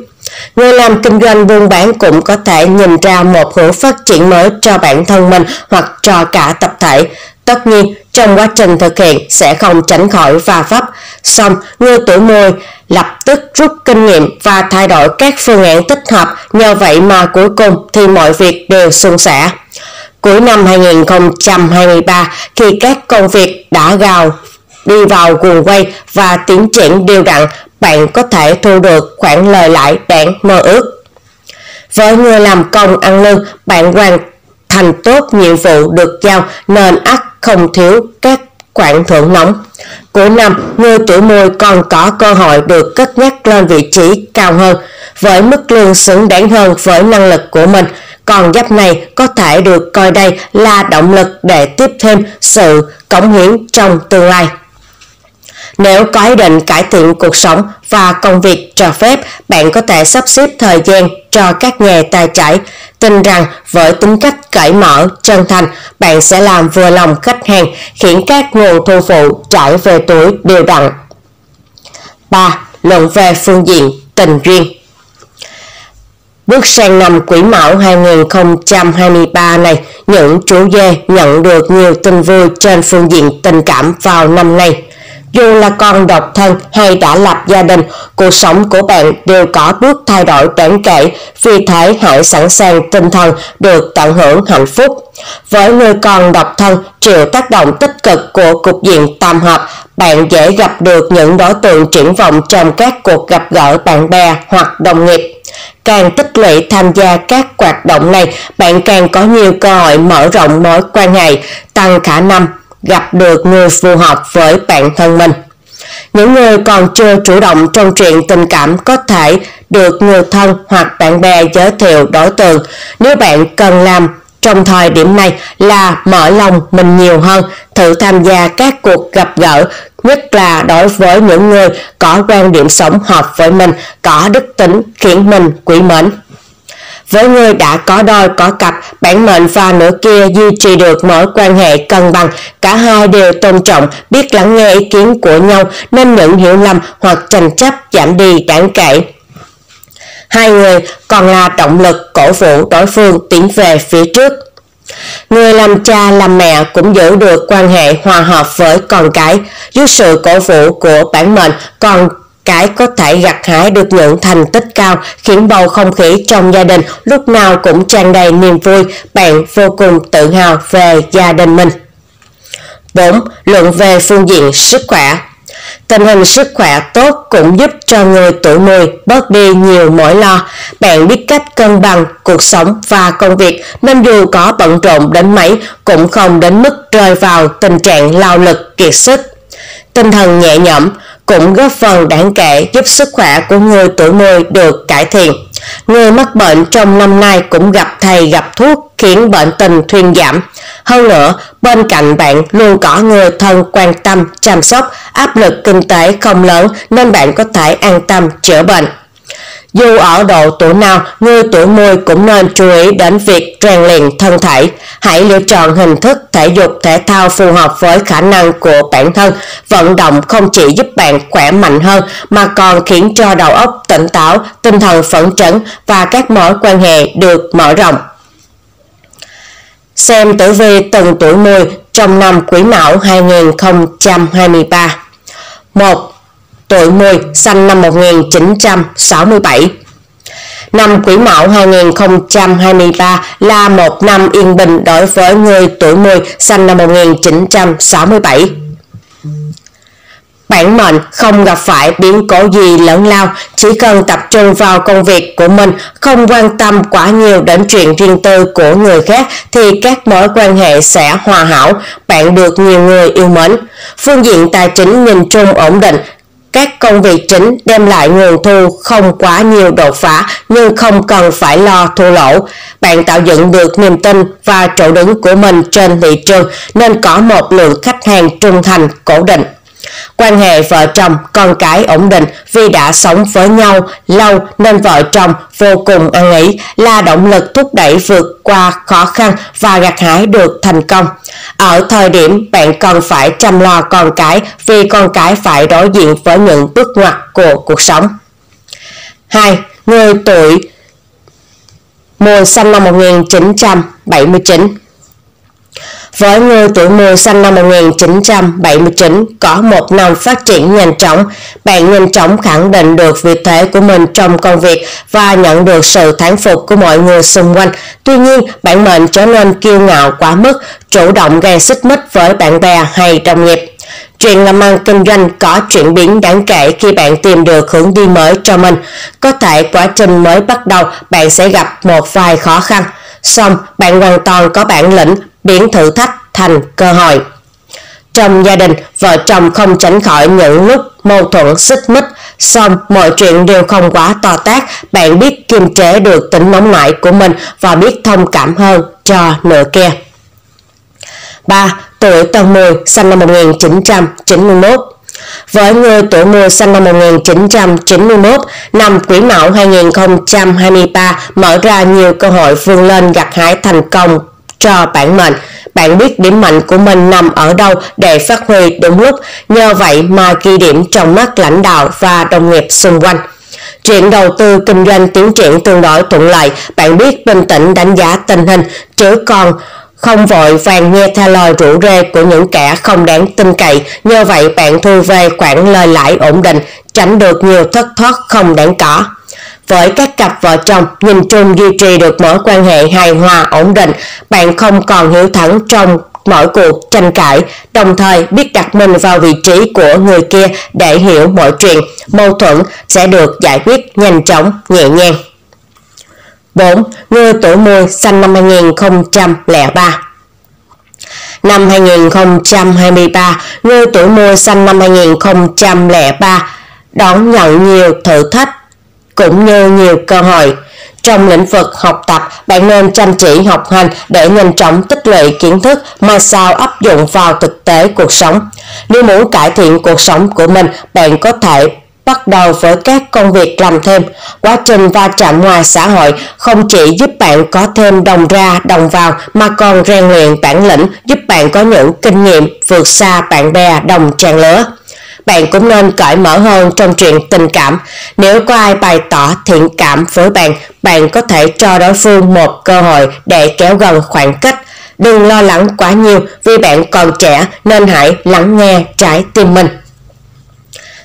Người làm kinh doanh buôn bán cũng có thể nhìn ra một hướng phát triển mới cho bản thân mình hoặc cho cả tập thể. Tất nhiên, trong quá trình thực hiện sẽ không tránh khỏi va vấp. Xong, người tuổi mùi lập tức rút kinh nghiệm và thay đổi các phương án thích hợp, nhờ vậy mà cuối cùng thì mọi việc đều suôn sẻ. Cuối năm 2023, khi các công việc đã gào đi vào guồng quay và tiến triển đều đặn, bạn có thể thu được khoản lời lãi đáng mơ ước. Với người làm công ăn lương, bạn hoàn thành tốt nhiệm vụ được giao nên ắt không thiếu các khoản thưởng nóng. Cuối năm, người tuổi mùi còn có cơ hội được cất nhắc lên vị trí cao hơn, với mức lương xứng đáng hơn với năng lực của mình. Còn giáp này có thể được coi đây là động lực để tiếp thêm sự cống hiến trong tương lai. Nếu có ý định cải thiện cuộc sống và công việc cho phép, bạn có thể sắp xếp thời gian cho các nghề tài trải. Tin rằng với tính cách cởi mở, chân thành, bạn sẽ làm vừa lòng khách hàng, khiến các nguồn thu phụ trải về tuổi đều đặn. 3. Luận về phương diện tình duyên Bước sang năm Quý Mão 2023 này, những chú dê nhận được nhiều tin vui trên phương diện tình cảm vào năm nay. Dù là con độc thân hay đã lập gia đình, cuộc sống của bạn đều có bước thay đổi đáng kể, vì thế hãy sẵn sàng tinh thần được tận hưởng hạnh phúc. Với người con độc thân chịu tác động tích cực của cục diện tam hợp, bạn dễ gặp được những đối tượng triển vọng trong các cuộc gặp gỡ bạn bè hoặc đồng nghiệp. Càng tích lũy tham gia các hoạt động này, bạn càng có nhiều cơ hội mở rộng mối quan hệ, tăng khả năng gặp được người phù hợp với bản thân mình. Những người còn chưa chủ động trong chuyện tình cảm có thể được người thân hoặc bạn bè giới thiệu đối tượng. Nếu bạn cần làm trong thời điểm này là mở lòng mình nhiều hơn, thử tham gia các cuộc gặp gỡ, nhất là đối với những người có quan điểm sống hợp với mình, có đức tính khiến mình quý mến. Với người đã có đôi có cặp, bản mệnh và nửa kia duy trì được mối quan hệ cân bằng, cả hai đều tôn trọng, biết lắng nghe ý kiến của nhau nên những hiểu lầm hoặc tranh chấp giảm đi đáng kể. Hai người còn là động lực cổ vũ đối phương tiến về phía trước. Người làm cha làm mẹ cũng giữ được quan hệ hòa hợp với con cái, dưới sự cổ vũ của bản mệnh còn cái có thể gặt hái được những thành tích cao khiến bầu không khí trong gia đình lúc nào cũng tràn đầy niềm vui, bạn vô cùng tự hào về gia đình mình. 4. Luận về phương diện sức khỏe Tình hình sức khỏe tốt cũng giúp cho người tuổi mùi bớt đi nhiều mỏi lo. Bạn biết cách cân bằng cuộc sống và công việc nên dù có bận rộn đến mấy cũng không đến mức rơi vào tình trạng lao lực kiệt sức. Tinh thần nhẹ nhõm, cũng góp phần đáng kể giúp sức khỏe của người tuổi mùi được cải thiện. Người mắc bệnh trong năm nay cũng gặp thầy gặp thuốc khiến bệnh tình thuyên giảm. Hơn nữa, bên cạnh bạn luôn có người thân quan tâm, chăm sóc, áp lực kinh tế không lớn nên bạn có thể an tâm chữa bệnh. Dù ở độ tuổi nào, người tuổi mùi cũng nên chú ý đến việc rèn luyện thân thể. Hãy lựa chọn hình thức thể dục thể thao phù hợp với khả năng của bản thân. Vận động không chỉ giúp bạn khỏe mạnh hơn mà còn khiến cho đầu óc tỉnh táo, tinh thần phấn chấn và các mối quan hệ được mở rộng. Xem tử vi từng tuổi mùi trong năm Quý Mão 2023 1 tuổi 10, sinh năm 1967 Năm Quý Mão 2023 là một năm yên bình đối với người tuổi 10, sinh năm 1967 bản mệnh không gặp phải biến cố gì lớn lao, chỉ cần tập trung vào công việc của mình, không quan tâm quá nhiều đến chuyện riêng tư của người khác thì các mối quan hệ sẽ hòa hảo, bạn được nhiều người yêu mến. Phương diện tài chính nhìn chung ổn định, các công việc chính đem lại nguồn thu không quá nhiều đột phá, nhưng không cần phải lo thua lỗ. Bạn tạo dựng được niềm tin và chỗ đứng của mình trên thị trường, nên có một lượng khách hàng trung thành, cố định. Quan hệ vợ chồng, con cái ổn định vì đã sống với nhau lâu nên vợ chồng vô cùng ân ý là động lực thúc đẩy vượt qua khó khăn và gặt hái được thành công. Ở thời điểm bạn cần phải chăm lo con cái vì con cái phải đối diện với những bước ngoặt của cuộc sống. 2. Người tuổi mùa sinh năm 1979 với người tuổi mùi sinh năm 1979 có một năm phát triển nhanh chóng, bạn nhanh chóng khẳng định được vị thế của mình trong công việc và nhận được sự thán phục của mọi người xung quanh. Tuy nhiên, bạn mệnh trở nên kiêu ngạo quá mức, chủ động gây xích mích với bạn bè hay đồng nghiệp. Chuyện làm ăn kinh doanh có chuyển biến đáng kể khi bạn tìm được hướng đi mới cho mình. Có thể quá trình mới bắt đầu bạn sẽ gặp một vài khó khăn. Xong, bạn hoàn toàn có bản lĩnh biến thử thách thành cơ hội. Trong gia đình, vợ chồng không tránh khỏi những lúc mâu thuẫn xích mích, xong mọi chuyện đều không quá to tác, bạn biết kiềm chế được tính nóng nảy của mình và biết thông cảm hơn cho nửa kia. 3. Tuổi Tân Mùi, sinh năm 1991 với người tuổi mùa sinh năm 1991, năm Quý Mão 2023 mở ra nhiều cơ hội vươn lên gặt hái thành công cho bản mệnh. Bạn biết điểm mạnh của mình nằm ở đâu để phát huy đúng lúc, nhờ vậy mà ghi điểm trong mắt lãnh đạo và đồng nghiệp xung quanh. Chuyện đầu tư kinh doanh tiến triển tương đối thuận lợi, bạn biết bình tĩnh đánh giá tình hình, chứ còn không vội vàng nghe theo lời rủ rê của những kẻ không đáng tin cậy, nhờ vậy bạn thu về khoản lời lãi ổn định, tránh được nhiều thất thoát không đáng có. Với các cặp vợ chồng, nhìn chung duy trì được mối quan hệ hài hòa ổn định, bạn không còn hiểu thẳng trong mọi cuộc tranh cãi, đồng thời biết đặt mình vào vị trí của người kia để hiểu mọi chuyện, mâu thuẫn sẽ được giải quyết nhanh chóng, nhẹ nhàng. 4. Người tuổi mùi sinh năm 2003 Năm 2023, người tuổi mùi sinh năm 2003 đón nhận nhiều thử thách cũng như nhiều cơ hội. Trong lĩnh vực học tập, bạn nên chăm chỉ học hành để nhanh chóng tích lũy kiến thức mà sao áp dụng vào thực tế cuộc sống. Nếu muốn cải thiện cuộc sống của mình, bạn có thể bắt đầu với các công việc làm thêm. Quá trình va chạm ngoài xã hội không chỉ giúp bạn có thêm đồng ra đồng vào mà còn rèn luyện bản lĩnh giúp bạn có những kinh nghiệm vượt xa bạn bè đồng trang lứa bạn cũng nên cởi mở hơn trong chuyện tình cảm. Nếu có ai bày tỏ thiện cảm với bạn, bạn có thể cho đối phương một cơ hội để kéo gần khoảng cách. Đừng lo lắng quá nhiều vì bạn còn trẻ nên hãy lắng nghe trái tim mình.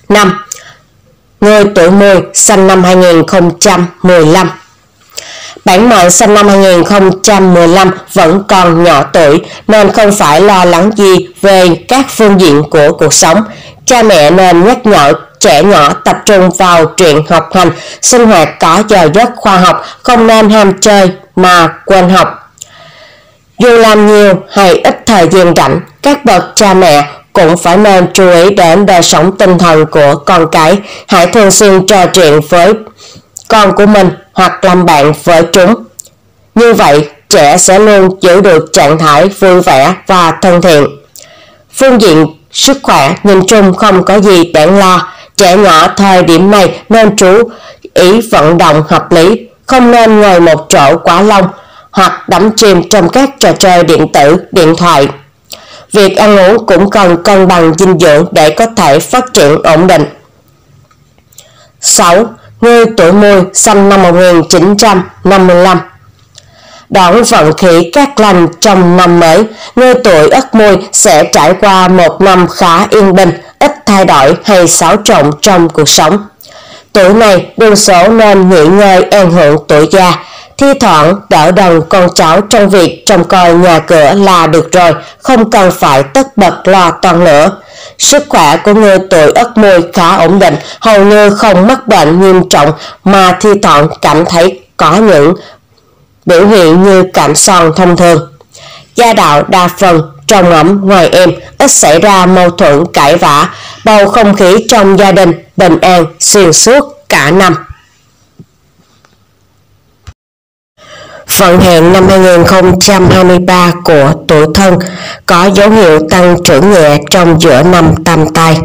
5. Người tuổi mùi sinh năm 2015 Bản mệnh sinh năm 2015 vẫn còn nhỏ tuổi nên không phải lo lắng gì về các phương diện của cuộc sống. Cha mẹ nên nhắc nhở trẻ nhỏ tập trung vào chuyện học hành, sinh hoạt có giờ giấc khoa học, không nên ham chơi mà quên học. Dù làm nhiều hay ít thời gian rảnh, các bậc cha mẹ cũng phải nên chú ý đến đời sống tinh thần của con cái. Hãy thường xuyên trò chuyện với con của mình hoặc làm bạn với chúng. Như vậy, trẻ sẽ luôn giữ được trạng thái vui vẻ và thân thiện. Phương diện sức khỏe nhìn chung không có gì đáng lo. Trẻ nhỏ thời điểm này nên chú ý vận động hợp lý, không nên ngồi một chỗ quá lâu hoặc đắm chìm trong các trò chơi điện tử, điện thoại. Việc ăn uống cũng cần cân bằng dinh dưỡng để có thể phát triển ổn định. 6. Người tuổi mùi sinh năm 1955 đón vận khí các lành trong năm mới, người tuổi ất mùi sẽ trải qua một năm khá yên bình, ít thay đổi hay xáo trộn trong cuộc sống. Tuổi này đường số nên nghỉ ngơi an hưởng tuổi già, thi thoảng đỡ đần con cháu trong việc trông coi nhà cửa là được rồi, không cần phải tất bật lo toàn nữa. Sức khỏe của người tuổi ất mùi khá ổn định, hầu như không mắc bệnh nghiêm trọng mà thi thoảng cảm thấy có những biểu hiện như cảm son thông thường. Gia đạo đa phần trong ấm ngoài em ít xảy ra mâu thuẫn cãi vã, bầu không khí trong gia đình bình an xuyên suốt cả năm. Vận hạn năm 2023 của tuổi thân có dấu hiệu tăng trưởng nhẹ trong giữa năm tam tai.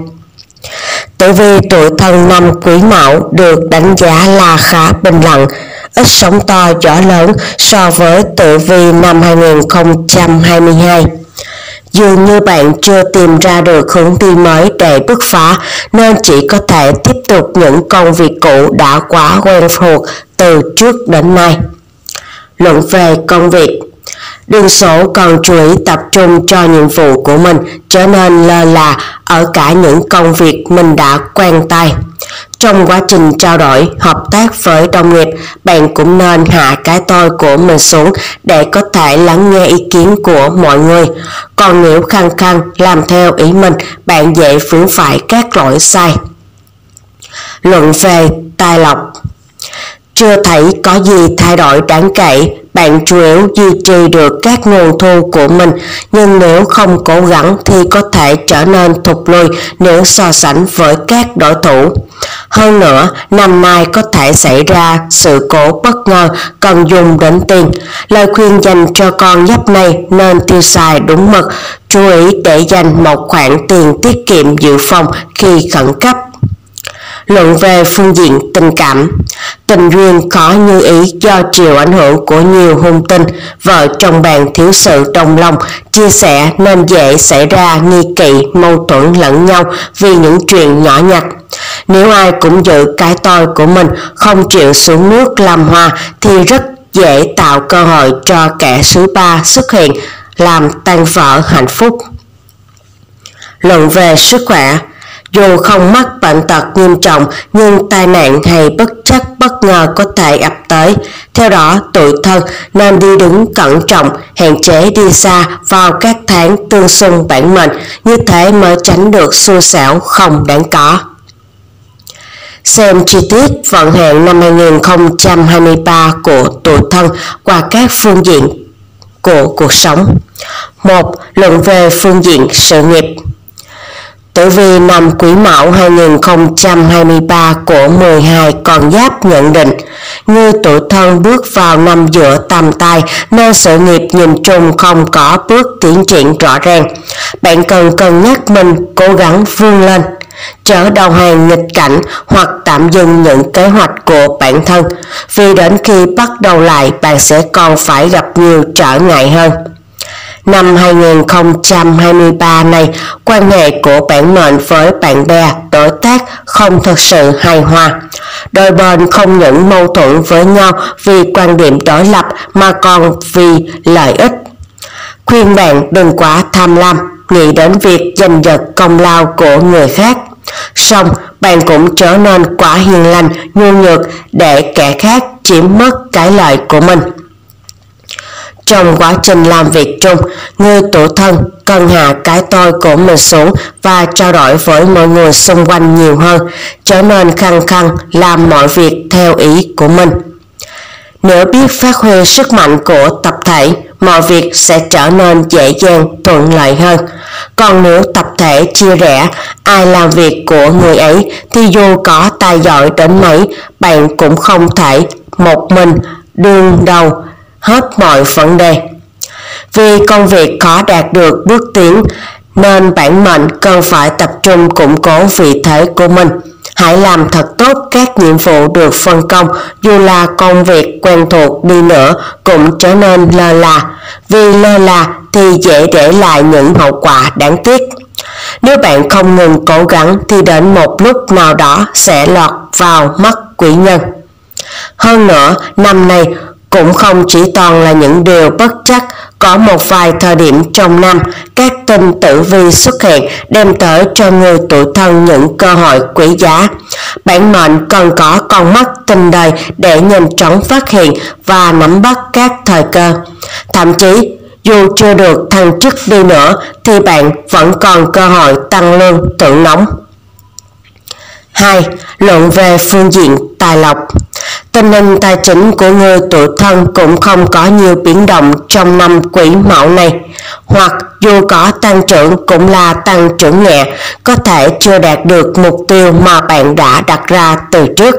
Tử vi tuổi thân năm quý mão được đánh giá là khá bình lặng, ít sóng to gió lớn so với tử vi năm 2022. Dường như bạn chưa tìm ra được hướng đi mới để bứt phá nên chỉ có thể tiếp tục những công việc cũ đã quá quen thuộc từ trước đến nay. Luận về công việc Đường sổ còn chú ý tập trung cho nhiệm vụ của mình trở nên lơ là ở cả những công việc mình đã quen tay. Trong quá trình trao đổi, hợp tác với đồng nghiệp, bạn cũng nên hạ cái tôi của mình xuống để có thể lắng nghe ý kiến của mọi người. Còn nếu khăng khăng làm theo ý mình, bạn dễ vướng phải các lỗi sai. Luận về tài lộc chưa thấy có gì thay đổi đáng kể, bạn chủ yếu duy trì được các nguồn thu của mình, nhưng nếu không cố gắng thì có thể trở nên thụt lùi nếu so sánh với các đối thủ. Hơn nữa, năm nay có thể xảy ra sự cố bất ngờ cần dùng đến tiền. Lời khuyên dành cho con giáp này nên tiêu xài đúng mực, chú ý để dành một khoản tiền tiết kiệm dự phòng khi khẩn cấp luận về phương diện tình cảm. Tình duyên khó như ý do chịu ảnh hưởng của nhiều hung tinh, vợ chồng bạn thiếu sự đồng lòng, chia sẻ nên dễ xảy ra nghi kỵ, mâu thuẫn lẫn nhau vì những chuyện nhỏ nhặt. Nếu ai cũng giữ cái tôi của mình, không chịu xuống nước làm hoa thì rất dễ tạo cơ hội cho kẻ thứ ba xuất hiện, làm tan vỡ hạnh phúc. Luận về sức khỏe dù không mắc bệnh tật nghiêm trọng nhưng tai nạn hay bất chắc bất ngờ có thể ập tới. Theo đó, tuổi thân nên đi đứng cẩn trọng, hạn chế đi xa vào các tháng tương xung bản mệnh, như thế mới tránh được xui xẻo không đáng có. Xem chi tiết vận hạn năm 2023 của tuổi thân qua các phương diện của cuộc sống. 1. Luận về phương diện sự nghiệp Tử vi năm Quý Mão 2023 của 12 con giáp nhận định, như tuổi thân bước vào năm giữa tam tai nên sự nghiệp nhìn chung không có bước tiến triển rõ ràng. Bạn cần cân nhắc mình cố gắng vươn lên, chở đầu hàng nghịch cảnh hoặc tạm dừng những kế hoạch của bản thân, vì đến khi bắt đầu lại bạn sẽ còn phải gặp nhiều trở ngại hơn. Năm 2023 này, quan hệ của bản mệnh với bạn bè, đối tác không thực sự hài hòa. Đôi bên không những mâu thuẫn với nhau vì quan điểm đối lập mà còn vì lợi ích. Khuyên bạn đừng quá tham lam, nghĩ đến việc giành giật công lao của người khác. Xong, bạn cũng trở nên quá hiền lành, nhu nhược để kẻ khác chiếm mất cái lợi của mình. Trong quá trình làm việc chung, người tổ thân cần hạ cái tôi của mình xuống và trao đổi với mọi người xung quanh nhiều hơn, trở nên khăng khăng làm mọi việc theo ý của mình. Nếu biết phát huy sức mạnh của tập thể, mọi việc sẽ trở nên dễ dàng thuận lợi hơn. Còn nếu tập thể chia rẽ, ai làm việc của người ấy thì dù có tài giỏi đến mấy, bạn cũng không thể một mình đương đầu hết mọi vấn đề. Vì công việc khó đạt được bước tiến nên bản mệnh cần phải tập trung củng cố vị thế của mình. Hãy làm thật tốt các nhiệm vụ được phân công dù là công việc quen thuộc đi nữa cũng trở nên lơ là. Vì lơ là thì dễ để lại những hậu quả đáng tiếc. Nếu bạn không ngừng cố gắng thì đến một lúc nào đó sẽ lọt vào mắt quỷ nhân. Hơn nữa, năm nay cũng không chỉ toàn là những điều bất chắc, có một vài thời điểm trong năm các tinh tử vi xuất hiện đem tới cho người tuổi thân những cơ hội quý giá. Bản mệnh cần có con mắt tinh đời để nhanh chóng phát hiện và nắm bắt các thời cơ. Thậm chí dù chưa được thăng chức đi nữa thì bạn vẫn còn cơ hội tăng lương thưởng nóng. 2. Luận về phương diện tài lộc Tình hình tài chính của người tuổi thân cũng không có nhiều biến động trong năm quý mão này, hoặc dù có tăng trưởng cũng là tăng trưởng nhẹ, có thể chưa đạt được mục tiêu mà bạn đã đặt ra từ trước.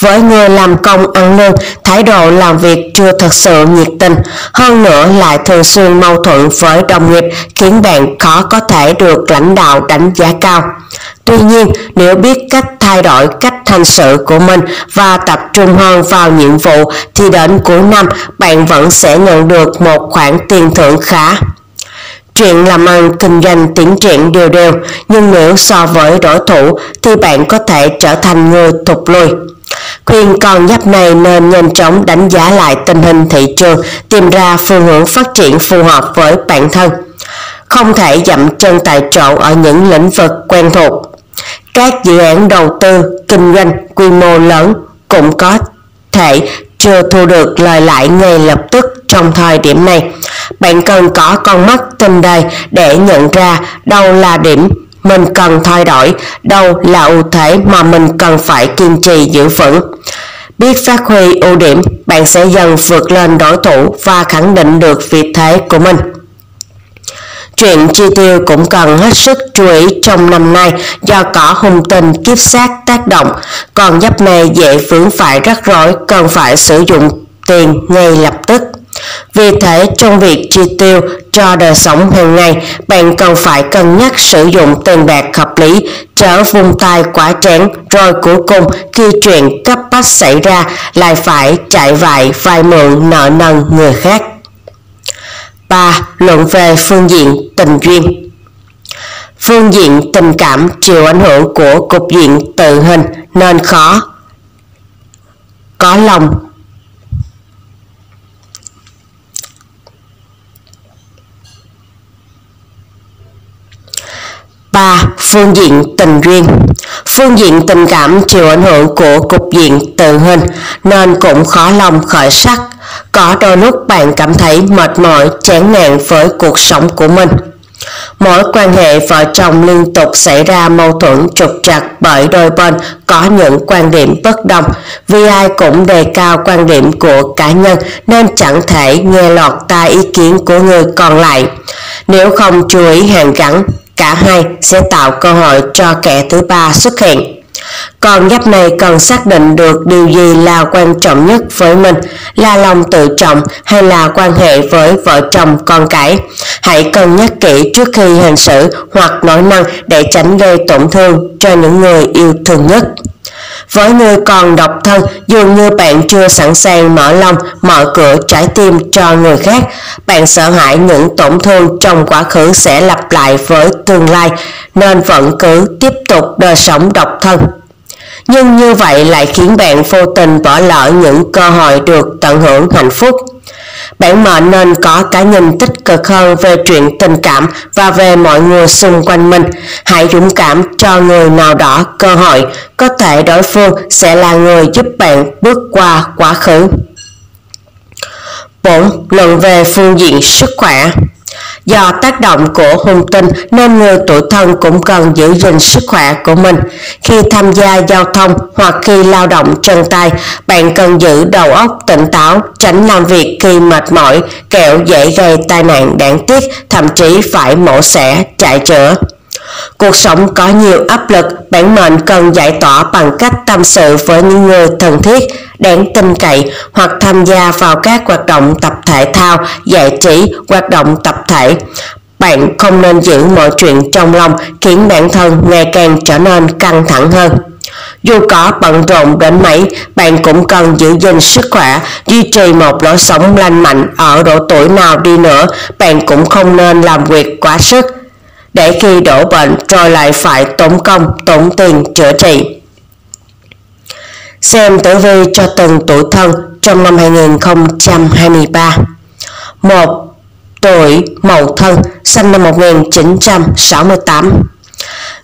Với người làm công ăn lương, thái độ làm việc chưa thật sự nhiệt tình, hơn nữa lại thường xuyên mâu thuẫn với đồng nghiệp khiến bạn khó có thể được lãnh đạo đánh giá cao. Tuy nhiên, nếu biết cách thay đổi cách hành sự của mình và tập trung hơn vào nhiệm vụ thì đến cuối năm bạn vẫn sẽ nhận được một khoản tiền thưởng khá. Chuyện làm ăn kinh doanh tiến triển đều đều, nhưng nếu so với đối thủ thì bạn có thể trở thành người thụt lùi. Khuyên con giáp này nên nhanh chóng đánh giá lại tình hình thị trường, tìm ra phương hướng phát triển phù hợp với bản thân. Không thể dậm chân tại chỗ ở những lĩnh vực quen thuộc. Các dự án đầu tư, kinh doanh quy mô lớn cũng có thể chưa thu được lời lãi ngay lập tức trong thời điểm này. Bạn cần có con mắt tinh đầy để nhận ra đâu là điểm mình cần thay đổi, đâu là ưu thế mà mình cần phải kiên trì giữ vững. Biết phát huy ưu điểm, bạn sẽ dần vượt lên đối thủ và khẳng định được vị thế của mình. Chuyện chi tiêu cũng cần hết sức chú ý trong năm nay do có hung tình kiếp sát tác động, còn giáp này dễ vướng phải rắc rối cần phải sử dụng tiền ngay lập tức. Vì thế, trong việc chi tiêu cho đời sống hàng ngày, bạn cần phải cân nhắc sử dụng tiền bạc hợp lý, chớ vung tay quá chén, rồi cuối cùng khi chuyện cấp bách xảy ra lại phải chạy vại vay mượn nợ nần người khác. 3. Luận về phương diện tình duyên Phương diện tình cảm chịu ảnh hưởng của cục diện tự hình nên khó có lòng ba Phương diện tình duyên Phương diện tình cảm chịu ảnh hưởng của cục diện tự hình nên cũng khó lòng khởi sắc có đôi lúc bạn cảm thấy mệt mỏi, chán nản với cuộc sống của mình. Mối quan hệ vợ chồng liên tục xảy ra mâu thuẫn trục trặc bởi đôi bên có những quan điểm bất đồng, vì ai cũng đề cao quan điểm của cá nhân nên chẳng thể nghe lọt tai ý kiến của người còn lại. Nếu không chú ý hàn gắn, cả hai sẽ tạo cơ hội cho kẻ thứ ba xuất hiện. Còn giáp này cần xác định được điều gì là quan trọng nhất với mình, là lòng tự trọng hay là quan hệ với vợ chồng con cái. Hãy cân nhắc kỹ trước khi hành xử hoặc nói năng để tránh gây tổn thương cho những người yêu thương nhất. Với người còn độc thân, dường như bạn chưa sẵn sàng mở lòng, mở cửa trái tim cho người khác. Bạn sợ hãi những tổn thương trong quá khứ sẽ lặp lại với tương lai, nên vẫn cứ tiếp tục đời sống độc thân nhưng như vậy lại khiến bạn vô tình bỏ lỡ những cơ hội được tận hưởng hạnh phúc. Bạn mệnh nên có cái nhìn tích cực hơn về chuyện tình cảm và về mọi người xung quanh mình. Hãy dũng cảm cho người nào đó cơ hội, có thể đối phương sẽ là người giúp bạn bước qua quá khứ. 4. Luận về phương diện sức khỏe Do tác động của hung tinh nên người tuổi thân cũng cần giữ gìn sức khỏe của mình. Khi tham gia giao thông hoặc khi lao động chân tay, bạn cần giữ đầu óc tỉnh táo, tránh làm việc khi mệt mỏi, kẹo dễ gây tai nạn đáng tiếc, thậm chí phải mổ xẻ, chạy chữa. Cuộc sống có nhiều áp lực, bản mệnh cần giải tỏa bằng cách tâm sự với những người thân thiết, đáng tin cậy hoặc tham gia vào các hoạt động tập thể thao, giải trí, hoạt động tập thể. Bạn không nên giữ mọi chuyện trong lòng khiến bản thân ngày càng trở nên căng thẳng hơn. Dù có bận rộn đến mấy, bạn cũng cần giữ gìn sức khỏe, duy trì một lối sống lành mạnh ở độ tuổi nào đi nữa, bạn cũng không nên làm việc quá sức để khi đổ bệnh rồi lại phải tốn công, tốn tiền chữa trị. Xem tử vi cho từng tuổi thân trong năm 2023 1. tuổi Mậu Thân, sinh năm 1968.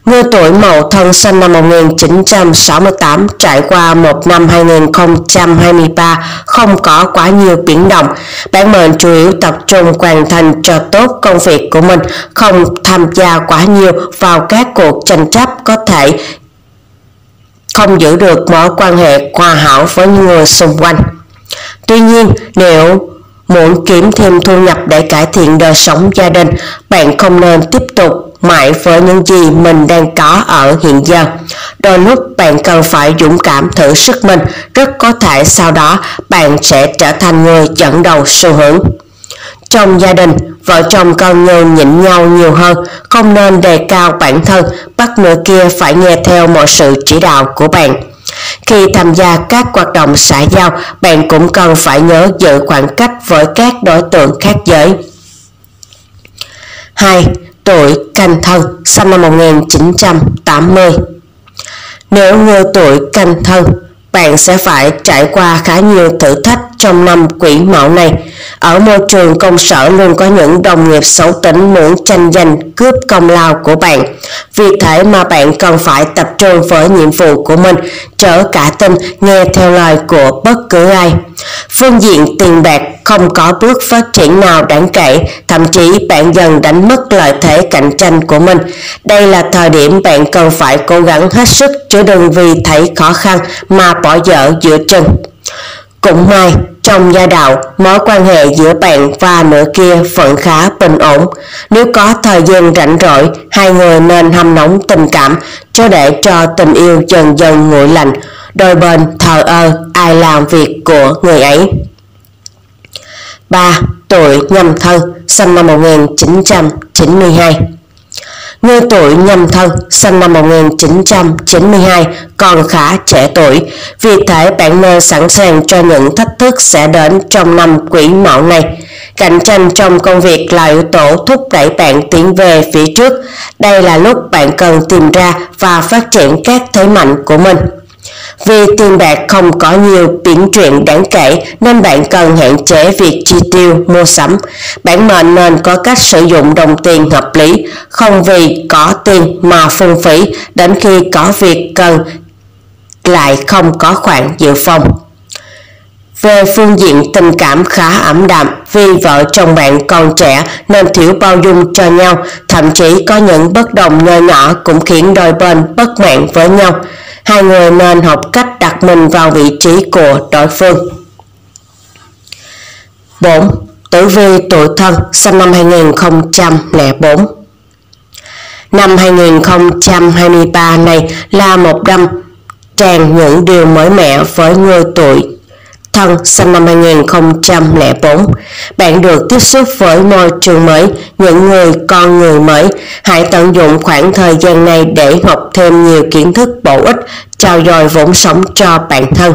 Người tuổi Mậu Thân sinh năm 1968 trải qua một năm 2023 không có quá nhiều biến động. Bản mệnh chủ yếu tập trung hoàn thành cho tốt công việc của mình, không tham gia quá nhiều vào các cuộc tranh chấp có thể không giữ được mối quan hệ hòa hảo với người xung quanh. Tuy nhiên, nếu muốn kiếm thêm thu nhập để cải thiện đời sống gia đình, bạn không nên tiếp tục mãi với những gì mình đang có ở hiện giờ. Đôi lúc bạn cần phải dũng cảm thử sức mình, rất có thể sau đó bạn sẽ trở thành người dẫn đầu xu hướng. Trong gia đình, vợ chồng cần nhường nhịn nhau nhiều hơn, không nên đề cao bản thân, bắt nửa kia phải nghe theo mọi sự chỉ đạo của bạn. Khi tham gia các hoạt động xã giao, bạn cũng cần phải nhớ giữ khoảng cách với các đối tượng khác giới. 2. Tuổi canh thân, sinh năm 1980 Nếu người tuổi canh thân, bạn sẽ phải trải qua khá nhiều thử thách trong năm quỷ mão này. Ở môi trường công sở luôn có những đồng nghiệp xấu tính muốn tranh giành cướp công lao của bạn. Vì thế mà bạn cần phải tập trung với nhiệm vụ của mình, trở cả tin nghe theo lời của bất cứ ai. Phương diện tiền bạc không có bước phát triển nào đáng kể, thậm chí bạn dần đánh mất lợi thế cạnh tranh của mình. Đây là thời điểm bạn cần phải cố gắng hết sức chứ đừng vì thấy khó khăn mà bỏ dở giữa chân. Cũng may, trong gia đạo, mối quan hệ giữa bạn và nửa kia vẫn khá bình ổn. Nếu có thời gian rảnh rỗi, hai người nên hâm nóng tình cảm, cho để cho tình yêu dần dần nguội lạnh. Đôi bên thờ ơ ai làm việc của người ấy. 3. Tuổi nhâm thân, sinh năm 1992 Người tuổi nhâm thân, sinh năm 1992, còn khá trẻ tuổi, vì thế bạn nên sẵn sàng cho những thách thức sẽ đến trong năm quỷ mão này. Cạnh tranh trong công việc là yếu tố thúc đẩy bạn tiến về phía trước. Đây là lúc bạn cần tìm ra và phát triển các thế mạnh của mình. Vì tiền bạc không có nhiều biến chuyển đáng kể nên bạn cần hạn chế việc chi tiêu mua sắm. bạn mệnh nên có cách sử dụng đồng tiền hợp lý, không vì có tiền mà phung phí đến khi có việc cần lại không có khoản dự phòng. Về phương diện tình cảm khá ẩm đạm vì vợ chồng bạn còn trẻ nên thiếu bao dung cho nhau, thậm chí có những bất đồng nhỏ nhỏ cũng khiến đôi bên bất mãn với nhau hai người nên học cách đặt mình vào vị trí của đối phương. 4. Tử vi tuổi thân sinh năm 2004 Năm 2023 này là một năm tràn những điều mới mẻ với người tuổi thân sinh năm 2004. Bạn được tiếp xúc với môi trường mới, những người con người mới. Hãy tận dụng khoảng thời gian này để học thêm nhiều kiến thức bổ ích, trao dồi vốn sống cho bản thân.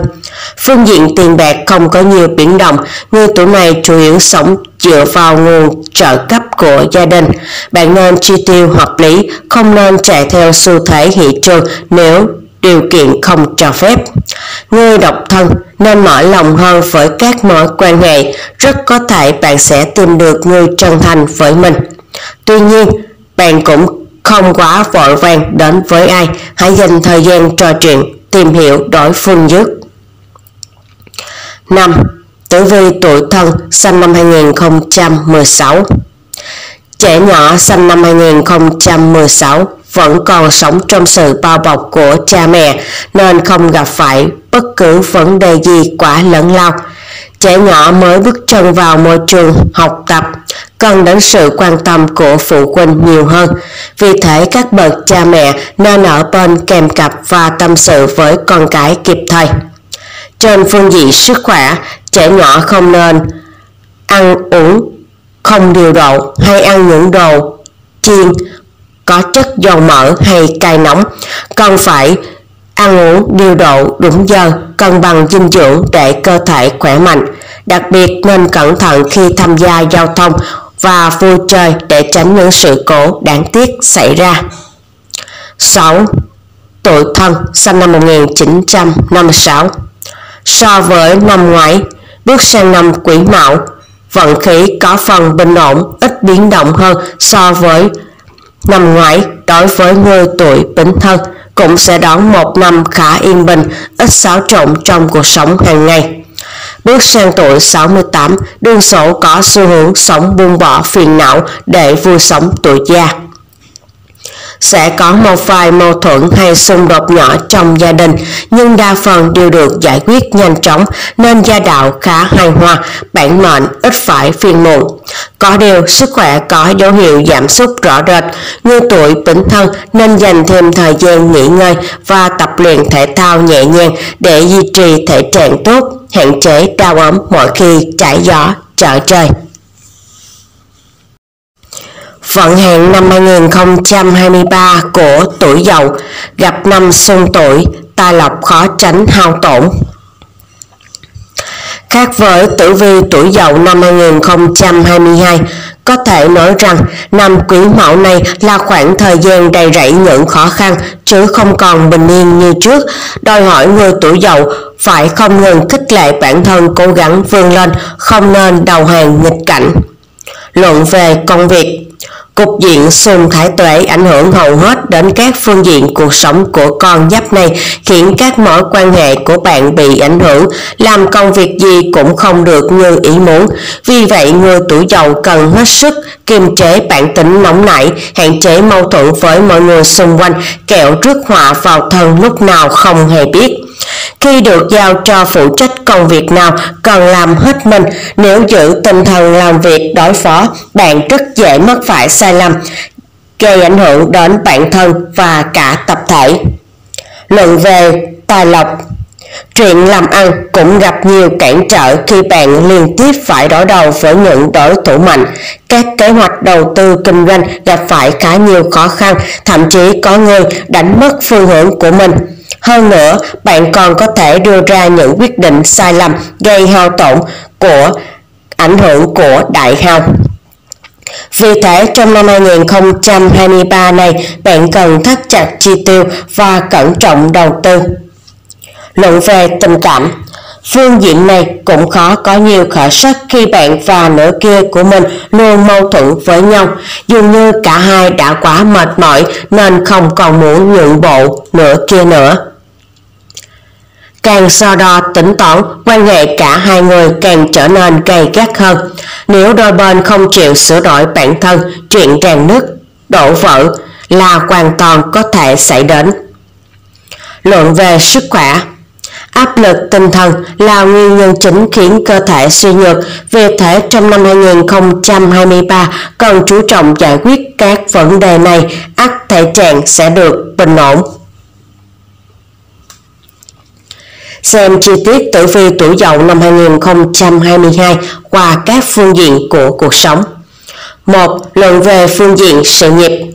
Phương diện tiền bạc không có nhiều biến động, người tuổi này chủ yếu sống dựa vào nguồn trợ cấp của gia đình. Bạn nên chi tiêu hợp lý, không nên chạy theo xu thế thị trường nếu điều kiện không cho phép. Người độc thân nên mở lòng hơn với các mối quan hệ, rất có thể bạn sẽ tìm được người chân thành với mình. Tuy nhiên, bạn cũng không quá vội vàng đến với ai, hãy dành thời gian trò chuyện, tìm hiểu đối phương trước. 5. Tử vi tuổi thân sinh năm 2016 Trẻ nhỏ sinh năm 2016 vẫn còn sống trong sự bao bọc của cha mẹ nên không gặp phải bất cứ vấn đề gì quá lớn lao. Trẻ nhỏ mới bước chân vào môi trường học tập cần đến sự quan tâm của phụ huynh nhiều hơn. Vì thế các bậc cha mẹ nên ở bên kèm cặp và tâm sự với con cái kịp thời. Trên phương diện sức khỏe, trẻ nhỏ không nên ăn uống không điều độ hay ăn những đồ chiên có chất dầu mỡ hay cay nóng, cần phải ăn uống điều độ đúng giờ, cân bằng dinh dưỡng để cơ thể khỏe mạnh. Đặc biệt nên cẩn thận khi tham gia giao thông và vui chơi để tránh những sự cố đáng tiếc xảy ra. 6. Tuổi thân sinh năm 1956 So với năm ngoái, bước sang năm quý mão, vận khí có phần bình ổn, ít biến động hơn so với năm ngoái đối với người tuổi bính thân cũng sẽ đón một năm khá yên bình, ít xáo trộn trong cuộc sống hàng ngày. Bước sang tuổi 68, đương sổ có xu hướng sống buông bỏ phiền não để vui sống tuổi già sẽ có một vài mâu thuẫn hay xung đột nhỏ trong gia đình, nhưng đa phần đều được giải quyết nhanh chóng nên gia đạo khá hài hòa, bản mệnh ít phải phiền muộn. Có điều, sức khỏe có dấu hiệu giảm sút rõ rệt, như tuổi bính thân nên dành thêm thời gian nghỉ ngơi và tập luyện thể thao nhẹ nhàng để duy trì thể trạng tốt, hạn chế đau ấm mỗi khi trải gió, trở trời. Vận hạn năm 2023 của tuổi dậu gặp năm xung tuổi, tài lộc khó tránh hao tổn. Khác với tử vi tuổi dậu năm 2022, có thể nói rằng năm quý mão này là khoảng thời gian đầy rẫy những khó khăn chứ không còn bình yên như trước, đòi hỏi người tuổi dậu phải không ngừng khích lệ bản thân cố gắng vươn lên, không nên đầu hàng nghịch cảnh. Luận về công việc Cục diện xung thái tuệ ảnh hưởng hầu hết đến các phương diện cuộc sống của con giáp này khiến các mối quan hệ của bạn bị ảnh hưởng, làm công việc gì cũng không được như ý muốn. Vì vậy, người tuổi dậu cần hết sức kiềm chế bản tính nóng nảy, hạn chế mâu thuẫn với mọi người xung quanh, kẹo rước họa vào thân lúc nào không hề biết. Khi được giao cho phụ trách công việc nào cần làm hết mình, nếu giữ tinh thần làm việc đối phó, bạn rất dễ mắc phải sai lầm, gây ảnh hưởng đến bản thân và cả tập thể. Luận về tài lộc Chuyện làm ăn cũng gặp nhiều cản trở khi bạn liên tiếp phải đối đầu với những đối thủ mạnh. Các kế hoạch đầu tư kinh doanh gặp phải khá nhiều khó khăn, thậm chí có người đánh mất phương hướng của mình. Hơn nữa, bạn còn có thể đưa ra những quyết định sai lầm gây hao tổn của ảnh hưởng của đại hao. Vì thế, trong năm 2023 này, bạn cần thắt chặt chi tiêu và cẩn trọng đầu tư. Luận về tình cảm Phương diện này cũng khó có nhiều khởi sắc khi bạn và nửa kia của mình luôn mâu thuẫn với nhau. Dường như cả hai đã quá mệt mỏi nên không còn muốn nhượng bộ nửa kia nữa. Càng so đo tính toán, quan hệ cả hai người càng trở nên gay gắt hơn. Nếu đôi bên không chịu sửa đổi bản thân, chuyện càng nứt, đổ vỡ là hoàn toàn có thể xảy đến. Luận về sức khỏe Áp lực tinh thần là nguyên nhân chính khiến cơ thể suy nhược, vì thế trong năm 2023 cần chú trọng giải quyết các vấn đề này, ắt thể trạng sẽ được bình ổn. Xem chi tiết tử vi tuổi dậu năm 2022 qua các phương diện của cuộc sống. một Luận về phương diện sự nghiệp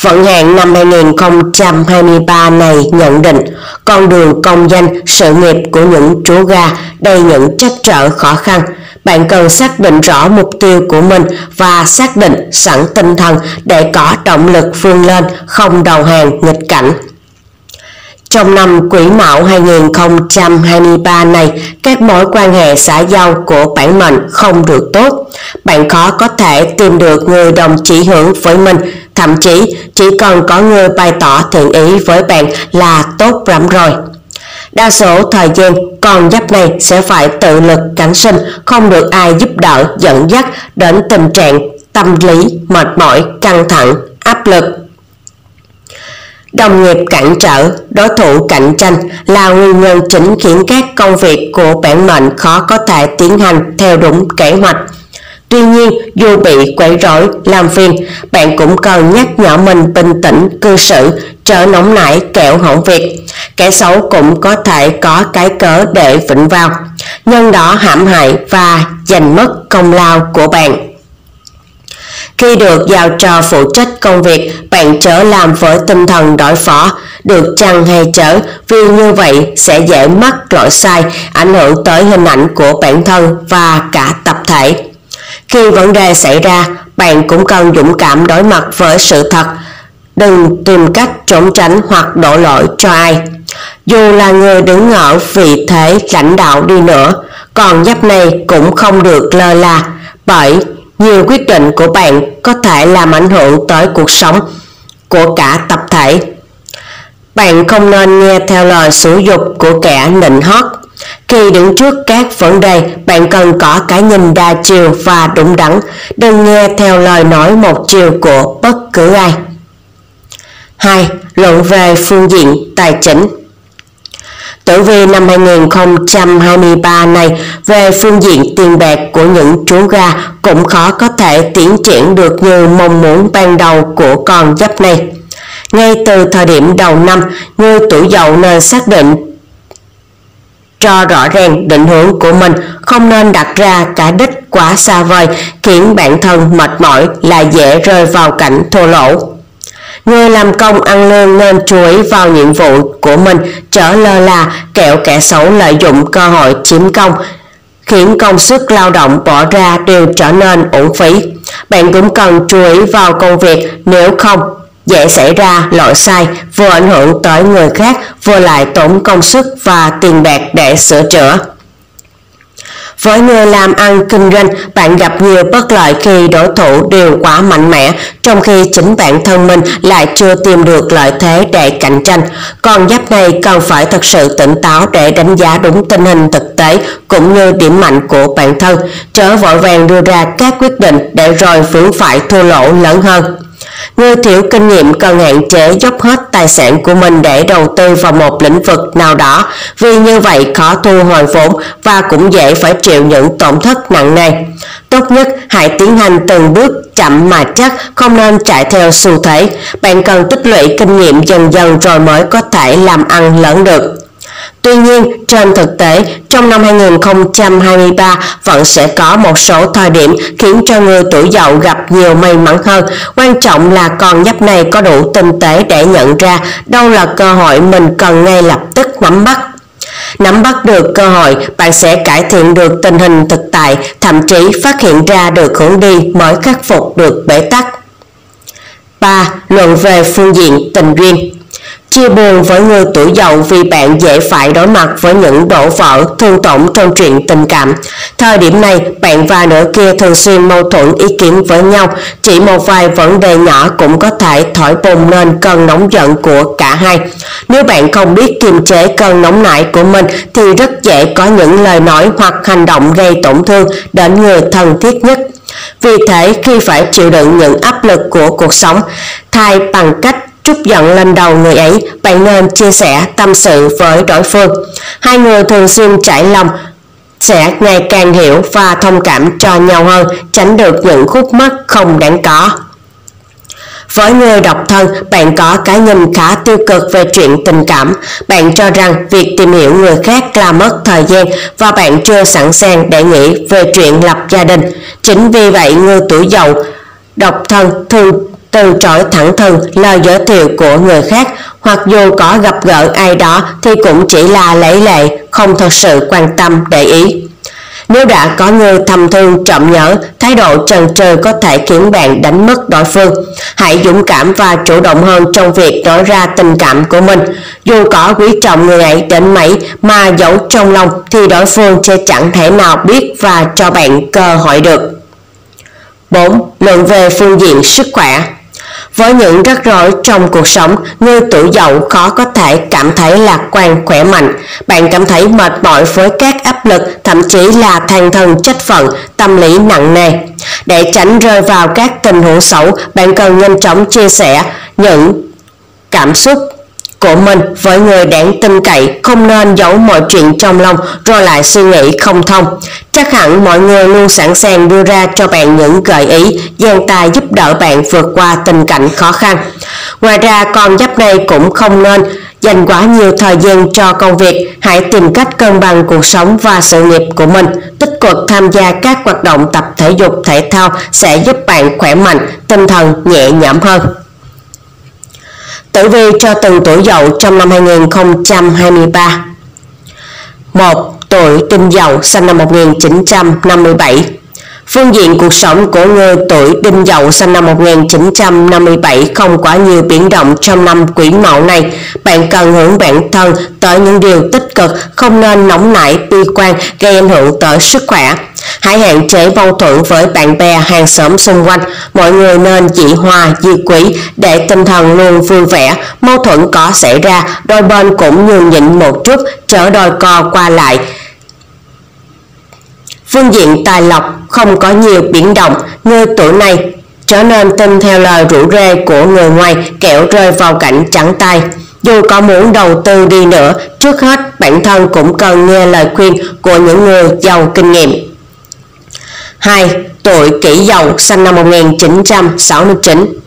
Vận hạn năm 2023 này nhận định con đường công danh sự nghiệp của những chú gà đầy những trắc trở khó khăn. Bạn cần xác định rõ mục tiêu của mình và xác định sẵn tinh thần để có động lực vươn lên, không đầu hàng nghịch cảnh. Trong năm Quý Mão 2023 này, các mối quan hệ xã giao của bản mệnh không được tốt. Bạn khó có thể tìm được người đồng chỉ hưởng với mình, thậm chí chỉ cần có người bày tỏ thiện ý với bạn là tốt lắm rồi. Đa số thời gian, con giáp này sẽ phải tự lực cánh sinh, không được ai giúp đỡ dẫn dắt đến tình trạng tâm lý mệt mỏi, căng thẳng, áp lực Đồng nghiệp cản trở, đối thủ cạnh tranh là nguyên nhân chính khiến các công việc của bản mệnh khó có thể tiến hành theo đúng kế hoạch. Tuy nhiên, dù bị quấy rối, làm phiền, bạn cũng cần nhắc nhở mình bình tĩnh, cư xử, trở nóng nảy kẹo hỏng việc. Kẻ xấu cũng có thể có cái cớ để vĩnh vào, nhân đó hãm hại và giành mất công lao của bạn. Khi được giao trò phụ trách công việc, bạn trở làm với tinh thần đối phó, được chăng hay chở, vì như vậy sẽ dễ mắc lỗi sai, ảnh hưởng tới hình ảnh của bản thân và cả tập thể. Khi vấn đề xảy ra, bạn cũng cần dũng cảm đối mặt với sự thật, đừng tìm cách trốn tránh hoặc đổ lỗi cho ai. Dù là người đứng ở vị thế lãnh đạo đi nữa, còn giáp này cũng không được lơ là, bởi nhiều quyết định của bạn có thể làm ảnh hưởng tới cuộc sống của cả tập thể. Bạn không nên nghe theo lời sử dục của kẻ nịnh hót. Khi đứng trước các vấn đề, bạn cần có cái nhìn đa chiều và đúng đắn, đừng nghe theo lời nói một chiều của bất cứ ai. 2. Luận về phương diện tài chính Tử vi năm 2023 này về phương diện tiền bạc của những chú gà cũng khó có thể tiến triển được như mong muốn ban đầu của con giáp này. Ngay từ thời điểm đầu năm, người tuổi dậu nên xác định cho rõ ràng định hướng của mình không nên đặt ra cả đích quá xa vời khiến bản thân mệt mỏi là dễ rơi vào cảnh thua lỗ Người làm công ăn lương nên chú ý vào nhiệm vụ của mình, trở lơ là kẹo kẻ xấu lợi dụng cơ hội chiếm công, khiến công sức lao động bỏ ra đều trở nên uổng phí. Bạn cũng cần chú ý vào công việc nếu không dễ xảy ra lỗi sai vừa ảnh hưởng tới người khác vừa lại tốn công sức và tiền bạc để sửa chữa. Với người làm ăn kinh doanh, bạn gặp nhiều bất lợi khi đối thủ đều quá mạnh mẽ, trong khi chính bản thân mình lại chưa tìm được lợi thế để cạnh tranh. Còn giáp này cần phải thật sự tỉnh táo để đánh giá đúng tình hình thực tế cũng như điểm mạnh của bản thân, chớ vội vàng đưa ra các quyết định để rồi vướng phải thua lỗ lớn hơn. Người thiếu kinh nghiệm cần hạn chế dốc hết tài sản của mình để đầu tư vào một lĩnh vực nào đó vì như vậy khó thu hồi vốn và cũng dễ phải chịu những tổn thất nặng nề. Tốt nhất hãy tiến hành từng bước chậm mà chắc, không nên chạy theo xu thế. Bạn cần tích lũy kinh nghiệm dần dần rồi mới có thể làm ăn lớn được. Tuy nhiên, trên thực tế, trong năm 2023 vẫn sẽ có một số thời điểm khiến cho người tuổi dậu gặp nhiều may mắn hơn. Quan trọng là con giáp này có đủ tinh tế để nhận ra đâu là cơ hội mình cần ngay lập tức nắm bắt. Nắm bắt được cơ hội, bạn sẽ cải thiện được tình hình thực tại, thậm chí phát hiện ra được hướng đi mới khắc phục được bế tắc. 3. Luận về phương diện tình duyên Chia buồn với người tuổi dậu vì bạn dễ phải đối mặt với những đổ vỡ, thương tổn trong chuyện tình cảm. Thời điểm này, bạn và nửa kia thường xuyên mâu thuẫn ý kiến với nhau. Chỉ một vài vấn đề nhỏ cũng có thể thổi bùng lên cơn nóng giận của cả hai. Nếu bạn không biết kiềm chế cơn nóng nảy của mình thì rất dễ có những lời nói hoặc hành động gây tổn thương đến người thân thiết nhất. Vì thế khi phải chịu đựng những áp lực của cuộc sống, thay bằng cách trút giận lên đầu người ấy, bạn nên chia sẻ tâm sự với đối phương. Hai người thường xuyên trải lòng, sẽ ngày càng hiểu và thông cảm cho nhau hơn, tránh được những khúc mắc không đáng có. Với người độc thân, bạn có cái nhìn khá tiêu cực về chuyện tình cảm. Bạn cho rằng việc tìm hiểu người khác là mất thời gian và bạn chưa sẵn sàng để nghĩ về chuyện lập gia đình. Chính vì vậy, người tuổi Dậu độc thân thường từ chối thẳng thừng lời giới thiệu của người khác hoặc dù có gặp gỡ ai đó thì cũng chỉ là lấy lệ, không thật sự quan tâm để ý. Nếu đã có người thầm thương trộm nhớ, thái độ trần trừ có thể khiến bạn đánh mất đối phương. Hãy dũng cảm và chủ động hơn trong việc nói ra tình cảm của mình. Dù có quý trọng người ấy đến mấy mà giấu trong lòng thì đối phương sẽ chẳng thể nào biết và cho bạn cơ hội được. 4. Luận về phương diện sức khỏe với những rắc rối trong cuộc sống, người tuổi dậu khó có thể cảm thấy lạc quan khỏe mạnh. Bạn cảm thấy mệt mỏi với các áp lực, thậm chí là than thân trách phận, tâm lý nặng nề. Để tránh rơi vào các tình huống xấu, bạn cần nhanh chóng chia sẻ những cảm xúc của mình, với người đáng tin cậy, không nên giấu mọi chuyện trong lòng, rồi lại suy nghĩ không thông. Chắc hẳn mọi người luôn sẵn sàng đưa ra cho bạn những gợi ý, gian tay giúp đỡ bạn vượt qua tình cảnh khó khăn. Ngoài ra, con giáp này cũng không nên dành quá nhiều thời gian cho công việc. Hãy tìm cách cân bằng cuộc sống và sự nghiệp của mình. Tích cực tham gia các hoạt động tập thể dục, thể thao sẽ giúp bạn khỏe mạnh, tinh thần nhẹ nhõm hơn. Tử vi cho từng tuổi dậu trong năm 2023 1. Tuổi tinh dậu, sinh năm 1957 Phương diện cuộc sống của người tuổi đinh dậu sinh năm 1957 không quá nhiều biến động trong năm quý mão này. Bạn cần hướng bản thân tới những điều tích cực, không nên nóng nảy, bi quan, gây ảnh hưởng tới sức khỏe. Hãy hạn chế mâu thuẫn với bạn bè, hàng xóm xung quanh. Mọi người nên chỉ hòa, dị quý để tinh thần luôn vui vẻ. Mâu thuẫn có xảy ra, đôi bên cũng nhường nhịn một chút, chở đôi co qua lại Phương diện tài lộc không có nhiều biến động, người tuổi này trở nên tin theo lời rủ rê của người ngoài kẹo rơi vào cảnh trắng tay. Dù có muốn đầu tư đi nữa, trước hết bản thân cũng cần nghe lời khuyên của những người giàu kinh nghiệm. 2. Tuổi kỷ dậu sinh năm 1969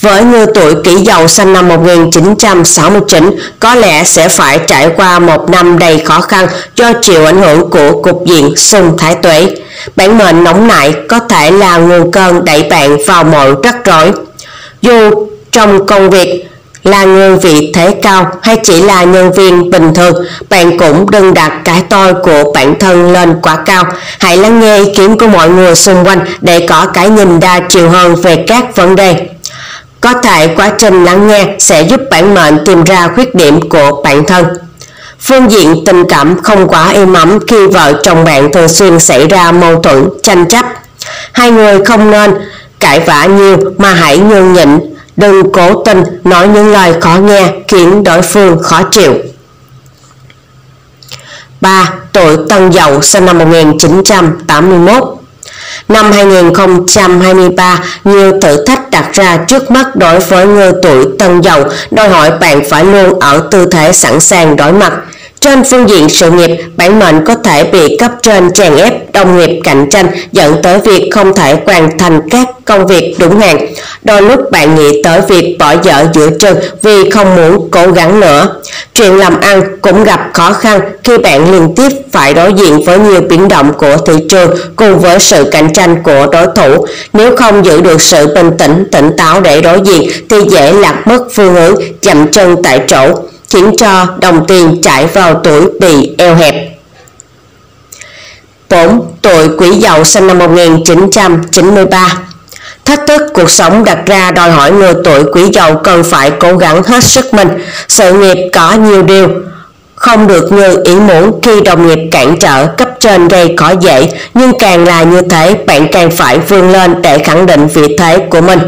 với người tuổi kỷ dậu sinh năm 1969 có lẽ sẽ phải trải qua một năm đầy khó khăn do chịu ảnh hưởng của cục diện xung thái tuế. Bản mệnh nóng nảy có thể là nguồn cơn đẩy bạn vào mọi rắc rối. Dù trong công việc là người vị thế cao hay chỉ là nhân viên bình thường, bạn cũng đừng đặt cái tôi của bản thân lên quá cao. Hãy lắng nghe ý kiến của mọi người xung quanh để có cái nhìn đa chiều hơn về các vấn đề. Có thể quá trình lắng nghe sẽ giúp bản mệnh tìm ra khuyết điểm của bản thân. Phương diện tình cảm không quá êm ấm khi vợ chồng bạn thường xuyên xảy ra mâu thuẫn, tranh chấp. Hai người không nên cãi vã nhiều mà hãy nhường nhịn, đừng cố tình nói những lời khó nghe khiến đối phương khó chịu. 3. Tuổi Tân Dậu sinh năm 1981 Năm 2023, nhiều thử thách đặt ra trước mắt đối với người tuổi tân dậu, đòi hỏi bạn phải luôn ở tư thế sẵn sàng đối mặt. Trên phương diện sự nghiệp, bản mệnh có thể bị cấp trên chèn ép, đồng nghiệp cạnh tranh dẫn tới việc không thể hoàn thành các công việc đúng hạn. Đôi lúc bạn nghĩ tới việc bỏ dở giữa chừng vì không muốn cố gắng nữa. Chuyện làm ăn cũng gặp khó khăn khi bạn liên tiếp phải đối diện với nhiều biến động của thị trường cùng với sự cạnh tranh của đối thủ. Nếu không giữ được sự bình tĩnh, tỉnh táo để đối diện thì dễ lạc mất phương hướng, chậm chân tại chỗ khiến cho đồng tiền chảy vào tuổi bị eo hẹp. 4. Tuổi quỷ dậu sinh năm 1993 Thách thức cuộc sống đặt ra đòi hỏi người tuổi quỷ dậu cần phải cố gắng hết sức mình. Sự nghiệp có nhiều điều không được như ý muốn khi đồng nghiệp cản trở cấp trên gây khó dễ, nhưng càng là như thế bạn càng phải vươn lên để khẳng định vị thế của mình.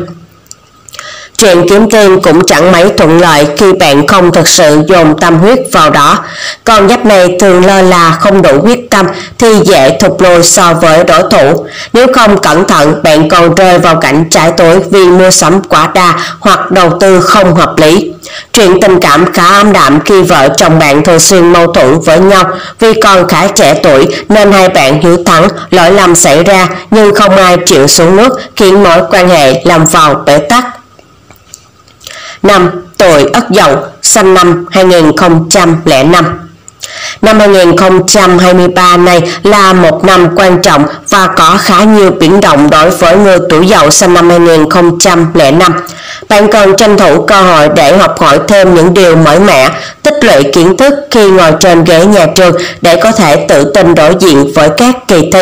Chuyện kiếm tiền cũng chẳng mấy thuận lợi khi bạn không thực sự dồn tâm huyết vào đó. Con giáp này thường lơ là không đủ quyết tâm thì dễ thụt lùi so với đối thủ. Nếu không cẩn thận, bạn còn rơi vào cảnh trái tối vì mua sắm quá đa hoặc đầu tư không hợp lý. Chuyện tình cảm khá âm đạm khi vợ chồng bạn thường xuyên mâu thuẫn với nhau vì còn khá trẻ tuổi nên hai bạn hiểu thắng, lỗi lầm xảy ra nhưng không ai chịu xuống nước khiến mối quan hệ làm vào bế tắc. 5. Tuổi Ất Dậu, sinh năm 2005 Năm 2023 này là một năm quan trọng và có khá nhiều biến động đối với người tuổi dậu sinh năm 2005. Bạn cần tranh thủ cơ hội để học hỏi thêm những điều mới mẻ, tích lũy kiến thức khi ngồi trên ghế nhà trường để có thể tự tin đối diện với các kỳ thi.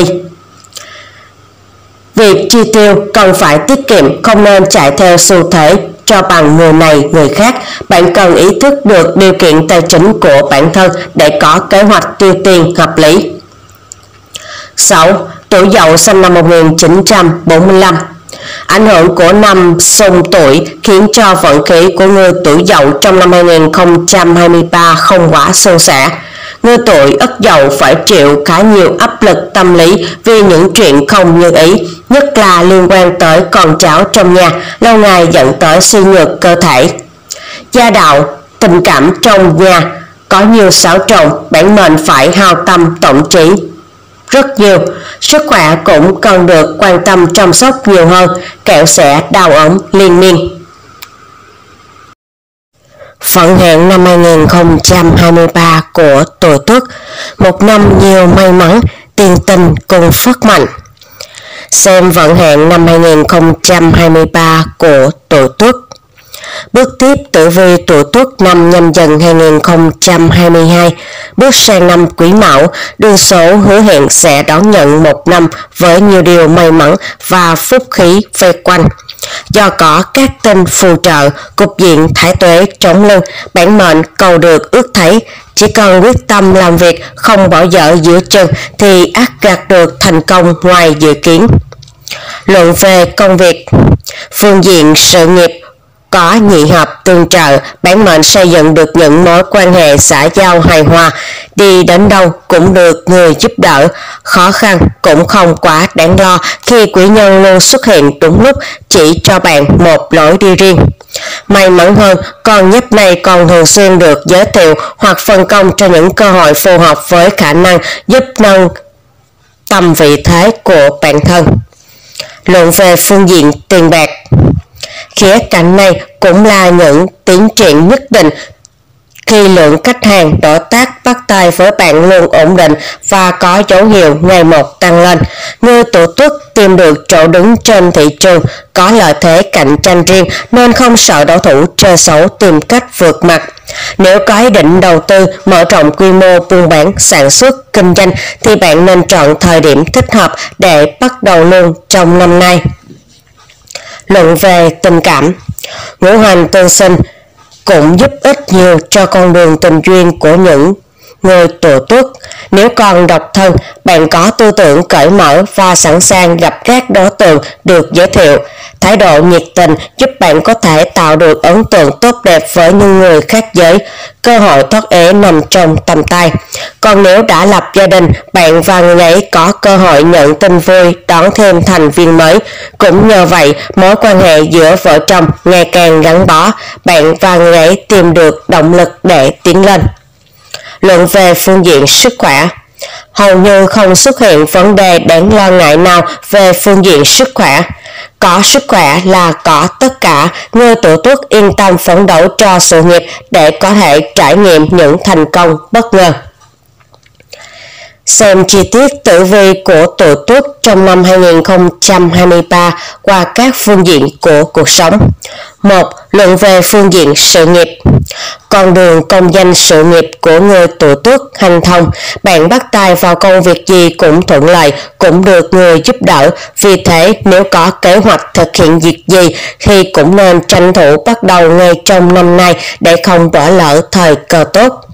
Việc chi tiêu cần phải tiết kiệm, không nên chạy theo xu thế cho bằng người này người khác, bạn cần ý thức được điều kiện tài chính của bản thân để có kế hoạch tiêu tiền hợp lý. 6. Tuổi dậu sinh năm 1945 Ảnh hưởng của năm xung tuổi khiến cho vận khí của người tuổi dậu trong năm 2023 không quá suôn sẻ người tuổi ất dậu phải chịu khá nhiều áp lực tâm lý vì những chuyện không như ý, nhất là liên quan tới con cháu trong nhà, lâu ngày dẫn tới suy nhược cơ thể. Gia đạo, tình cảm trong nhà, có nhiều xáo trộn, bản mệnh phải hao tâm tổng trí rất nhiều. Sức khỏe cũng cần được quan tâm chăm sóc nhiều hơn, kẹo sẽ đau ốm liên miên. Phận hạn năm 2023 của tuổi Tuất, một năm nhiều may mắn, tiền tình cùng phát mạnh. Xem vận hạn năm 2023 của tuổi Tuất. Bước tiếp tử vi tuổi tuất năm nhâm dần 2022, bước sang năm quý mão, đường số hứa hẹn sẽ đón nhận một năm với nhiều điều may mắn và phúc khí vây quanh. Do có các tinh phù trợ, cục diện thái tuế chống lưng, bản mệnh cầu được ước thấy, chỉ cần quyết tâm làm việc không bỏ dở giữa chừng thì ác gạt được thành công ngoài dự kiến. Luận về công việc Phương diện sự nghiệp có nhị hợp tương trợ, bản mệnh xây dựng được những mối quan hệ xã giao hài hòa, đi đến đâu cũng được người giúp đỡ, khó khăn cũng không quá đáng lo khi quỷ nhân luôn xuất hiện đúng lúc chỉ cho bạn một lối đi riêng. May mắn hơn, con nhấp này còn thường xuyên được giới thiệu hoặc phân công cho những cơ hội phù hợp với khả năng giúp nâng tầm vị thế của bản thân. Luận về phương diện tiền bạc Khía cạnh này cũng là những tiến triển nhất định khi lượng khách hàng đối tác bắt tay với bạn luôn ổn định và có dấu hiệu ngày một tăng lên. Người tổ tuất tìm được chỗ đứng trên thị trường, có lợi thế cạnh tranh riêng nên không sợ đối thủ chơi xấu tìm cách vượt mặt. Nếu có ý định đầu tư mở rộng quy mô buôn bán sản xuất kinh doanh thì bạn nên chọn thời điểm thích hợp để bắt đầu luôn trong năm nay. Luận về tình cảm Ngũ hành tương sinh cũng giúp ích nhiều cho con đường tình duyên của những người tuổi tuất. Nếu còn độc thân, bạn có tư tưởng cởi mở và sẵn sàng gặp các đối tượng được giới thiệu. Thái độ nhiệt tình giúp bạn có thể tạo được ấn tượng tốt đẹp với những người khác giới. Cơ hội thoát ế nằm trong tầm tay. Còn nếu đã lập gia đình, bạn và người ấy có cơ hội nhận tin vui, đón thêm thành viên mới. Cũng nhờ vậy, mối quan hệ giữa vợ chồng ngày càng gắn bó. Bạn và người ấy tìm được động lực để tiến lên luận về phương diện sức khỏe. Hầu như không xuất hiện vấn đề đáng lo ngại nào về phương diện sức khỏe. Có sức khỏe là có tất cả, người tổ tuất yên tâm phấn đấu cho sự nghiệp để có thể trải nghiệm những thành công bất ngờ. Xem chi tiết tử vi của tuổi tuất trong năm 2023 qua các phương diện của cuộc sống. 1. Luận về phương diện sự nghiệp Con đường công danh sự nghiệp của người tuổi tuất hành thông, bạn bắt tay vào công việc gì cũng thuận lợi, cũng được người giúp đỡ. Vì thế, nếu có kế hoạch thực hiện việc gì thì cũng nên tranh thủ bắt đầu ngay trong năm nay để không bỏ lỡ thời cơ tốt.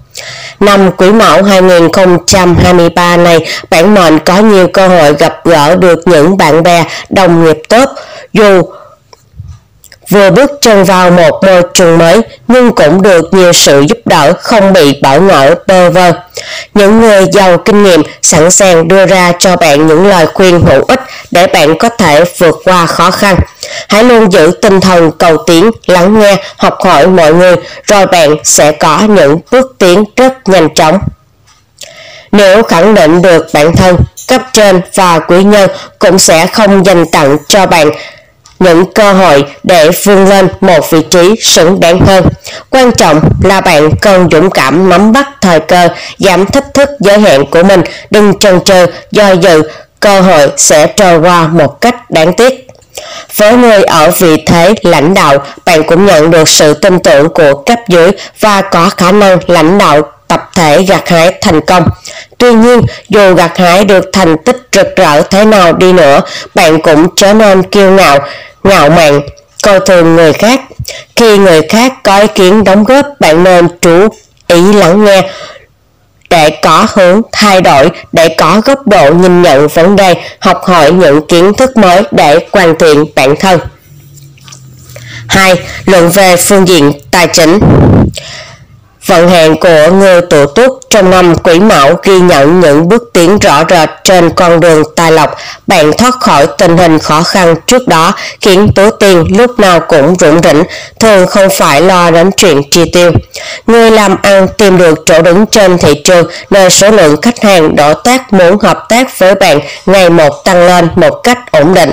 Năm Quý Mão 2023 này, bản mệnh có nhiều cơ hội gặp gỡ được những bạn bè, đồng nghiệp tốt, dù vừa bước chân vào một môi trường mới nhưng cũng được nhiều sự giúp đỡ không bị bỡ ngỡ bơ vơ. Những người giàu kinh nghiệm sẵn sàng đưa ra cho bạn những lời khuyên hữu ích để bạn có thể vượt qua khó khăn. Hãy luôn giữ tinh thần cầu tiến, lắng nghe, học hỏi mọi người, rồi bạn sẽ có những bước tiến rất nhanh chóng. Nếu khẳng định được bản thân, cấp trên và quý nhân cũng sẽ không dành tặng cho bạn những cơ hội để vươn lên một vị trí xứng đáng hơn. Quan trọng là bạn cần dũng cảm nắm bắt thời cơ, giảm thách thức giới hạn của mình, đừng chần chừ, do dự, cơ hội sẽ trôi qua một cách đáng tiếc. Với người ở vị thế lãnh đạo, bạn cũng nhận được sự tin tưởng của cấp dưới và có khả năng lãnh đạo thể gặt hái thành công. Tuy nhiên, dù gặt hái được thành tích rực rỡ thế nào đi nữa, bạn cũng trở nên kiêu ngạo, ngạo mạn, coi thường người khác. Khi người khác có ý kiến đóng góp, bạn nên chú ý lắng nghe để có hướng thay đổi, để có góc độ nhìn nhận vấn đề, học hỏi những kiến thức mới để hoàn thiện bản thân. 2. Luận về phương diện tài chính Vận hạn của người tuổi tuất trong năm Quý Mão ghi nhận những bước tiến rõ rệt trên con đường tài lộc, bạn thoát khỏi tình hình khó khăn trước đó khiến túi tiền lúc nào cũng rủng rỉnh, thường không phải lo đến chuyện chi tiêu. Người làm ăn tìm được chỗ đứng trên thị trường nơi số lượng khách hàng đối tác muốn hợp tác với bạn ngày một tăng lên một cách ổn định.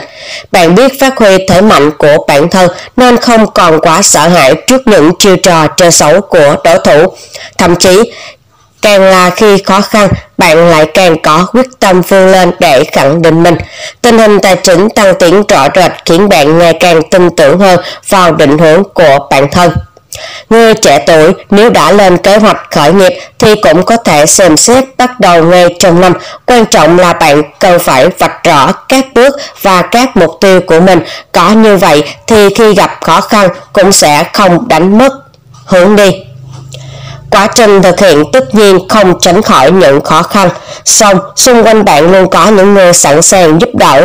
Bạn biết phát huy thế mạnh của bản thân nên không còn quá sợ hãi trước những chiêu trò chơi xấu của đối thủ. Thậm chí, Càng là khi khó khăn, bạn lại càng có quyết tâm vươn lên để khẳng định mình. Tình hình tài chính tăng tiến rõ rệt khiến bạn ngày càng tin tưởng hơn vào định hướng của bản thân. Người trẻ tuổi nếu đã lên kế hoạch khởi nghiệp thì cũng có thể xem xét bắt đầu ngay trong năm. Quan trọng là bạn cần phải vạch rõ các bước và các mục tiêu của mình. Có như vậy thì khi gặp khó khăn cũng sẽ không đánh mất hướng đi. Quá trình thực hiện tất nhiên không tránh khỏi những khó khăn, song xung quanh bạn luôn có những người sẵn sàng giúp đỡ.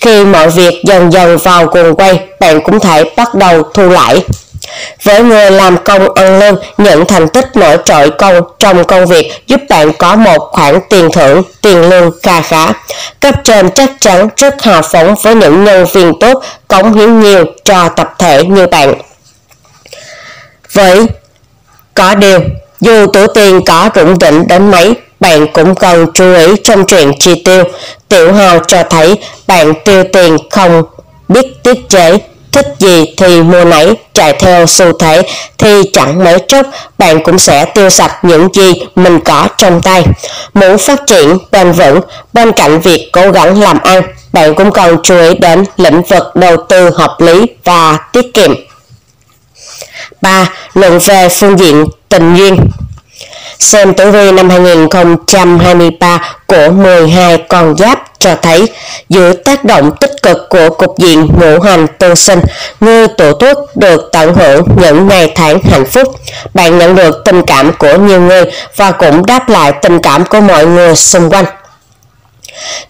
Khi mọi việc dần dần vào cuồng quay, bạn cũng thể bắt đầu thu lại với người làm công ăn lương, những thành tích nổi trội công trong công việc giúp bạn có một khoản tiền thưởng, tiền lương kha khá. Cấp trên chắc chắn rất hào phóng với những nhân viên tốt, cống hiến nhiều cho tập thể như bạn. Với có điều, dù tủ tiền có rủng rỉnh đến mấy, bạn cũng cần chú ý trong chuyện chi tiêu. Tiểu hào cho thấy bạn tiêu tiền không biết tiết chế, thích gì thì mua nấy, chạy theo xu thế thì chẳng mấy chốc bạn cũng sẽ tiêu sạch những gì mình có trong tay. Muốn phát triển bền vững, bên cạnh việc cố gắng làm ăn, bạn cũng cần chú ý đến lĩnh vực đầu tư hợp lý và tiết kiệm. 3. Luận về phương diện tình duyên Xem tử vi năm 2023 của 12 con giáp cho thấy dưới tác động tích cực của cục diện ngũ hành tương sinh, người tuổi tuất được tận hưởng những ngày tháng hạnh phúc. Bạn nhận được tình cảm của nhiều người và cũng đáp lại tình cảm của mọi người xung quanh.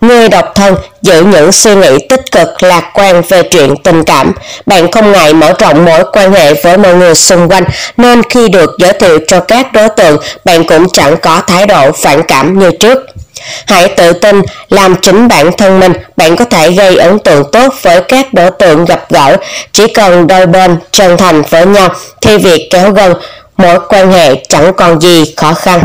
Người độc thân giữ những suy nghĩ tích cực lạc quan về chuyện tình cảm. Bạn không ngại mở rộng mối quan hệ với mọi người xung quanh nên khi được giới thiệu cho các đối tượng bạn cũng chẳng có thái độ phản cảm như trước. Hãy tự tin, làm chính bản thân mình, bạn có thể gây ấn tượng tốt với các đối tượng gặp gỡ. Chỉ cần đôi bên chân thành với nhau thì việc kéo gần mối quan hệ chẳng còn gì khó khăn.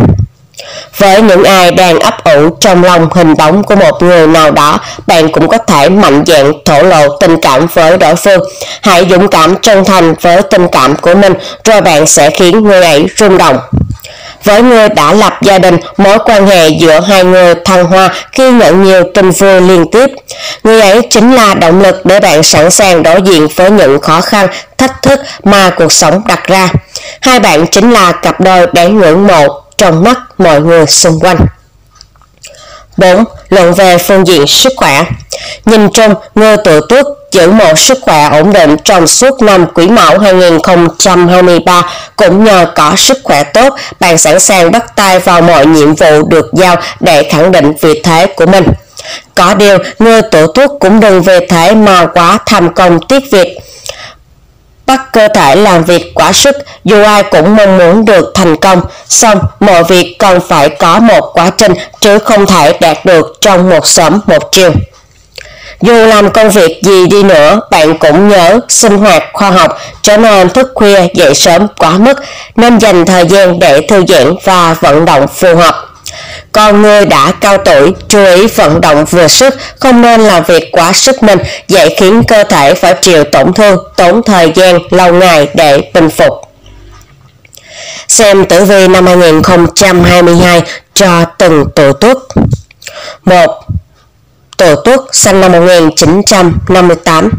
Với những ai đang ấp ủ trong lòng hình bóng của một người nào đó, bạn cũng có thể mạnh dạn thổ lộ tình cảm với đối phương. Hãy dũng cảm chân thành với tình cảm của mình, rồi bạn sẽ khiến người ấy rung động. Với người đã lập gia đình, mối quan hệ giữa hai người thăng hoa khi nhận nhiều tin vui liên tiếp. Người ấy chính là động lực để bạn sẵn sàng đối diện với những khó khăn, thách thức mà cuộc sống đặt ra. Hai bạn chính là cặp đôi đáng ngưỡng mộ trong mắt mọi người xung quanh. 4. Luận về phương diện sức khỏe Nhìn chung, ngư tuổi tuất giữ một sức khỏe ổn định trong suốt năm Quý Mão 2023 cũng nhờ có sức khỏe tốt, bạn sẵn sàng bắt tay vào mọi nhiệm vụ được giao để khẳng định vị thế của mình. Có điều, người tuổi tuất cũng đừng về thế mà quá tham công tiếc việc bắt cơ thể làm việc quá sức, dù ai cũng mong muốn được thành công. Song mọi việc còn phải có một quá trình, chứ không thể đạt được trong một sớm một chiều dù làm công việc gì đi nữa, bạn cũng nhớ sinh hoạt khoa học trở nên thức khuya dậy sớm quá mức, nên dành thời gian để thư giãn và vận động phù hợp con người đã cao tuổi, chú ý vận động vừa sức, không nên làm việc quá sức mình, dễ khiến cơ thể phải chịu tổn thương, tốn thời gian, lâu ngày để bình phục. Xem tử vi năm 2022 cho từng tuổi tuất 1 Tổ tuất sinh năm 1958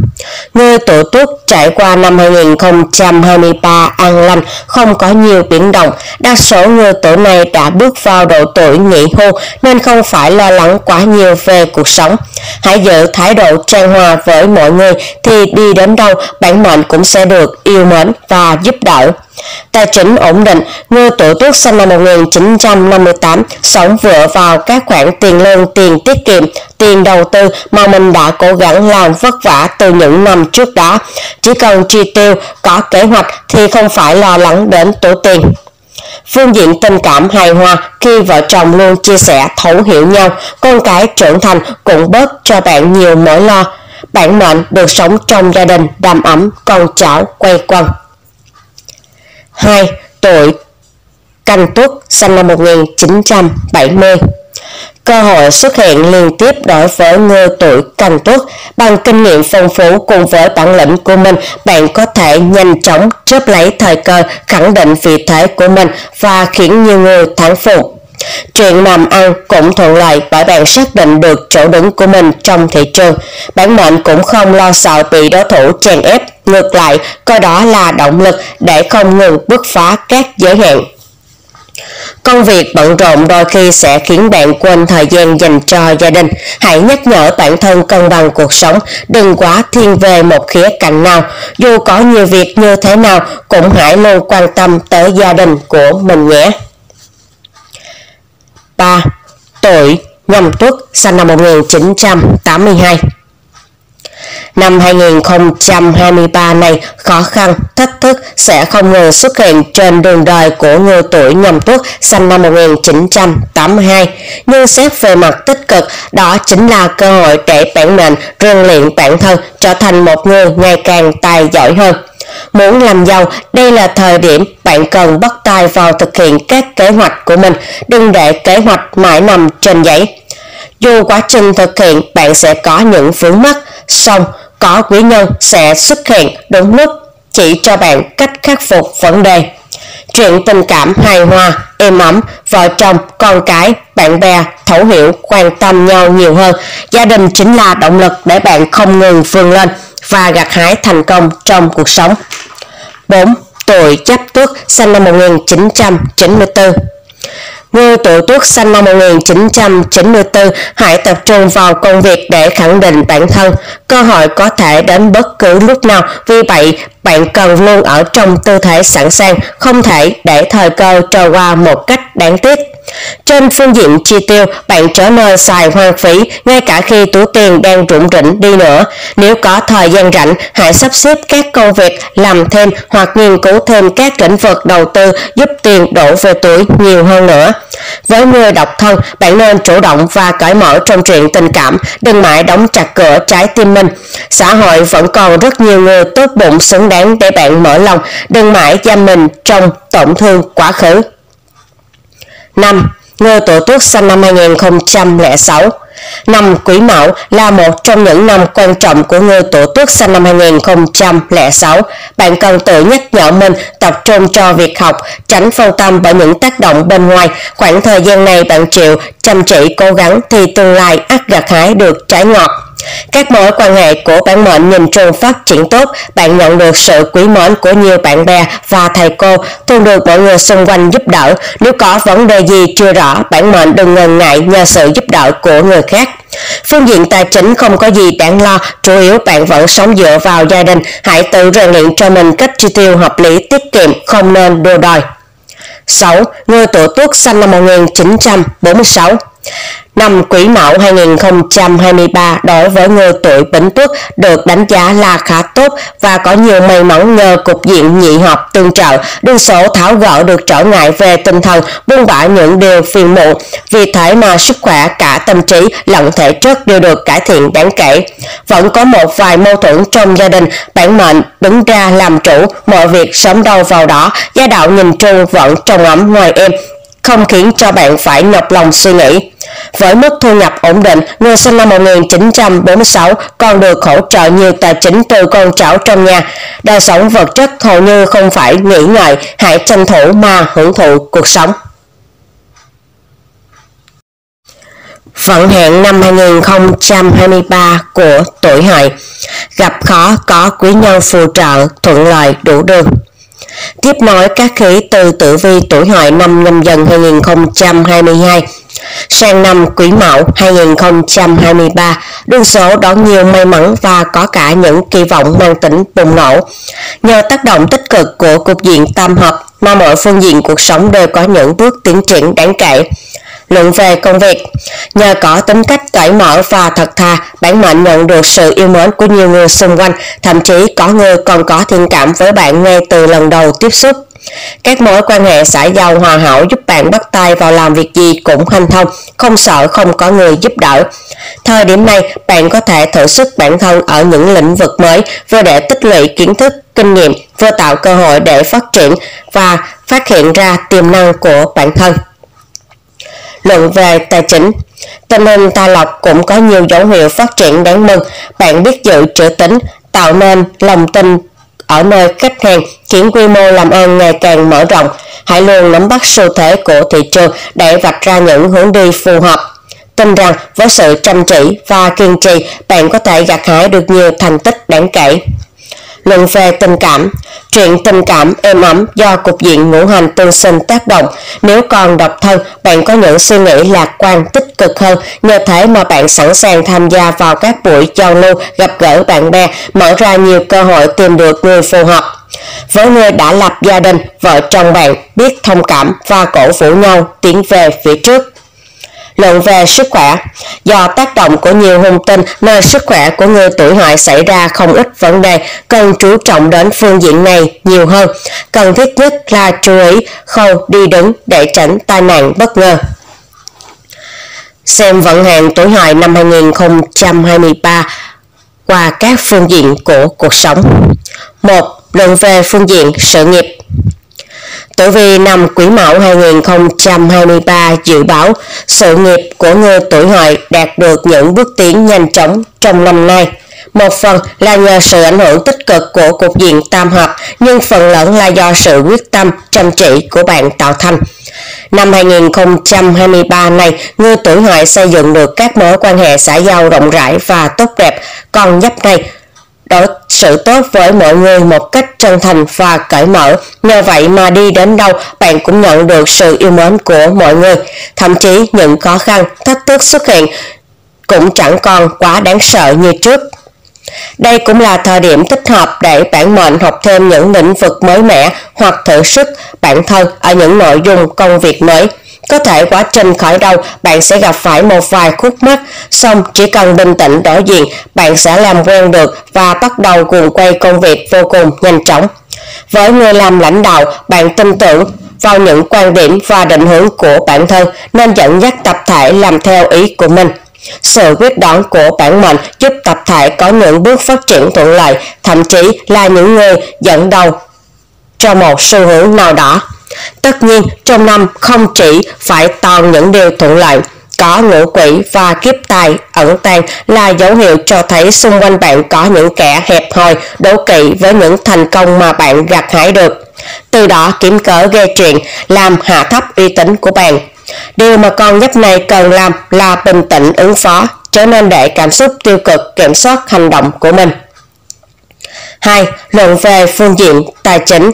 Người tổ tuất trải qua năm 2023 an lành, không có nhiều biến động. Đa số người tổ này đã bước vào độ tuổi nghỉ hưu nên không phải lo lắng quá nhiều về cuộc sống. Hãy giữ thái độ trang hòa với mọi người thì đi đến đâu bản mệnh cũng sẽ được yêu mến và giúp đỡ. Tài chính ổn định, người tuổi tuất sinh năm 1958 sống dựa vào các khoản tiền lương, tiền tiết kiệm, tiền đầu tư mà mình đã cố gắng làm vất vả từ những năm trước đó. Chỉ cần chi tiêu, có kế hoạch thì không phải lo lắng đến tổ tiền. Phương diện tình cảm hài hòa khi vợ chồng luôn chia sẻ thấu hiểu nhau, con cái trưởng thành cũng bớt cho bạn nhiều mối lo. Bạn mệnh được sống trong gia đình đầm ấm, con cháu quay quần. 2. Tuổi Canh Tuất sinh năm 1970 Cơ hội xuất hiện liên tiếp đối với người tuổi canh tuất. Bằng kinh nghiệm phong phú cùng với bản lĩnh của mình, bạn có thể nhanh chóng chớp lấy thời cơ khẳng định vị thế của mình và khiến nhiều người thán phục. Chuyện làm ăn cũng thuận lợi bởi bạn xác định được chỗ đứng của mình trong thị trường. Bản mệnh cũng không lo sợ bị đối thủ chèn ép, ngược lại coi đó là động lực để không ngừng bứt phá các giới hạn. Công việc bận rộn đôi khi sẽ khiến bạn quên thời gian dành cho gia đình. Hãy nhắc nhở bản thân cân bằng cuộc sống, đừng quá thiên về một khía cạnh nào. Dù có nhiều việc như thế nào, cũng hãy luôn quan tâm tới gia đình của mình nhé. 3. Tuổi Nhâm Tuất, sinh năm 1982 Năm 2023 này, khó khăn, thách thức sẽ không ngừng xuất hiện trên đường đời của người tuổi nhâm tuất sinh năm 1982. Nhưng xét về mặt tích cực, đó chính là cơ hội để bản mệnh rèn luyện bản thân trở thành một người ngày càng tài giỏi hơn. Muốn làm giàu, đây là thời điểm bạn cần bắt tay vào thực hiện các kế hoạch của mình, đừng để kế hoạch mãi nằm trên giấy. Dù quá trình thực hiện bạn sẽ có những vướng mắc, song có quý nhân sẽ xuất hiện đúng lúc chỉ cho bạn cách khắc phục vấn đề. Chuyện tình cảm hài hòa, êm ấm, vợ chồng, con cái, bạn bè, thấu hiểu, quan tâm nhau nhiều hơn. Gia đình chính là động lực để bạn không ngừng vươn lên và gặt hái thành công trong cuộc sống. 4. Tuổi chấp tuất sinh năm 1994 Người tuổi tuất sinh năm 1994 hãy tập trung vào công việc để khẳng định bản thân. Cơ hội có thể đến bất cứ lúc nào, vì vậy bạn cần luôn ở trong tư thế sẵn sàng, không thể để thời cơ trôi qua một cách đáng tiếc. Trên phương diện chi tiêu, bạn trở nên xài hoang phí ngay cả khi túi tiền đang rủng rỉnh đi nữa. Nếu có thời gian rảnh, hãy sắp xếp các công việc làm thêm hoặc nghiên cứu thêm các lĩnh vực đầu tư giúp tiền đổ về túi nhiều hơn nữa. Với người độc thân, bạn nên chủ động và cởi mở trong chuyện tình cảm, đừng mãi đóng chặt cửa trái tim mình. Xã hội vẫn còn rất nhiều người tốt bụng xứng đáng để bạn mở lòng, đừng mãi giam mình trong tổn thương quá khứ. 5. Người tuổi tuất sinh năm 2006 Năm Quý Mão là một trong những năm quan trọng của người tuổi tuất sinh năm 2006. Bạn cần tự nhắc nhở mình tập trung cho việc học, tránh phân tâm bởi những tác động bên ngoài. Khoảng thời gian này bạn chịu chăm chỉ cố gắng thì tương lai ắt gặt hái được trái ngọt. Các mối quan hệ của bản mệnh nhìn chung phát triển tốt, bạn nhận được sự quý mến của nhiều bạn bè và thầy cô, thường được mọi người xung quanh giúp đỡ. Nếu có vấn đề gì chưa rõ, bản mệnh đừng ngần ngại nhờ sự giúp đỡ của người khác. Phương diện tài chính không có gì đáng lo, chủ yếu bạn vẫn sống dựa vào gia đình, hãy tự rèn luyện cho mình cách chi tiêu hợp lý tiết kiệm, không nên đua đòi. 6. Người tuổi tuất sinh năm 1946 Năm Quý Mão 2023 đối với người tuổi Bính Tuất được đánh giá là khá tốt và có nhiều may mắn nhờ cục diện nhị hợp tương trợ, đương số tháo gỡ được trở ngại về tinh thần, buông bỏ những điều phiền muộn. Vì thế mà sức khỏe cả tâm trí lẫn thể chất đều được cải thiện đáng kể. Vẫn có một vài mâu thuẫn trong gia đình, bản mệnh đứng ra làm chủ, mọi việc sớm đâu vào đó, gia đạo nhìn chung vẫn trong ấm ngoài em, không khiến cho bạn phải nhọc lòng suy nghĩ. Với mức thu nhập ổn định, người sinh năm 1946 còn được hỗ trợ nhiều tài chính từ con cháu trong nhà. Đời sống vật chất hầu như không phải nghĩ ngợi, hãy tranh thủ mà hưởng thụ cuộc sống. Vận hạn năm 2023 của tuổi hợi Gặp khó có quý nhân phù trợ, thuận lợi đủ đường Tiếp nối các khí từ tử vi tuổi hợi năm nhâm dần 2022 sang năm Quý Mão 2023, đương số đón nhiều may mắn và có cả những kỳ vọng mang tính bùng nổ. Nhờ tác động tích cực của cục diện tam hợp mà mọi phương diện cuộc sống đều có những bước tiến triển đáng kể. Luận về công việc Nhờ có tính cách cởi mở và thật thà, bạn mệnh nhận được sự yêu mến của nhiều người xung quanh, thậm chí có người còn có thiện cảm với bạn ngay từ lần đầu tiếp xúc. Các mối quan hệ xã giao hòa hảo giúp bạn bắt tay vào làm việc gì cũng hanh thông, không sợ không có người giúp đỡ. Thời điểm này, bạn có thể thử sức bản thân ở những lĩnh vực mới vừa để tích lũy kiến thức, kinh nghiệm, vừa tạo cơ hội để phát triển và phát hiện ra tiềm năng của bản thân. Luận về tài chính Tình hình tài lộc cũng có nhiều dấu hiệu phát triển đáng mừng. Bạn biết giữ trữ tính, tạo nên lòng tin ở nơi khách hàng, khiến quy mô làm ăn ngày càng mở rộng. Hãy luôn nắm bắt xu thế của thị trường để vạch ra những hướng đi phù hợp. Tin rằng với sự chăm chỉ và kiên trì, bạn có thể gặt hái được nhiều thành tích đáng kể luận về tình cảm. Chuyện tình cảm êm ấm do cục diện ngũ hành tương sinh tác động. Nếu còn độc thân, bạn có những suy nghĩ lạc quan tích cực hơn. Nhờ thế mà bạn sẵn sàng tham gia vào các buổi giao lưu, gặp gỡ bạn bè, mở ra nhiều cơ hội tìm được người phù hợp. Với người đã lập gia đình, vợ chồng bạn biết thông cảm và cổ vũ nhau tiến về phía trước luận về sức khỏe. Do tác động của nhiều hung tinh nên sức khỏe của người tuổi hợi xảy ra không ít vấn đề, cần chú trọng đến phương diện này nhiều hơn. Cần thiết nhất là chú ý khâu đi đứng để tránh tai nạn bất ngờ. Xem vận hạn tuổi hợi năm 2023 qua các phương diện của cuộc sống. một Luận về phương diện sự nghiệp Tử vi năm Quý Mão 2023 dự báo sự nghiệp của người tuổi hợi đạt được những bước tiến nhanh chóng trong năm nay. Một phần là nhờ sự ảnh hưởng tích cực của cục diện tam hợp, nhưng phần lớn là do sự quyết tâm, chăm chỉ của bạn tạo thành. Năm 2023 này, người tuổi hợi xây dựng được các mối quan hệ xã giao rộng rãi và tốt đẹp, còn nhấp này đối xử tốt với mọi người một cách chân thành và cởi mở. Nhờ vậy mà đi đến đâu bạn cũng nhận được sự yêu mến của mọi người. Thậm chí những khó khăn, thách thức xuất hiện cũng chẳng còn quá đáng sợ như trước. Đây cũng là thời điểm thích hợp để bản mệnh học thêm những lĩnh vực mới mẻ hoặc thử sức bản thân ở những nội dung công việc mới. Có thể quá trình khởi đầu bạn sẽ gặp phải một vài khúc mắc, xong chỉ cần bình tĩnh đối diện, bạn sẽ làm quen được và bắt đầu cuồng quay công việc vô cùng nhanh chóng. Với người làm lãnh đạo, bạn tin tưởng vào những quan điểm và định hướng của bản thân nên dẫn dắt tập thể làm theo ý của mình. Sự quyết đoán của bản mệnh giúp tập thể có những bước phát triển thuận lợi, thậm chí là những người dẫn đầu cho một xu hướng nào đó. Tất nhiên, trong năm không chỉ phải toàn những điều thuận lợi, có ngũ quỷ và kiếp tài ẩn tàng là dấu hiệu cho thấy xung quanh bạn có những kẻ hẹp hòi, đố kỵ với những thành công mà bạn gặt hái được. Từ đó kiếm cớ gây chuyện, làm hạ thấp uy tín của bạn. Điều mà con giáp này cần làm là bình tĩnh ứng phó, trở nên để cảm xúc tiêu cực kiểm soát hành động của mình. 2. Luận về phương diện tài chính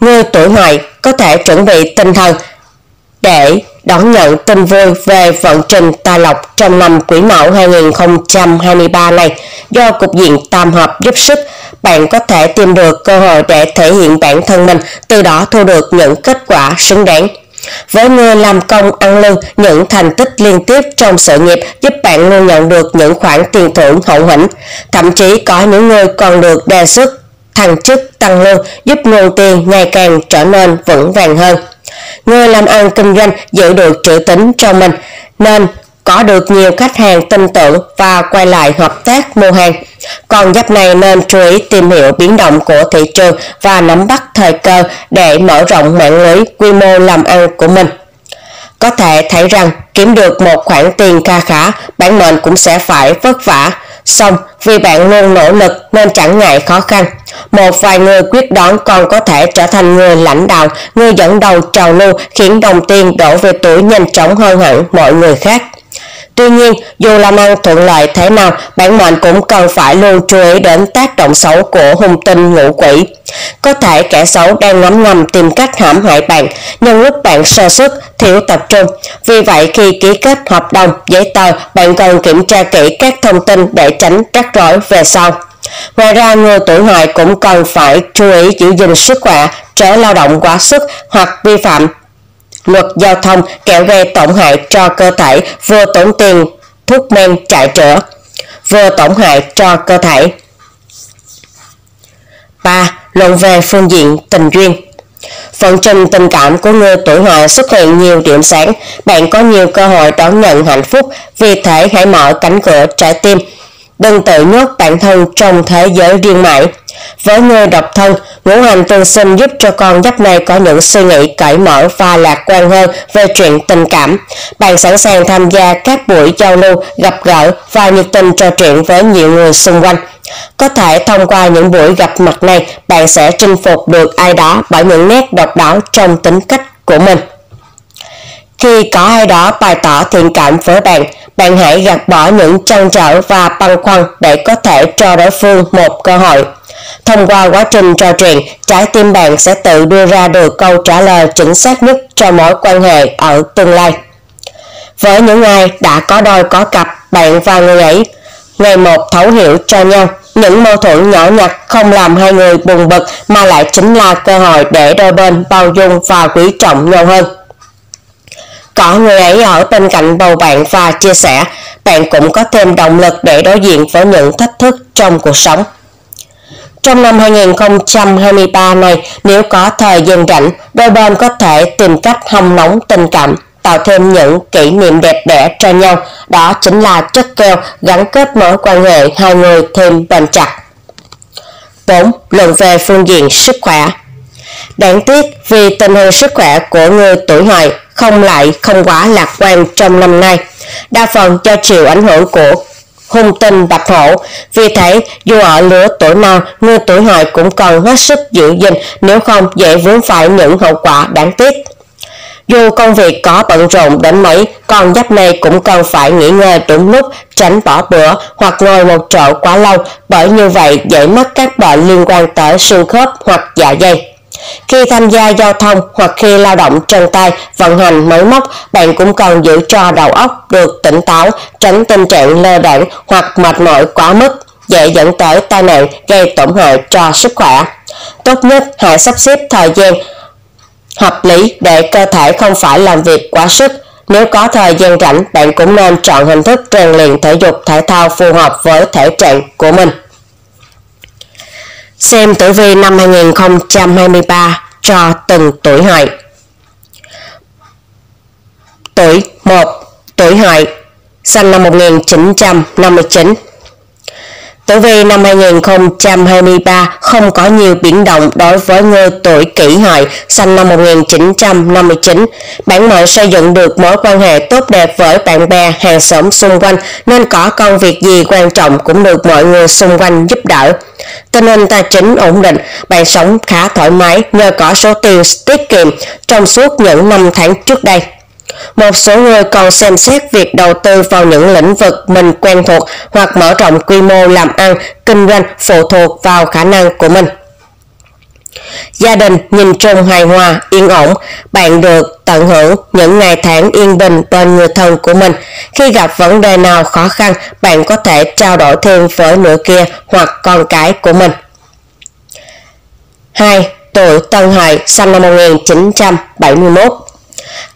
Người tuổi ngoại có thể chuẩn bị tinh thần để đón nhận tin vui về vận trình tài lộc trong năm Quý Mão 2023 này. Do cục diện tam hợp giúp sức, bạn có thể tìm được cơ hội để thể hiện bản thân mình, từ đó thu được những kết quả xứng đáng. Với người làm công ăn lương, những thành tích liên tiếp trong sự nghiệp giúp bạn luôn nhận được những khoản tiền thưởng hậu hĩnh. Thậm chí có những người còn được đề xuất thăng chức tăng lương giúp nguồn tiền ngày càng trở nên vững vàng hơn. Người làm ăn kinh doanh giữ được trữ tính cho mình nên có được nhiều khách hàng tin tưởng và quay lại hợp tác mua hàng. Còn giáp này nên chú ý tìm hiểu biến động của thị trường và nắm bắt thời cơ để mở rộng mạng lưới quy mô làm ăn của mình. Có thể thấy rằng kiếm được một khoản tiền kha khá, bản mệnh cũng sẽ phải vất vả, Xong, vì bạn luôn nỗ lực nên chẳng ngại khó khăn. Một vài người quyết đoán còn có thể trở thành người lãnh đạo, người dẫn đầu trào lưu khiến đồng tiền đổ về tuổi nhanh chóng hơn hẳn mọi người khác. Tuy nhiên, dù làm ăn thuận lợi thế nào, bản mệnh cũng cần phải luôn chú ý đến tác động xấu của hung tinh ngũ quỷ. Có thể kẻ xấu đang ngấm ngầm tìm cách hãm hại bạn, nhưng lúc bạn sơ sức, thiếu tập trung. Vì vậy, khi ký kết hợp đồng, giấy tờ, bạn cần kiểm tra kỹ các thông tin để tránh rắc rối về sau. Ngoài ra, người tuổi hợi cũng cần phải chú ý giữ gìn sức khỏe, trở lao động quá sức hoặc vi phạm luật giao thông kéo gây tổn hại cho cơ thể vừa tốn tiền thuốc men chạy chữa vừa tổn hại cho cơ thể. 3. Luận về phương diện tình duyên. Phần trình tình cảm của người tuổi hợi xuất hiện nhiều điểm sáng, bạn có nhiều cơ hội đón nhận hạnh phúc, vì thế hãy mở cánh cửa trái tim đừng tự nhốt bản thân trong thế giới riêng mãi. Với người độc thân, ngũ hành tương sinh giúp cho con giáp này có những suy nghĩ cởi mở và lạc quan hơn về chuyện tình cảm. Bạn sẵn sàng tham gia các buổi giao lưu, gặp gỡ và nhiệt tình trò chuyện với nhiều người xung quanh. Có thể thông qua những buổi gặp mặt này, bạn sẽ chinh phục được ai đó bởi những nét độc đáo trong tính cách của mình. Khi có ai đó bày tỏ thiện cảm với bạn, bạn hãy gạt bỏ những trăn trở và băn khoăn để có thể cho đối phương một cơ hội. Thông qua quá trình trò chuyện, trái tim bạn sẽ tự đưa ra được câu trả lời chính xác nhất cho mối quan hệ ở tương lai. Với những ai đã có đôi có cặp, bạn và người ấy ngày một thấu hiểu cho nhau, những mâu thuẫn nhỏ nhặt không làm hai người buồn bực mà lại chính là cơ hội để đôi bên bao dung và quý trọng nhau hơn. Có người ấy ở bên cạnh bầu bạn và chia sẻ, bạn cũng có thêm động lực để đối diện với những thách thức trong cuộc sống. Trong năm 2023 này, nếu có thời gian rảnh, đôi bên có thể tìm cách hong nóng tình cảm, tạo thêm những kỷ niệm đẹp đẽ cho nhau. Đó chính là chất keo gắn kết mối quan hệ hai người thêm bền chặt. 4. Luận về phương diện sức khỏe Đáng tiếc vì tình hình sức khỏe của người tuổi hợi không lại không quá lạc quan trong năm nay. Đa phần do chịu ảnh hưởng của hung tinh bạch hổ. Vì thế, dù ở lứa tuổi nào, người tuổi hợi cũng cần hết sức giữ gìn nếu không dễ vướng phải những hậu quả đáng tiếc. Dù công việc có bận rộn đến mấy, con giáp này cũng cần phải nghỉ ngơi đúng lúc, tránh bỏ bữa hoặc ngồi một chỗ quá lâu, bởi như vậy dễ mắc các bệnh liên quan tới xương khớp hoặc dạ dày. Khi tham gia giao thông hoặc khi lao động chân tay, vận hành máy móc, bạn cũng cần giữ cho đầu óc được tỉnh táo, tránh tình trạng lơ đảng hoặc mệt mỏi quá mức, dễ dẫn tới tai nạn gây tổn hại cho sức khỏe. Tốt nhất hãy sắp xếp thời gian hợp lý để cơ thể không phải làm việc quá sức. Nếu có thời gian rảnh, bạn cũng nên chọn hình thức rèn luyện thể dục thể thao phù hợp với thể trạng của mình. Xem tử vi năm 2023 cho từng tuổi hợi. Tuổi 1. Tuổi hợi, sinh năm 1959 Tử vi năm 2023 không có nhiều biến động đối với người tuổi kỷ hợi sinh năm 1959. Bản mệnh xây dựng được mối quan hệ tốt đẹp với bạn bè, hàng xóm xung quanh nên có công việc gì quan trọng cũng được mọi người xung quanh giúp đỡ. Tình hình tài chính ổn định, bạn sống khá thoải mái nhờ có số tiền tiết kiệm trong suốt những năm tháng trước đây. Một số người còn xem xét việc đầu tư vào những lĩnh vực mình quen thuộc hoặc mở rộng quy mô làm ăn, kinh doanh phụ thuộc vào khả năng của mình. Gia đình nhìn chung hài hòa, yên ổn, bạn được tận hưởng những ngày tháng yên bình bên người thân của mình. Khi gặp vấn đề nào khó khăn, bạn có thể trao đổi thêm với nửa kia hoặc con cái của mình. 2. Tuổi Tân Hợi, sinh năm 1971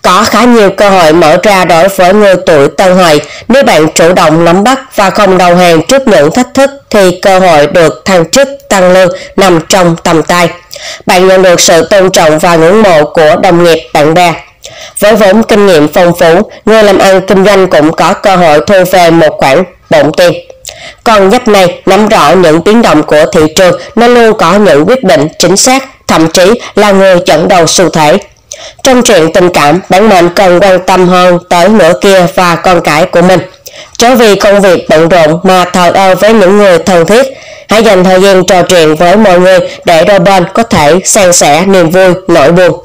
có khá nhiều cơ hội mở ra đối với người tuổi tân hợi. Nếu bạn chủ động nắm bắt và không đầu hàng trước những thách thức thì cơ hội được thăng chức, tăng lương nằm trong tầm tay. Bạn nhận được sự tôn trọng và ngưỡng mộ của đồng nghiệp, bạn bè. Với vốn kinh nghiệm phong phú, người làm ăn kinh doanh cũng có cơ hội thu về một khoản bộn tiền. Còn giáp này nắm rõ những biến động của thị trường nên luôn có những quyết định chính xác, thậm chí là người dẫn đầu xu thế. Trong chuyện tình cảm, bản mệnh cần quan tâm hơn tới nửa kia và con cái của mình. Chớ vì công việc bận rộn mà thờ ơ với những người thân thiết. Hãy dành thời gian trò chuyện với mọi người để đôi bên có thể san sẻ niềm vui, nỗi buồn.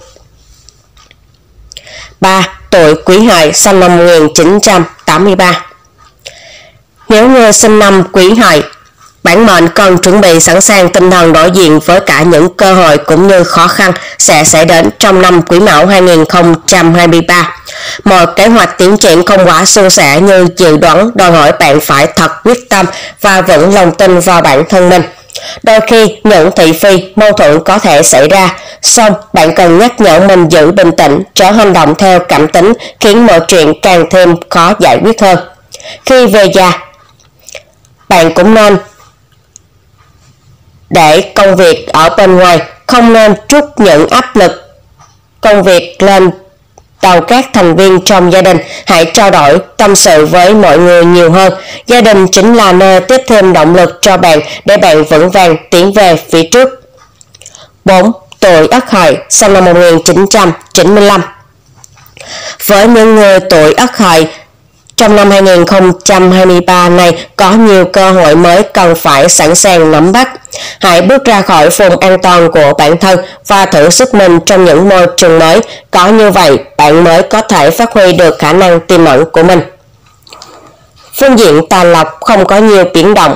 3. Tuổi Quý Hợi sinh năm 1983 Nếu người sinh năm Quý Hợi Bản mệnh cần chuẩn bị sẵn sàng tinh thần đối diện với cả những cơ hội cũng như khó khăn sẽ xảy đến trong năm Quý Mão 2023. Mọi kế hoạch tiến triển không quá suôn sẻ như dự đoán đòi hỏi bạn phải thật quyết tâm và vững lòng tin vào bản thân mình. Đôi khi những thị phi, mâu thuẫn có thể xảy ra, song bạn cần nhắc nhở mình giữ bình tĩnh, trở hành động theo cảm tính khiến mọi chuyện càng thêm khó giải quyết hơn. Khi về già, bạn cũng nên để công việc ở bên ngoài không nên trút những áp lực công việc lên đầu các thành viên trong gia đình hãy trao đổi, tâm sự với mọi người nhiều hơn. Gia đình chính là nơi tiếp thêm động lực cho bạn để bạn vững vàng tiến về phía trước. 4. Tuổi Ất Hợi, sinh năm 1995 Với những người tuổi Ất Hợi, trong năm 2023 này có nhiều cơ hội mới cần phải sẵn sàng nắm bắt. Hãy bước ra khỏi vùng an toàn của bản thân và thử sức mình trong những môi trường mới. Có như vậy, bạn mới có thể phát huy được khả năng tiềm ẩn của mình. Phương diện tài lộc không có nhiều biến động.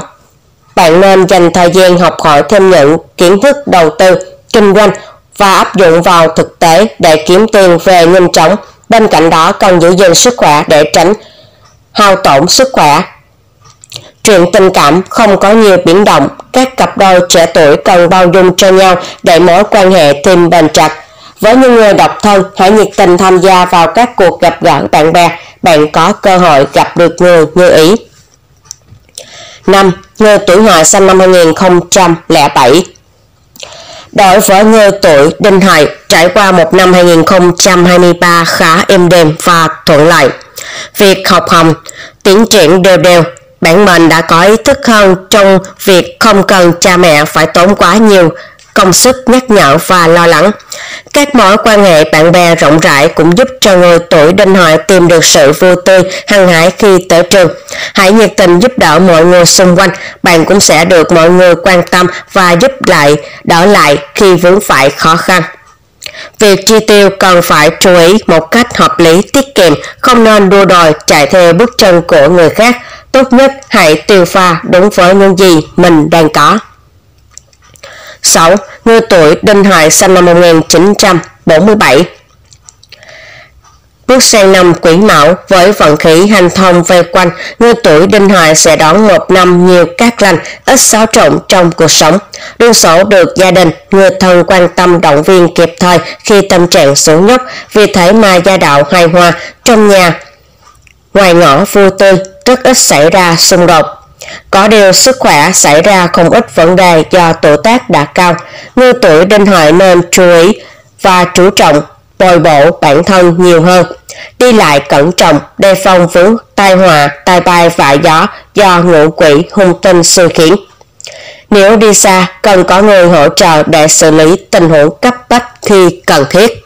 Bạn nên dành thời gian học hỏi thêm những kiến thức đầu tư, kinh doanh và áp dụng vào thực tế để kiếm tiền về nhanh chóng. Bên cạnh đó cần giữ gìn sức khỏe để tránh hao tổn sức khỏe. Chuyện tình cảm không có nhiều biến động, các cặp đôi trẻ tuổi cần bao dung cho nhau để mối quan hệ thêm bền chặt. Với những người độc thân, hãy nhiệt tình tham gia vào các cuộc gặp gỡ bạn bè, bạn có cơ hội gặp được người như ý. 5. Người tuổi hợi sinh năm 2007 Đối với người tuổi đinh hợi, trải qua một năm 2023 khá êm đềm và thuận lợi. Việc học hành, tiến triển đều đều, bản mệnh đã có ý thức hơn trong việc không cần cha mẹ phải tốn quá nhiều công sức nhắc nhở và lo lắng. Các mối quan hệ bạn bè rộng rãi cũng giúp cho người tuổi đinh hợi tìm được sự vui tươi, hăng hái khi tới trường. Hãy nhiệt tình giúp đỡ mọi người xung quanh, bạn cũng sẽ được mọi người quan tâm và giúp lại, đỡ lại khi vướng phải khó khăn. Việc chi tiêu cần phải chú ý một cách hợp lý tiết kiệm, không nên đua đòi chạy theo bước chân của người khác. Tốt nhất hãy tiêu pha đúng với những gì mình đang có. 6. Người tuổi Đinh Hợi sinh năm 1947 Bước sang năm Quỷ Mão với vận khí hành thông vây quanh, người tuổi Đinh Hợi sẽ đón một năm nhiều cát lành, ít xáo trộn trong cuộc sống. Đương sổ được gia đình, người thân quan tâm động viên kịp thời khi tâm trạng xuống nhóc, vì thế mà gia đạo hài hòa trong nhà. Ngoài ngõ vui tươi, rất ít xảy ra xung đột. Có điều sức khỏe xảy ra không ít vấn đề do tuổi tác đã cao, người tuổi đinh hợi nên chú ý và chú trọng bồi bổ bản thân nhiều hơn. Đi lại cẩn trọng, đề phòng vướng tai họa, tai bay vạ gió do ngũ quỷ hung tinh sư khiến. Nếu đi xa, cần có người hỗ trợ để xử lý tình huống cấp bách khi cần thiết.